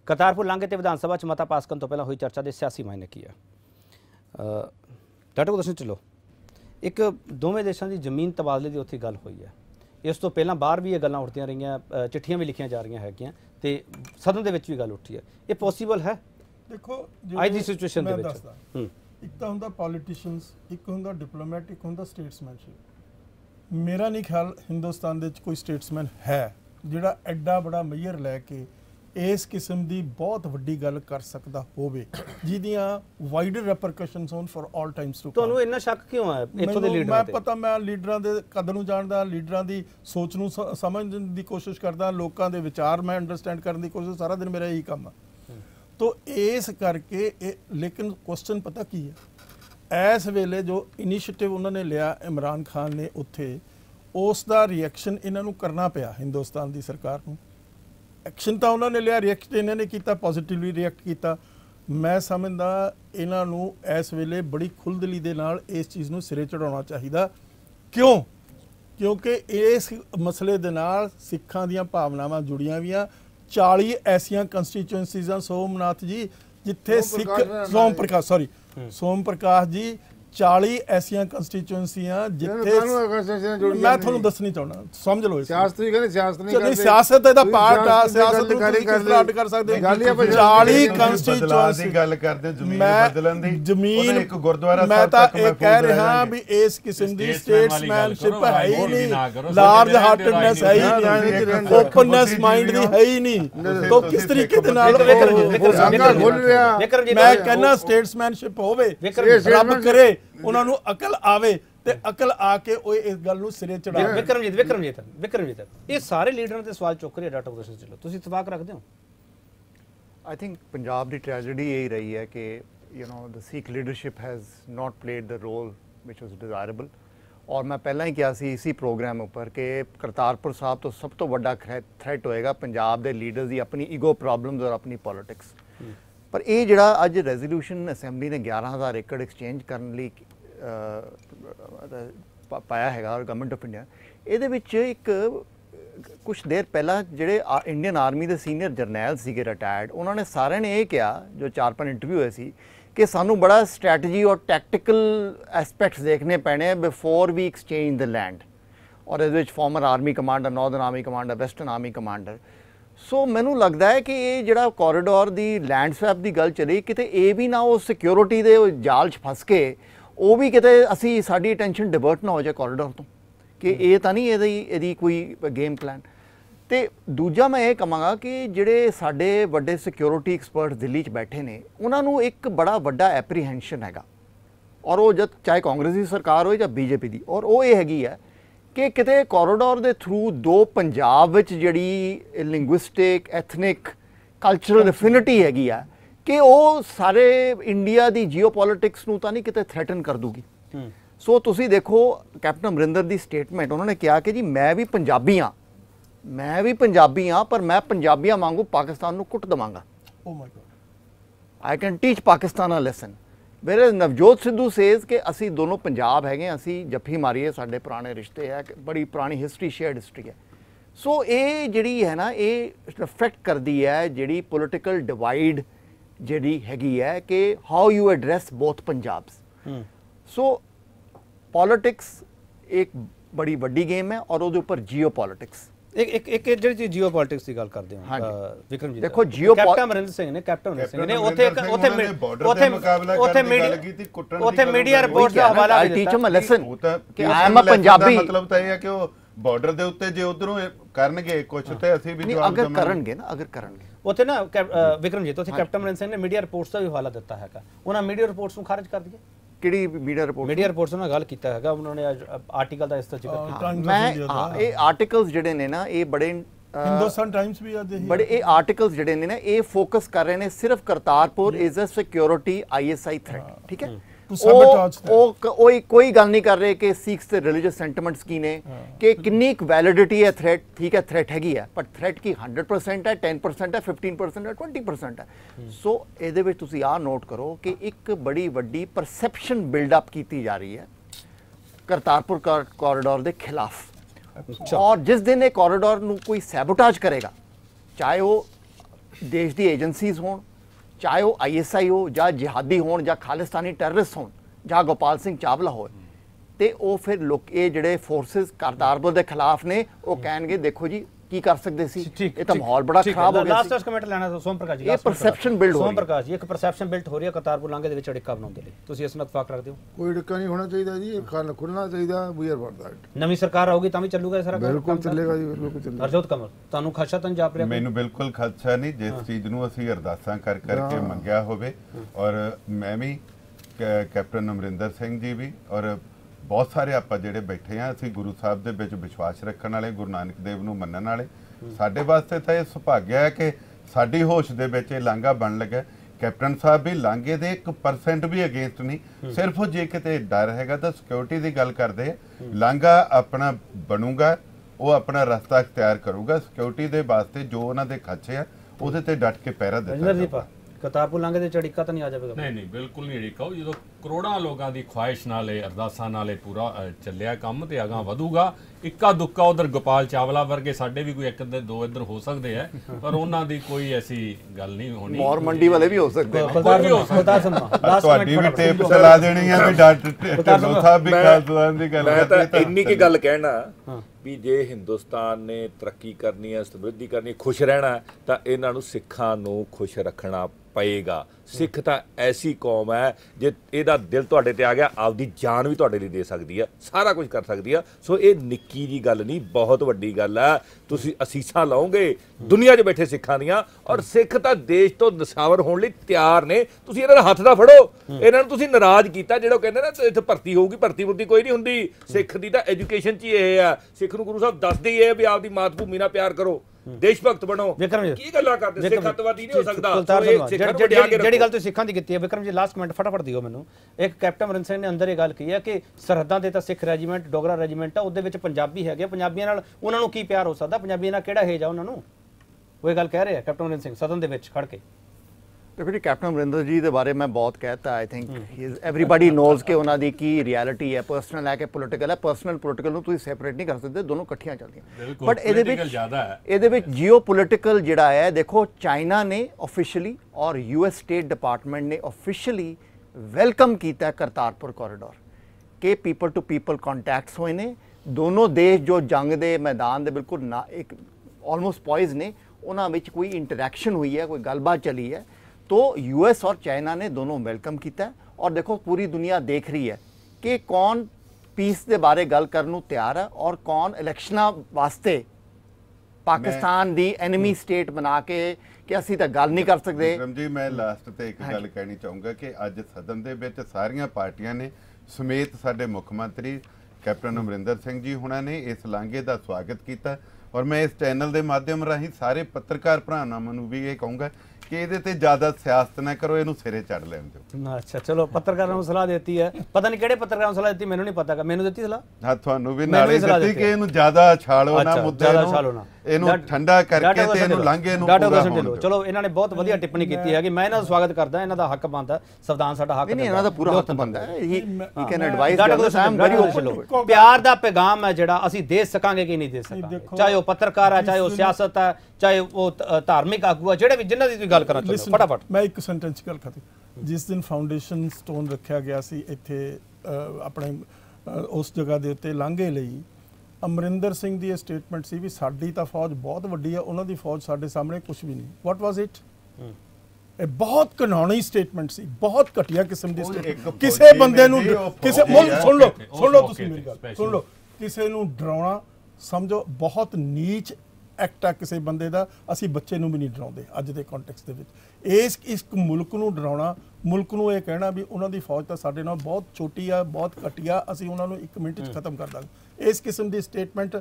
ਕਰਤਾਰਪੁਰ ਲਾਂਘੇ ਤੇ ਵਿਧਾਨ ਸਭਾ 'ਚ ਮਤਾ ਪਾਸ ਕਰਨ ਤੋਂ ਪਹਿਲਾਂ ਹੋਈ ਚਰਚਾ ਦੇ ਸਿਆਸੀ ਮਾਇਨੇ ਕੀ ਅ, ਡਾਕਟਰ ਗੁਰਦਰਸ਼ਨ ਚਲੋ ਇੱਕ ਦੋਵੇਂ ਦੇਸ਼ਾਂ ਦੀ ਜ਼ਮੀਨ ਤਬਾਦਲੇ ਦੀ ਉੱਥੇ ਗੱਲ ਹੋਈ ਹੈ ਇਸ ਤੋਂ ਪਹਿਲਾਂ ਬਾਹਰ ਵੀ ਇਹ ਗੱਲਾਂ ਉੱਠਦੀਆਂ ਰਹੀਆਂ ਚਿੱਠੀਆਂ ਵੀ ਲਿਖੀਆਂ ਜਾ ਰਹੀਆਂ ਹੈਗੀਆਂ ਤੇ ਸਦਨ ਦੇ ਵਿੱਚ ਵੀ ਗੱਲ ਉੱਠੀ ਹੈ ਇਹ ਪੋਸੀਬਲ ਹੈ? ਦੇਖੋ ਅੱਜ ਦੀ situation ਦੇ ਵਿੱਚ। ਹੂੰ। ਇੱਕ ਤਾਂ ਹੁੰਦਾ ਪੋਲੀਟੀਸ਼ੀਅਨਸ ਇੱਕ ਹੁੰਦਾ ਡਿਪਲੋਮੈਟ ਇੱਕ ਹੁੰਦਾ ਸਟੇਟਸਮੈਨਸ਼ਿਪ ਮੇਰਾ ਨਹੀਂ ਖਿਆਲ ਹਿੰਦੁਸਤਾਨ ਦੇ ਵਿੱਚ ਕੋਈ ਸਟੇਟਸਮੈਨ ਹੈ। ਜਿਹੜਾ ਐਡਾ ਬੜਾ ਮੇਜਰ ਲੈ ਕੇ ਇਸ ਕਿਸਮ ਦੀ ਬਹੁਤ ਵੱਡੀ ਗੱਲ ਕਰ ਸਕਦਾ ਹੋਵੇ ਜਿਹਦੀਆਂ ਵਾਈਡਰ ਰੈਪਰਕਸ਼ਨਸ ਹੋਣ ਫॉर ਆਲ ਟਾਈਮਸ ਟੂ ਤੁਹਾਨੂੰ ਇੰਨਾ ਸ਼ੱਕ ਕਿਉਂ ਹੈ ਇੱਥੋਂ ਦੇ ਲੀਡਰਾਂ ਮੈਂ ਪਤਾ ਮੈਂ ਲੀਡਰਾਂ ਦੇ ਕਦਰ ਨੂੰ ਜਾਣਦਾ ਲੀਡਰਾਂ ਦੀ ਸੋਚ ਨੂੰ ਸਮਝਣ ਦੀ ਕੋਸ਼ਿਸ਼ ਕਰਦਾ ਲੋਕਾਂ ਦੇ ਵਿਚਾਰ ਮੈਂ ਅੰਡਰਸਟੈਂਡ ਕਰਨ ਦੀ ਕੋਸ਼ਿਸ਼ ਸਾਰਾ ਦਿਨ ਮੇਰਾ ਇਹੀ ਕੰਮ ਆ। ਤੋ ਇਸ ਕਰਕੇ ਇਹ ਲੇਕਿਨ ਕੁਐਸਚਨ ਪਤਾ ਕੀ ਹੈ? ਇਸ ਵੇਲੇ ਜੋ ਇਨੀਸ਼ੀਏਟਿਵ ਉਹਨਾਂ ਨੇ ਲਿਆ ਇਮਰਾਨ ਖਾਨ ਨੇ ਉੱਥੇ ਉਸ ਦਾ ਰਿਐਕਸ਼ਨ ਇਹਨਾਂ ਨੂੰ ਕਰਨਾ ਪਿਆ ਹਿੰਦੁਸਤਾਨ ਦੀ ਸਰਕਾਰ ਨੂੰ। ਐਕਸ਼ਨ ਤਾਂ ਉਹਨਾਂ ਨੇ ਲਿਆ ਰਿਐਕਟ ਇਹਨਾਂ ਨੇ ਕੀਤਾ ਪੋਜ਼ਿਟਿਵਲੀ ਰਿਐਕਟ ਕੀਤਾ। ਮੈਂ ਸਮਝਦਾ ਇਹਨਾਂ ਨੂੰ ਇਸ ਵੇਲੇ ਬੜੀ ਖੁੱਲਦਲੀ ਦੇ ਨਾਲ ਇਸ ਚੀਜ਼ ਨੂੰ ਸਿਰੇ ਚੜਾਉਣਾ ਚਾਹੀਦਾ। ਕਿਉਂ? ਕਿਉਂਕਿ ਇਸ ਮਸਲੇ ਦੇ ਨਾਲ ਸਿੱਖਾਂ ਦੀਆਂ ਭਾਵਨਾਵਾਂ ਜੁੜੀਆਂ ਵੀਆਂ 40 ਐਸੀਆਂ ਕੰਸਟੀਚੁਐਂਸੀਜ਼ ਆ ਸੋਮਨਾਥ ਜੀ ਜਿੱਥੇ ਸਿੱਖ ਸੋਮ। ਪ੍ਰਕਾਸ਼ ਸੌਰੀ ਸੋਮ ਪ੍ਰਕਾਸ਼ ਜੀ 40 ਐਸੀਆਂ ਕੰਸਟੀਚੁਐਂਸੀਆਂ ਜਿੱਥੇ ਮੈਂ? ਤੁਹਾਨੂੰ ਦੱਸਣੀ ਚਾਹੁੰਦਾ ਸਮਝ ਲਓ। ਸਿਆਸਤ ਵੀ ਕਹਿੰਦੇ ਸਿਆਸਤ ਨਹੀਂ ਨਹੀਂ ਕਰਦੇ। ਸਿਆਸਤ ਇਹਦਾ ਪਾਰਟ ਆ ਸਿਆਸਤ ਨੂੰ ਤੁਸੀਂ ਕਰ ਕਿਸ ਤਰ੍ਹਾਂ ਅੱਡ ਕਰ ਸਕਦੇ ਹੋ? ਗੱਲ ਹੀ ਆਪਾਂ 40 ਬਦਲਾਅ ਕੰਸਟੀਚੁਐਂਸੀ ਗੱਲ ਕਰਦੇ ਹੋ, ਜ਼ਮੀਨ ਮੈਂ ਬਦਲਣ ਦੀ। ਜ਼ਮੀਨ ਇੱਕ ਗੁਰਦੁਆਰਾ ਮੈਂ ਸਾਹਿਬ ਤਾਂ ਤੱਕ ਇਹ ਮਹਿਫੂਜ਼ ਕਹਿ ਰਹਿ। ਵੀ ਇਸ ਕਿਸਮ ਦੀ ਸਟੇਟਸਮੈਨਸ਼ਿਪ ਹੈ ਹੀ ਨਹੀਂ। ਲਾਰਜ ਹਾਰਟedness ਹੈ ਹੀ ਨਹੀਂ। ਓਪਨਨੈਸ ਮਾਈਂਡ ਦੀ ਹੈ ਹੀ ਨਹੀਂ ਤਾਂ ਕਿਸ ਤਰੀਕੇ ਦੇ ਨਾਲ ਮੈਂ ਕਹਿੰਦਾ ਸਟੇਟਸਮੈਨਸ਼ਿਪ ਹੋਵੇ। ਰੱਬ ਕਰੇ। ਉਹਨਾਂ ਨੂੰ ਅਕਲ ਆਵੇ ਤੇ ਅਕਲ ਆ ਕੇ ਉਹ ਇਸ ਗੱਲ ਨੂੰ ਸਿਰੇ ਚੜਾਵੇ ਵਿਕਰਮਜੀਤ ਵਿਕਰਮਜੀਤ ਵਿਕਰਮਜੀਤ ਇਹ ਸਾਰੇ ਲੀਡਰਾਂ ਤੇ ਸਵਾਲ ਚੁੱਕ ਰਹੇ ਆ ਡਾਕਟਰ ਗੁਰਦਰਸ਼ਨ ਚਲੋ ਤੁਸੀਂ ਇਤਫਾਕ ਰੱਖਦੇ ਹੋ? I think Punjab the tragedy ਇਹ ਰਹੀ ਹੈ ਕਿ you know the Sikh leadership has not played the role which was desirable ਔਰ ਮੈਂ ਪਹਿਲਾਂ ਹੀ ਕਿਹਾ ਸੀ ਇਸੀ ਪ੍ਰੋਗਰਾਮ ਉੱਪਰ ਕਿ ਕਰਤਾਰਪੁਰ ਸਾਹਿਬ ਤੋਂ ਸਭ ਤੋਂ ਵੱਡਾ ਥ੍ਰੈਟ ਹੋਏਗਾ ਪੰਜਾਬ ਦੇ ਲੀਡਰਸ ਦੀ ਆਪਣੀ ਈਗੋ ਪ੍ਰੋਬਲਮਸ ਔਰ ਆਪਣੀ ਪੋਲਿਟਿਕਸ ਪਰ ਇਹ ਜਿਹੜਾ ਅੱਜ ਰੈਜ਼ੋਲੂਸ਼ਨ ਅਸੈਂਬਲੀ ਨੇ 11000 ਏਕੜ ਐਕਸਚੇਂਜ ਕਰਨ ਲਈ ਪਾਇਆ ਹੈਗਾ ਔਰ ਗਵਰਨਮੈਂਟ ਆਫ ਇੰਡੀਆ ਇਹਦੇ ਵਿੱਚ ਇੱਕ ਕੁਝ ਦੇਰ ਪਹਿਲਾਂ ਜਿਹੜੇ ਆ- ਇੰਡੀਅਨ ਆਰਮੀ ਦੇ ਸੀਨੀਅਰ ਜਰਨੈਲ ਸੀਗੇ ਰਿਟਾਇਰਡ ਉਹਨਾਂ ਨੇ ਸਾਰਿਆਂ ਨੇ ਇਹ ਕਿਹਾ, ਜੋ ਚਾਰ ਪੰਜ ਇੰਟਰਵਿਊ ਹੋਏ ਸੀ, ਕਿ ਸਾਨੂੰ ਬੜਾ ਸਟ੍ਰੈਟਜੀ ਔਰ ਟੈਕਟੀਕਲ ਐਸਪੈਕਟਸ ਦੇਖਣੇ ਪੈਣੇ before we exchange the land ਔਰ ਇਹਦੇ ਵਿੱਚ former army commander northern army commander western army commander so ਮੈਨੂੰ ਲੱਗਦਾ ਹੈ ਕਿ ਇਹ ਜਿਹੜਾ ਕੋਰੀਡੋਰ ਦੀ ਲੈਂਡ ਸਵੈਪ ਦੀ ਗੱਲ ਚਲੀ ਕਿਤੇ ਇਹ ਵੀ ਨਾ ਉਹ ਸਿਕਿਉਰਿਟੀ ਦੇ ਜਾਲ 'ਚ ਫਸ ਕੇ ਉਹ ਵੀ ਕਿਤੇ ਅਸੀਂ ਸਾਡੀ ਅਟੈਂਸ਼ਨ ਡਿਵਰਟ ਨਾ ਹੋ ਜਾਏ ਕੋਰੀਡੋਰ ਤੋਂ। ਕਿ ਇਹ ਤਾਂ ਨਹੀਂ ਇਹਦੀ ਇਹਦੀ ਕੋਈ ਗੇਮ ਪਲਾਨ ਤੇ ਦੂਜਾ ਮੈਂ ਇਹ ਕਹਾਂਗਾ ਕਿ ਜਿਹੜੇ ਸਾਡੇ ਵੱਡੇ ਸਿਕਿਉਰਿਟੀ ਐਕਸਪਰਟ ਦਿੱਲੀ 'ਚ ਬੈਠੇ ਨੇ ਉਹਨਾਂ ਨੂੰ ਇੱਕ ਬੜਾ ਵੱਡਾ ਐਪਰੀਹੈਂਸ਼ਨ ਹੈਗਾ। ਔਰ ਉਹ ਜਦ ਚਾਹੇ ਕਾਂਗਰਸ ਦੀ ਸਰਕਾਰ ਹੋਵੇ ਜਾਂ ਬੀਜੇਪੀ ਦੀ ਔਰ ਉਹ ਇਹ ਹੈਗੀ ਹੈ ਕਿ ਕਿਤੇ ਕੋਰੀਡੋਰ ਦੇ ਥਰੂ ਦੋ ਪੰਜਾਬ ਵਿੱਚ ਜਿਹੜੀ ਲਿੰਗੁਇਸਟਿਕ ਐਥਨਿਕ ਕਲਚਰਲ ਅਫਿਨਿਟੀ ਹੈਗੀ ਆ ਕਿ ਉਹ ਸਾਰੇ ਇੰਡੀਆ ਦੀ ਜੀਓਪੋਲਿਟਿਕਸ ਨੂੰ ਤਾਂ ਨਹੀਂ ਕਿਤੇ ਥ੍ਰੈਟਨ ਕਰ ਦੂਗੀ। ਸੋ ਤੁਸੀਂ ਦੇਖੋ ਕੈਪਟਨ ਅਮਰਿੰਦਰ ਦੀ ਸਟੇਟਮੈਂਟ ਉਹਨਾਂ ਨੇ ਕਿਹਾ ਕਿ ਜੀ ਮੈਂ ਵੀ ਪੰਜਾਬੀ ਹਾਂ। ਮੈਂ ਵੀ ਪੰਜਾਬੀ ਹਾਂ ਪਰ ਮੈਂ ਪੰਜਾਬੀਆਂ ਵਾਂਗੂ ਪਾਕਿਸਤਾਨ ਨੂੰ ਕੁੱਟ ਦਵਾਂਗਾ। ਓ my God I can teach Pakistan a lesson ਮੇਰੇ ਨਵਜੋਤ ਸਿੱਧੂ ਸੇਜ਼ ਕਿ ਅਸੀਂ ਦੋਨੋਂ ਪੰਜਾਬ ਹੈਗੇ ਅਸੀਂ ਜੱਫੀ ਮਾਰੀਏ ਸਾਡੇ ਪੁਰਾਣੇ ਰਿਸ਼ਤੇ ਹੈ ਬੜੀ ਪੁਰਾਣੀ ਹਿਸਟਰੀ ਸ਼ੇਅਰਡ ਹਿਸਟਰੀ ਹੈ। ਸੋ ਇਹ ਜਿਹੜੀ ਹੈ ਨਾ ਇਹ ਰਿਫਲੈਕਟ ਕਰਦੀ ਹੈ ਜਿਹੜੀ ਪੋਲਿਟੀਕਲ ਡਿਵਾਈਡ ਜਿਹੜੀ ਹੈਗੀ ਹੈ ਕਿ how you address both Punjabs so politics ਇੱਕ ਬੜੀ ਵੱਡੀ ਗੇਮ ਹੈ ਔਰ ਉਹਦੇ ਉੱਪਰ ਜੀਓ ਪੋਲਿਟਿਕਸ ਇੱਕ ਇੱਕ ਇੱਕ ਇਹ ਜਿਹੜੀ ਜੀਓ ਪੋਲਿਟਿਕਸ ਦੀ ਗੱਲ ਕਰਦੇ ਹਾਂ ਵਿਕਰਮ ਜੀ ਦੇਖੋ, geo- ਕੈਪਟਨ ਅਮਰਿੰਦਰ ਸਿੰਘ ਨੇ ਕੈਪਟਨ ਅਮਰਿੰਦਰ ਸਿੰਘ ਨੇ ਉੱਥੇ ਉੱਥੇ ਉੱਥੇ ਉੱਥੇ ਕਰਨ ਦੀ ਮੀਡੀਆ ਉੱਥੇ ਮੀਡੀਆ। ਰਿਪੋਰਟ ਦਾ ਹਵਾਲਾ ਆਈ ਵੀ ਟੀਚ ਦਿੱਤਾ ਹਿਮ ਅ ਲੈਸਨ ਕਿ ਆਈ ਐਮ ਅ ਪੰਜਾਬੀ ਮਤਲਬ ਤਾਂ ਇਹ ਹੈ ਕਿ ਉਹ ਬਾਰਡਰ ਦੇ ਉੱਤੇ ਜੇ ਉਧਰੋਂ ਕਰਨਗੇ ਕੁਝ ਤੇ ਅਸੀਂ ਵੀ ਨਹੀਂ ਜਵਾਬ ਅਗਰ। ਕਰਨਗੇ ਨਾ ਅਗਰ ਕਰਨਗੇ। ਉੱਥੇ ਨਾ ਵਿਕਰਮ ਜੀ ਉੱਥੇ ਕੈਪਟਨ ਅਮਰਿੰਦਰ ਸਿੰਘ ਨੇ ਮੀਡੀਆ ਰਿਪੋਰਟਸ ਦਾ ਵੀ ਹਵਾਲਾ ਦਿੱਤਾ ਹੈਗਾ। ਉਹਨਾਂ ਮੀਡੀਆ ਰਿਪੋਰਟਸ ਨੂੰ ਖਾਰਜ ਕਰ ਦਿਆ ਕਿਹੜੀ ਮੀਡੀਆ ਰਿਪੋਰਟ ਮੀਡੀਆ ਰਿਪੋਰਟਸ ਨਾਲ ਗੱਲ ਕੀਤਾ ਹੈਗਾ ਉਹਨਾਂ ਨੇ ਆਰਟੀਕਲ ਦਾ ਇਸ ਤਰ੍ਹਾਂ ਜ਼ਿਕਰ ਕੀਤਾ। ਮੈਂ ਦਾ। ਇਹ ਆਰਟੀਕਲਸ ਜਿਹੜੇ ਨੇ ਨਾ ਇਹ ਬੜੇ ਹਿੰਦੁਸਤਾਨ ਟਾਈਮਸ ਵੀ ਅੱਜ ਇਹੀ ਬੜੇ ਇਹ ਆਰਟੀਕਲਸ ਜਿਹੜੇ ਨੇ ਨਾ ਇਹ ਫੋਕਸ ਕਰ ਰਹੇ ਨੇ ਸਿਰਫ Kartarpur is a security ISI threat ਠੀਕ ਹੈ। To ਉਹ ਕੋਈ ਕੋਈ ਗੱਲ ਨਹੀਂ ਕਰ ਰਹੇ ਕਿ ਸਿੱਖਸ ਤੇ ਰਿਲੀਜੀਅਸ ਸੈਂਟੀਮੈਂਟਸ ਕੀ ਨੇ ਕਿ ਕਿੰਨੀ ਕੁ ਵੈਲਿਡਿਟੀ ਹੈ ਥ੍ਰੈਟ ਠੀਕ ਹੈ ਥ੍ਰੈਟ ਹੈਗੀ ਹੈ ਪਰ ਥ੍ਰੈਟ ਕੀ 100% ਹੈ 10% ਹੈ 15% ਹੈ 20% ਹੈ। ਸੋ ਇਹਦੇ ਵਿੱਚ ਤੁਸੀਂ ਆਹ ਨੋਟ ਕਰੋ ਕਿ ਇੱਕ ਬੜੀ ਵੱਡੀ ਪਰਸੈਪਸ਼ਨ ਬਿਲਡ ਅਪ ਕੀਤੀ ਜਾ ਰਹੀ ਹੈ ਕਰਤਾਰਪੁਰ ਕੋਰੀਡੋਰ ਦੇ ਖਿਲਾਫ। ਔਰ ਜਿਸ ਦਿਨ ਇਹ ਕੋਰੀਡੋਰ ਨੂੰ ਕੋਈ ਸੈਬੋਟੇਜ ਕਰੇਗਾ ਚਾਹੇ ਉਹ ਦੇਸ਼ ਦੀ ਏਜੰਸੀਜ਼ ਹੋਣ ਚਾਹੇ ਉਹ ਆਈਐਸਆਈ ਹੋ ਜਾਂ ਜਿਹਾਦੀ ਹੋਣ ਜਾਂ ਖਾਲਿਸਤਾਨੀ ਟੈਰਰਿਸਟ ਹੋਣ ਜਾਂ ਗੋਪਾਲ ਸਿੰਘ ਚਾਵਲਾ ਹੋਏ ਤੇ ਉਹ ਫਿਰ ਲੋਕ ਇਹ ਜਿਹੜੇ ਫੋਰਸਸ ਕਰਤਾਰਪੁਰ ਦੇ ਖਿਲਾਫ ਨੇ ਉਹ ਕਹਿਣਗੇ ਦੇਖੋ ਜੀ ਕੀ ਕਰ ਸਕਦੇ ਸੀ? ਇਹ ਤਾਂ ਮਾਹੌਲ ਬੜਾ ਖਰਾਬ ਹੋ ਗਿਆ ਲਾਸਟ ਲਾਸਟ ਕਮੈਂਟ ਲੈਣਾ ਸੋਮ ਪ੍ਰਕਾਸ਼ ਜੀ ਇਹ ਪਰਸੈਪਸ਼ਨ ਬਿਲਡ ਹੋ ਰਹੀ ਹੈ ਸੋਮ ਪ੍ਰਕਾਸ਼ ਜੀ ਇੱਕ ਪਰਸੈਪਸ਼ਨ ਬਿਲਡ ਹੋ ਰਹੀ ਹੈ ਕਰਤਾਰਪੁਰ ਲਾਂਘੇ ਦੇ ਵਿੱਚ ਅੜਿੱਕਾ ਬਣਾਉਣ ਦੇ ਲਈ। ਤੁਸੀਂ ਇਸ ਨਾਲ ਇਤਫਾਕ ਰੱਖਦੇ ਹੋ? ਕੋਈ ਅੜਿੱਕਾ ਨਹੀਂ ਹੋਣਾ ਚਾਹੀਦਾ ਜੀ ਇਹ ਖਾਨ ਖੁੱਲਣਾ ਚਾਹੀਦਾ ਵੀ ਆਰ ਫॉर दैट ਨਵੀਂ ਸਰਕਾਰ ਆਊਗੀ ਤਾਂ ਵੀ ਚੱਲੂਗਾ ਇਹ ਸਾਰਾ ਬਿਲਕੁਲ ਚੱਲੇਗਾ ਜੀ ਬਿਲਕੁਲ ਚੱਲੇਗਾ। ਹਰਜੋਤ ਕਮਲ ਤੁਹਾਨੂੰ ਖਦਸ਼ਾ ਤਾਂ ਜਾਪ ਰਿਹਾ ਮੈਨੂੰ ਬਿਲਕੁਲ ਖਦਸ਼ਾ ਨਹੀਂ ਜਿਸ ਚੀਜ਼ ਨੂੰ ਅਸੀਂ ਅਰਦਾਸਾਂ ਕਰ ਕਰਕੇ ਮੰਗਿਆ ਹੋਵੇ। ਔਰ ਮੈਂ ਵੀ ਕੈਪਟਨ ਅਮਰਿੰਦਰ ਸਿੰਘ ਜੀ ਵੀ ਔਰ ਬਹੁਤ ਸਾਰੇ ਆਪਾਂ ਜਿਹੜੇ ਬੈਠੇ ਆ ਅਸੀਂ ਗੁਰੂ ਸਾਹਿਬ ਦੇ ਵਿੱਚ ਵਿਸ਼ਵਾਸ ਰੱਖਣ ਵਾਲੇ ਗੁਰੂ ਨਾਨਕ ਦੇਵ ਨੂੰ ਮੰਨਣ ਵਾਲੇ। ਸਾਡੇ ਵਾਸਤੇ ਤਾਂ ਇਹ ਸੁਭਾਗਿਆ ਹੈ ਕਿ ਸਾਡੀ ਹੋਸ਼ ਦੇ ਵਿੱਚ ਇਹ ਲਾਂਘਾ ਬਣ ਲੱਗਾ ਕੈਪਟਨ ਸਾਹਿਬ ਵੀ ਲਾਂਘੇ ਦੇ 1% ਵੀ ਅਗੇਂਸਟ ਨਹੀਂ। ਸਿਰਫ ਜੇ ਕਿਤੇ ਡਰ ਹੈਗਾ ਤਾਂ ਸਿਕਿਉਰਿਟੀ ਦੀ ਗੱਲ ਕਰਦੇ ਲਾਂਘਾ ਆਪਣਾ ਬਣੂਗਾ ਉਹ ਆਪਣਾ ਰਸਤਾ ਅਖਤਿਆਰ ਕਰੂਗਾ। ਸਿਕਿਉਰਿਟੀ ਦੇ ਵਾਸਤੇ ਜੋ ਉਹਨਾਂ ਦੇ ਖੱਚੇ ਆ ਉਹਦੇ ਤੇ ਡਟ ਕੇ ਪਹਿਰਾ ਦਿੱਤਾ। ਕਰਤਾਰਪੁਰ ਲਾਂਘੇ ਦੇ ਅੜਿੱਕਾ ਤਾਂ ਨਹੀਂ ਆ ਜਾਵੇਗਾ। ਨਹੀਂ ਨਹੀਂ ਬਿਲਕੁਲ ਨਹੀਂ ਅੜਿੱਕਾ ਜਦੋਂ ਕਰੋੜਾਂ ਲੋਕਾਂ ਦੀ ਖੁਆਇਸ਼ ਨਾਲ ਇਹ ਅਰਦਾਸਾਂ ਨਾਲ ਇਹ ਪੂਰਾ ਚੱਲਿਆ ਕੰਮ ਤੇ ਅਗਾਂ ਵਧੂਗਾ ਇੱਕਾ ਦੁੱਕਾ ਉਧਰ ਗੋਪਾਲ ਚਾਵਲਾ ਵਰਗੇ ਸਾਡੇ ਵੀ ਕੋਈ ਇੱਕ ਅੱਧੇ ਦੋ ਇੱਧਰ ਹੋ ਸਕਦੇ ਆ ਪਰ ਉਹਨਾਂ ਦੀ ਕੋਈ ਐਸੀ ਗੱਲ ਨਹੀਂ ਹੋਣੀ। ਮੌਰ ਮੰਡੀ ਵਾਲੇ ਵੀ ਹੋ ਸਕਦੇ ਬਲਤਾਰ ਸਿੰਘ ਲਾਸਟ ਤੁਹਾਡੀ ਵੀ ਟੇਪ ਚਲਾ ਦੇਣੀ ਆ ਵੀ ਡਾਕਟਰ ਢਿੱਲੋਂ ਸਾਹਿਬ ਵੀ ਖਾਲਸਾਨ ਦੀ ਗੱਲ ਮੈਂ ਤਾਂ ਇੰਨੀ ਕੀ ਗੱਲ ਕਹਿਣਾ ਵੀ ਜੇ ਹਿੰਦੁਸਤਾਨ ਨੇ ਤਰੱਕੀ ਕਰਨੀ ਹੈ ਸਮਰਿੱਧੀ ਕਰਨੀ ਹੈ, ਖੁਸ਼ ਰਹਿਣਾ ਤਾਂ ਇਹਨਾਂ ਨੂੰ ਸਿੱਖਾਂ ਨੂੰ ਖੁਸ਼ ਰੱਖਣਾ ਪਏਗਾ। ਸਿੱਖ ਤਾਂ ਐਸੀ ਕੌਮ ਹੈ ਜੇ ਇਹਦਾ ਦਿਲ ਤੁਹਾਡੇ ਤੇ ਆ ਗਿਆ ਆਪਦੀ ਜਾਨ ਵੀ ਤੁਹਾਡੇ ਲਈ ਦੇ ਸਕਦੀ ਹੈ ਸਾਰਾ ਕੁਝ ਕਰ ਸਕਦੀ ਹੈ। ਸੋ ਇਹ ਨਿੱਕੀ ਜੀ ਗੱਲ ਨਹੀਂ ਬਹੁਤ ਵੱਡੀ ਗੱਲ ਹੈ। ਤੁਸੀਂ ਅਸੀਸਾਂ ਲਾਓਗੇ ਦੁਨੀਆ 'ਚ ਬੈਠੇ ਸਿੱਖਾਂ ਦੀਆਂ ਔਰ ਸਿੱਖ ਤਾਂ ਦੇਸ਼ ਤੋਂ ਨਸਾਵਰ ਹੋਣ ਲਈ ਤਿਆਰ ਨੇ। ਤੁਸੀਂ ਇਹਨਾਂ ਦਾ ਹੱਥ ਦਾ ਫੜੋ। ਇਹਨਾਂ ਨੂੰ ਤੁਸੀਂ ਨਾਰਾਜ਼ ਕੀਤਾ ਜਿਹੜਾ ਕਹਿੰਦੇ ਨਾ ਇੱਥੇ ਭਰਤੀ ਹੋਊਗੀ ਭਰਤੀ ਭੁਰਤੀ ਕੋਈ ਨਹੀਂ ਹੁੰਦੀ। ਸਿੱਖ ਦੀ ਤਾਂ ਐਜੂਕੇਸ਼ਨ 'ਚ ਹੀ ਇਹ ਆ ਸਿੱਖ ਨੂੰ ਗੁਰੂ ਸਾਹਿਬ ਦੱਸਦੇ ਹੀ ਇਹ ਵੀ ਆਪਦੀ ਮਾਤ ਭੂਮੀ ਨਾਲ ਪਿਆਰ ਕਰੋ। ਦੇਸ਼ ਭਗਤ ਬਣੋ। ਕੀ ਗੱਲਾਂ ਕਰਦੇ? ਸਿੱਖ ਅੱਤਵਾਦੀ ਨਹੀਂ ਹੋ ਸਕਦਾ। ਜਿਹੜੀ ਗੱਲ ਤੁਸੀਂ ਸਿੱਖਾਂ ਦੀ ਕੀਤੀ ਹੈ, ਵਿਕਰਮ ਜੀ ਲਾਸਟ ਕਮੈਂਟ ਫਟਾਫਟ ਦਿਓ ਮੈਨੂੰ। ਇੱਕ ਕੈਪਟਨ ਅਮਰਿੰਦਰ ਸਿੰਘ ਨੇ ਅੰਦਰ ਇਹ ਗੱਲ ਕਹੀ ਹੈ ਕਿ ਸਰਹੱਦਾਂ ਦੇ ਤਾਂ ਸਿੱਖ ਰੈਜੀਮੈਂਟ, ਡੋਗਰਾ ਰੈਜੀਮੈਂਟ ਆ, ਉਹਦੇ ਵਿੱਚ ਪੰਜਾਬੀ ਹੈਗੇ ਪੰਜਾਬੀਆਂ ਨਾਲ ਉਹਨਾਂ ਨੂੰ ਕੀ ਪਿਆਰ ਹੋ ਸਕਦਾ? ਪੰਜਾਬੀਆਂ ਨਾਲ ਕਿਹੜਾ ਹੇਜ ਆ ਉਹਨਾਂ ਨੂੰ? ਉਹ ਇਹ ਗੱਲ ਕਹਿ ਰਹੇ ਆ ਕੈਪਟਨ ਅਮਰਿੰਦਰ ਸਿੰਘ, ਸਦਨ ਦੇ ਵਿੱਚ ਖੜ ਕੇ। ਦੇਖੋ ਜੀ ਕੈਪਟਨ ਅਮਰਿੰਦਰ ਜੀ ਦੇ ਬਾਰੇ ਮੈਂ ਬਹੁਤ ਕਹਿਤਾ I think he is everybody knows ਕਿ ਉਹਨਾਂ ਦੀ ਕੀ ਰਿਐਲਿਟੀ ਹੈ ਪਰਸਨਲ ਹੈ ਕਿ ਪੋਲੀਟੀਕਲ ਹੈ ਪਰਸਨਲ ਪੋਲੀਟੀਕਲ ਨੂੰ ਤੁਸੀਂ ਸੈਪਰੇਟ ਨਹੀਂ ਕਰ ਸਕਦੇ ਦੋਨੋਂ ਇਕੱਠੀਆਂ ਚੱਲਦੀਆਂ। ਬਟ ਇਹਦੇ ਵਿੱਚ। ਇਹਦੇ ਵਿੱਚ ਜੀਓ ਪੋਲੀਟੀਕਲ ਜਿਹੜਾ ਹੈ ਦੇਖੋ ਚਾਈਨਾ ਨੇ ਆਫੀਸ਼ੀਅਲੀ ਔਰ ਯੂਐਸ ਸਟੇਟ ਡਿਪਾਰਟਮੈਂਟ ਨੇ ਆਫੀਸ਼ੀਅਲੀ ਵੈਲਕਮ ਕੀਤਾ ਕਰਤਾਰਪੁਰ ਕੋਰੀਡੋਰ ਕਿ ਪੀਪਲ ਟੂ ਪੀਪਲ ਕੰਟੈਕਟਸ ਹੋਏ ਨੇ ਦੋਨੋਂ ਦੇਸ਼ ਜੋ ਜੰਗ ਦੇ ਮੈਦਾਨ ਦੇ ਬਿਲਕੁਲ ਨਾ ਇੱਕ ਆਲਮੋਸਟ ਪੋਇਜ਼ ਨੇ ਉਹਨਾਂ ਵਿੱਚ ਕੋਈ ਇੰਟਰੈਕਸ਼ਨ ਹੋਈ ਹੈ ਕੋਈ ਗੱਲਬਾਤ ਚਲੀ ਹੈ। तो यूएस और चाइना ने दोनों वेलकम ਕੀਤਾ ਹੈ ਔਰ ਦੇਖੋ ਪੂਰੀ ਦੁਨੀਆ ਦੇਖ ਰਹੀ ਹੈ ਕਿ ਕੌਣ ਪੀਸ ਦੇ ਬਾਰੇ ਗੱਲ ਕਰਨ ਨੂੰ ਤਿਆਰ ਹੈ ਔਰ ਕੌਣ ਇਲੈਕਸ਼ਨਾਂ ਵਾਸਤੇ ਪਾਕਿਸਤਾਨ ਦੀ ਐਨਮੀ ਸਟੇਟ ਬਣਾ ਕੇ ਕਿ ਅਸੀਂ ਤਾਂ ਗੱਲ ਨਹੀਂ ਕਰ ਸਕਦੇ ਵਿਕਰਮ ਜੀ ਮੈਂ ਲਾਸਟ ਤੇ ਇੱਕ ਗੱਲ ਕਹਿਣੀ ਚਾਹੂੰਗਾ ਕਿ ਅੱਜ ਸਦਨ ਦੇ ਵਿੱਚ ਸਾਰੀਆਂ ਪਾਰਟੀਆਂ ਨੇ ਸਮੇਤ ਸਾਡੇ ਮੁੱਖ ਮੰਤਰੀ ਕੈਪਟਨ ਅਮਰਿੰਦਰ ਸਿੰਘ ਜੀ ਹੁਣਾਂ ਨੇ ਇਸ ਲਾਂਘੇ ਦਾ ਸਵਾਗਤ ਕੀਤਾ ਔਰ ਮੈਂ ਇਸ ਚੈਨਲ ਦੇ ਮਾਧਿਅਮ ਰਾਹੀਂ ਸਾਰੇ ਪੱਤਰਕਾਰ ਭਰਾਵਾਂ ਨੂੰ ਵੀ ਇਹ ਕਹੂੰਗਾ ਕਿ ਇਹਦੇ ਤੇ ਜ਼ਿਆਦਾ ਸਿਆਸਤ ਨਾ ਕਰੋ ਇਹਨੂੰ ਸਿਰੇ ਚੜ ਲੈਣ ਦਿਓ। ਨਾ ਅੱਛਾ ਚਲੋ ਪੱਤਰਕਾਰਾਂ ਨੂੰ ਸਲਾਹ ਦਿੱਤੀ ਹੈ। ਪਤਾ ਨਹੀਂ ਕਿਹੜੇ ਪੱਤਰਕਾਰਾਂ ਨੂੰ ਸਲਾਹ ਦਿੱਤੀ ਮੈਨੂੰ ਨਹੀਂ ਪਤਾਗਾ ਮੈਨੂੰ ਦਿੱਤੀ ਸਲਾਹ? ਹਾਂ ਤੁਹਾਨੂੰ ਵੀ ਨਾਲੇ ਦਿੱਤੀ ਕਿ ਇਹਨੂੰ ਜ਼ਿਆਦਾ ਛਾਲੋ ਨਾ ਅੱਛਾ, ਮੁੱਦੇ ਜ਼ਿਆਦਾ ਛਾਲੋ ਨਾ। ਇਹਨੂੰ ਠੰਡਾ ਕਰਕੇ ਤੇ ਇਹਨੂੰ। ਲਾਂਘੇ ਨੂੰ ਡਾਟਾ ਲਓ। ਦਿਓ। ਚਲੋ ਇਹਨਾਂ ਨੇ ਬਹੁਤ ਵਧੀਆ ਟਿੱਪਣੀ ਕੀਤੀ ਹੈ ਕਿ ਮੈਂ ਇਹਨਾਂ ਦਾ ਸਵਾਗਤ ਕਰਦਾ ਇਹਨਾਂ ਦਾ ਹੱਕ ਬਣਦਾ। ਸੰਵਿਧਾਨ ਸਾਡਾ ਹੱਕ ਨਹੀਂ। ਇਹਨਾਂ ਦਾ ਪੂਰਾ ਹੱਕ ਬੰਦਾ ਹੈ ਹੀ। Can advise data am very open ਪਿਆਰ ਦਾ ਪੈਗਾਮ ਹੈ ਜਿਹੜਾ ਅਸੀਂ ਦੇ ਸਕਾਂਗੇ ਕਿ ਨਹੀਂ ਦੇ ਸਕਾਂਗੇ? ਚਾਹੇ ਉਹ ਪੱਤਰਕਾਰ ਹੈ ਚਾਹੇ ਉਹ ਸਿਆਸਤ ਹੈ ਚਾਹੇ ਉਹ ਧਾਰਮਿਕ ਆਗੂ ਹੈ ਜਿਹੜੇ ਵੀ ਜਿਨ੍ਹਾਂ ਦੀ ਤੁਸੀਂ ਗੱਲ ਕਰਨਾ ਚਾਹੁੰਦੇ ਫਟਾਫਟ। ਮੈਂ ਇੱਕ ਸੈਂਟੈਂਸ ਗੱਲ ਖਤਮ ਜਿਸ ਦਿਨ ਫਾਊਂਡੇਸ਼ਨ ਸਟੋਨ ਰੱਖਿਆ ਗਿਆ ਸੀ ਇੱਥੇ ਆਪਣੇ ਉਸ ਜਗ੍ਹਾ ਦੇ ਉੱਤੇ ਲਾਂਘੇ ਲਈ ਅਮਰਿੰਦਰ ਸਿੰਘ ਦੀ ਇਹ ਸਟੇਟਮੈਂਟ ਸੀ ਵੀ ਸਾਡੀ ਤਾਂ ਫੌਜ ਬਹੁਤ ਵੱਡੀ ਹੈ ਉਹਨਾਂ ਦੀ ਫੌਜ ਸਾਡੇ ਸਾਹਮਣੇ ਕੁਝ ਵੀ ਨਹੀਂ ਵਾਟ ਵਾਸ ਇਟ ਇਹ ਬਹੁਤ ਕਾਨੂੰਨੀ ਸਟੇਟਮੈਂਟ ਸੀ ਬਹੁਤ ਘਟੀਆ ਕਿਸਮ ਦੀ ਸਟੇਟਮੈਂਟ ਕਿਸੇ ਬੰਦੇ ਨੂੰ ਕਿਸੇ। ਸੁਣ ਲਓ ਸੁਣ ਲਓ ਤੁਸੀਂ ਮੇਰੀ ਗੱਲ. ਸੁਣ ਲਓ ਕਿਸੇ ਨੂੰ ਡਰਾਉਣਾ ਸਮਝੋ ਬਹੁਤ ਨੀਚ ਐਕਟ ਆ ਕਿਸੇ ਬੰਦੇ ਦਾ ਅਸੀਂ ਬੱਚੇ ਨੂੰ ਵੀ ਨਹੀਂ ਡਰਾਉਂਦੇ ਅੱਜ ਦੇ ਕੰਟੈਕਸਟ ਦੇ ਵਿੱਚ ਇਸ ਇਸ ਮੁਲਕ ਨੂੰ ਡਰਾਉਣਾ ਮੁਲਕ ਨੂੰ ਇਹ ਕਹਿਣਾ ਵੀ ਉਹਨਾਂ ਦੀ ਫੌਜ ਤਾਂ ਸਾਡੇ ਨਾਲ ਬਹੁਤ ਛੋਟੀ ਆ ਬਹੁਤ ਘਟੀਆ ਅਸੀਂ ਉਹਨਾਂ ਨੂੰ 1 ਮਿੰਟ 'ਚ ਖਤਮ ਕਰ ਦਾਂਗੇ ਇਸ ਕਿਸਮ ਦੀ ਸਟੇਟਮੈਂਟ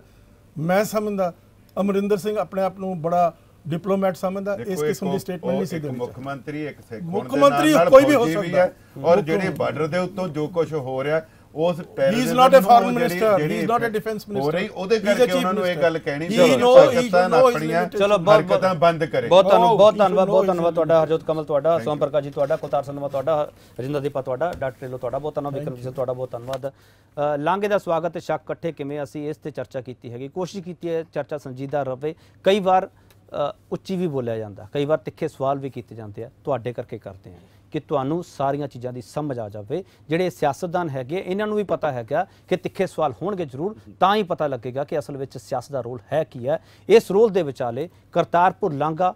ਮੈਂ ਸਮਝਦਾ ਅਮਰਿੰਦਰ ਸਿੰਘ ਆਪਣੇ ਆਪ ਨੂੰ ਬੜਾ ਡਿਪਲੋਮੈਟ ਸਮਝਦਾ ਇਸ ਕਿਸਮ ਦੀ ਸਟੇਟਮੈਂਟ ਨਹੀਂ ਸੀ ਦੇਣੀ ਮੁੱਖ। ਮੰਤਰੀ ਇੱਕ ਸਿੱਖ ਮੁੱਖ ਮੰਤਰੀ ਕੋਈ ਵੀ ਹੋ ਸਕਦਾ ਔਰ ਜਿਹੜੇ। ਬਾਰਡਰ ਦੇ ਉੱਤੋਂ ਜੋ ਕੁਝ ਹੋ ਰਿਹਾ ਉਸ He is terrorism not a ਨੂੰ foreign ਜਿਹੜੀ- minister. He ਜਿਹੜੀ is not a defense ਹੋ. ਰਹੀ ਉਹਦੇ ਕਰਕੇ ਉਹਨਾਂ ਨੂੰ ਇਹ. ਗੱਲ ਕਹਿਣੀ ਚਾਹੀਦੀ know his ਆਪਣੀਆਂ. ਚਲੋ ਹਰਕਤਾਂ ਬੰਦ ਕਰੇ ਬਹੁਤ ਧੰਨਵਾਦ No, ਬਹੁਤ ਧੰਨਵਾਦ ਬਹੁਤ ਧੰਨਵਾਦ ਤੁਹਾਡਾ. ਹਰਜੋਤ ਕਮਲ ਤੁਹਾਡਾ ਸੋਮ ਪ੍ਰਕਾਸ਼ ਜੀ ਤੁਹਾਡਾ ਕੁਲਤਾਰ ਸੰਧਵਾ ਤੁਹਾਡਾ ਰਜਿੰਦਰ ਦੀਪਾ ਤੁਹਾਡਾ ਡਾਕਟਰ ਢਿੱਲੋਂ ਤੁਹਾਡਾ ਬਹੁਤ ਧੰਨਵਾਦ ਵਿਕਰਮ ਜੀ ਤੁਹਾਡਾ ਬਹੁਤ ਧੰਨਵਾਦ ਅ, ਲਾਂਘੇ ਦਾ ਸਵਾਗਤ ਤੇ ਸ਼ੱਕ ਇਕੱਠੇ ਕਿਵੇਂ ਅਸੀਂ ਇਸ ਤੇ ਚਰਚਾ ਕੀਤੀ ਹੈਗੀ ਕੋਸ਼ਿਸ਼ ਕੀਤੀ ਹੈ ਚਰਚਾ ਸੰਜੀਦਾ ਰਵੇ ਕਈ ਵਾਰ ਅ, ਉੱਚੀ ਵੀ ਬੋਲਿਆ ਜਾਂਦਾ ਕਈ ਵਾਰ ਤਿੱਖੇ ਸਵਾਲ ਵੀ ਕੀਤੇ ਜਾਂਦੇ ਆ ਤੁਹਾਡੇ ਕਰਕੇ ਕਰਦੇ ਆ ਕਿ ਤੁਹਾਨੂੰ ਸਾਰੀਆਂ ਚੀਜ਼ਾਂ ਦੀ ਸਮਝ ਆ ਜਾਵੇ। ਜਿਹੜੇ ਸਿਆਸਤਦਾਨ ਹੈਗੇ, ਇਹਨਾਂ ਨੂੰ ਵੀ ਪਤਾ ਹੈਗਾ ਕਿ ਤਿੱਖੇ ਸਵਾਲ ਹੋਣਗੇ ਜ਼ਰੂਰ, ਤਾਂ ਹੀ ਪਤਾ ਲੱਗੇਗਾ ਕਿ ਅਸਲ ਵਿੱਚ ਸਿਆਸਤ ਦਾ ਰੋਲ ਹੈ ਕੀ ਹੈ। ਇਸ ਰੋਲ ਦੇ ਵਿਚਾਲੇ ਕਰਤਾਰਪੁਰ ਲਾਂਘਾ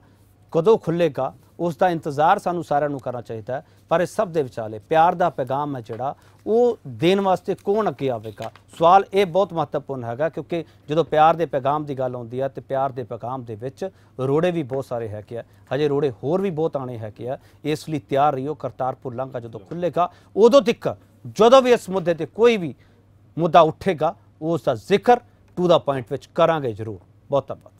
ਕਦੋਂ ਖੁੱਲੇਗਾ ਉਸ ਦਾ ਇੰਤਜ਼ਾਰ ਸਾਨੂੰ ਸਾਰਿਆਂ ਨੂੰ ਕਰਨਾ ਚਾਹੀਦਾ ਪਰ ਇਸ ਸਭ ਦੇ ਵਿਚਾਲੇ ਪਿਆਰ ਦਾ ਪੈਗਾਮ ਹੈ ਜਿਹੜਾ ਉਹ ਦੇਣ ਵਾਸਤੇ ਕੌਣ ਅੱਗੇ ਆਵੇਗਾ? ਸਵਾਲ ਇਹ ਬਹੁਤ ਮਹੱਤਵਪੂਰਨ ਹੈਗਾ ਕਿਉਂਕਿ ਜਦੋਂ ਪਿਆਰ ਦੇ ਪੈਗਾਮ ਦੀ ਗੱਲ ਆਉਂਦੀ ਹੈ ਤੇ ਪਿਆਰ ਦੇ ਪੈਗਾਮ ਦੇ ਵਿੱਚ ਰੋੜੇ ਵੀ ਬਹੁਤ ਸਾਰੇ ਹੈਗੇ ਆ। ਹਜੇ ਰੋੜੇ ਹੋਰ ਵੀ ਬਹੁਤ ਆਣੇ ਹੈਗੇ ਆ। ਇਸ ਲਈ ਤਿਆਰ ਰਹੀਓ ਕਰਤਾਰਪੁਰ ਲਾਂਘਾ ਜਦੋਂ ਖੁੱਲੇਗਾ ਉਦੋਂ ਤੱਕ ਜਦੋਂ ਵੀ ਇਸ ਮੁੱਦੇ ਤੇ ਕੋਈ ਵੀ ਮੁੱਦਾ ਉੱਠੇਗਾ ਉਸ ਦਾ ਜ਼ਿਕਰ ਟੂ ਦਾ ਪੁਆਇੰਟ ਵਿੱਚ ਕਰਾਂਗੇ ਜ਼ਰੂਰ। ਬਹੁਤ ਧੰਨਵਾਦ।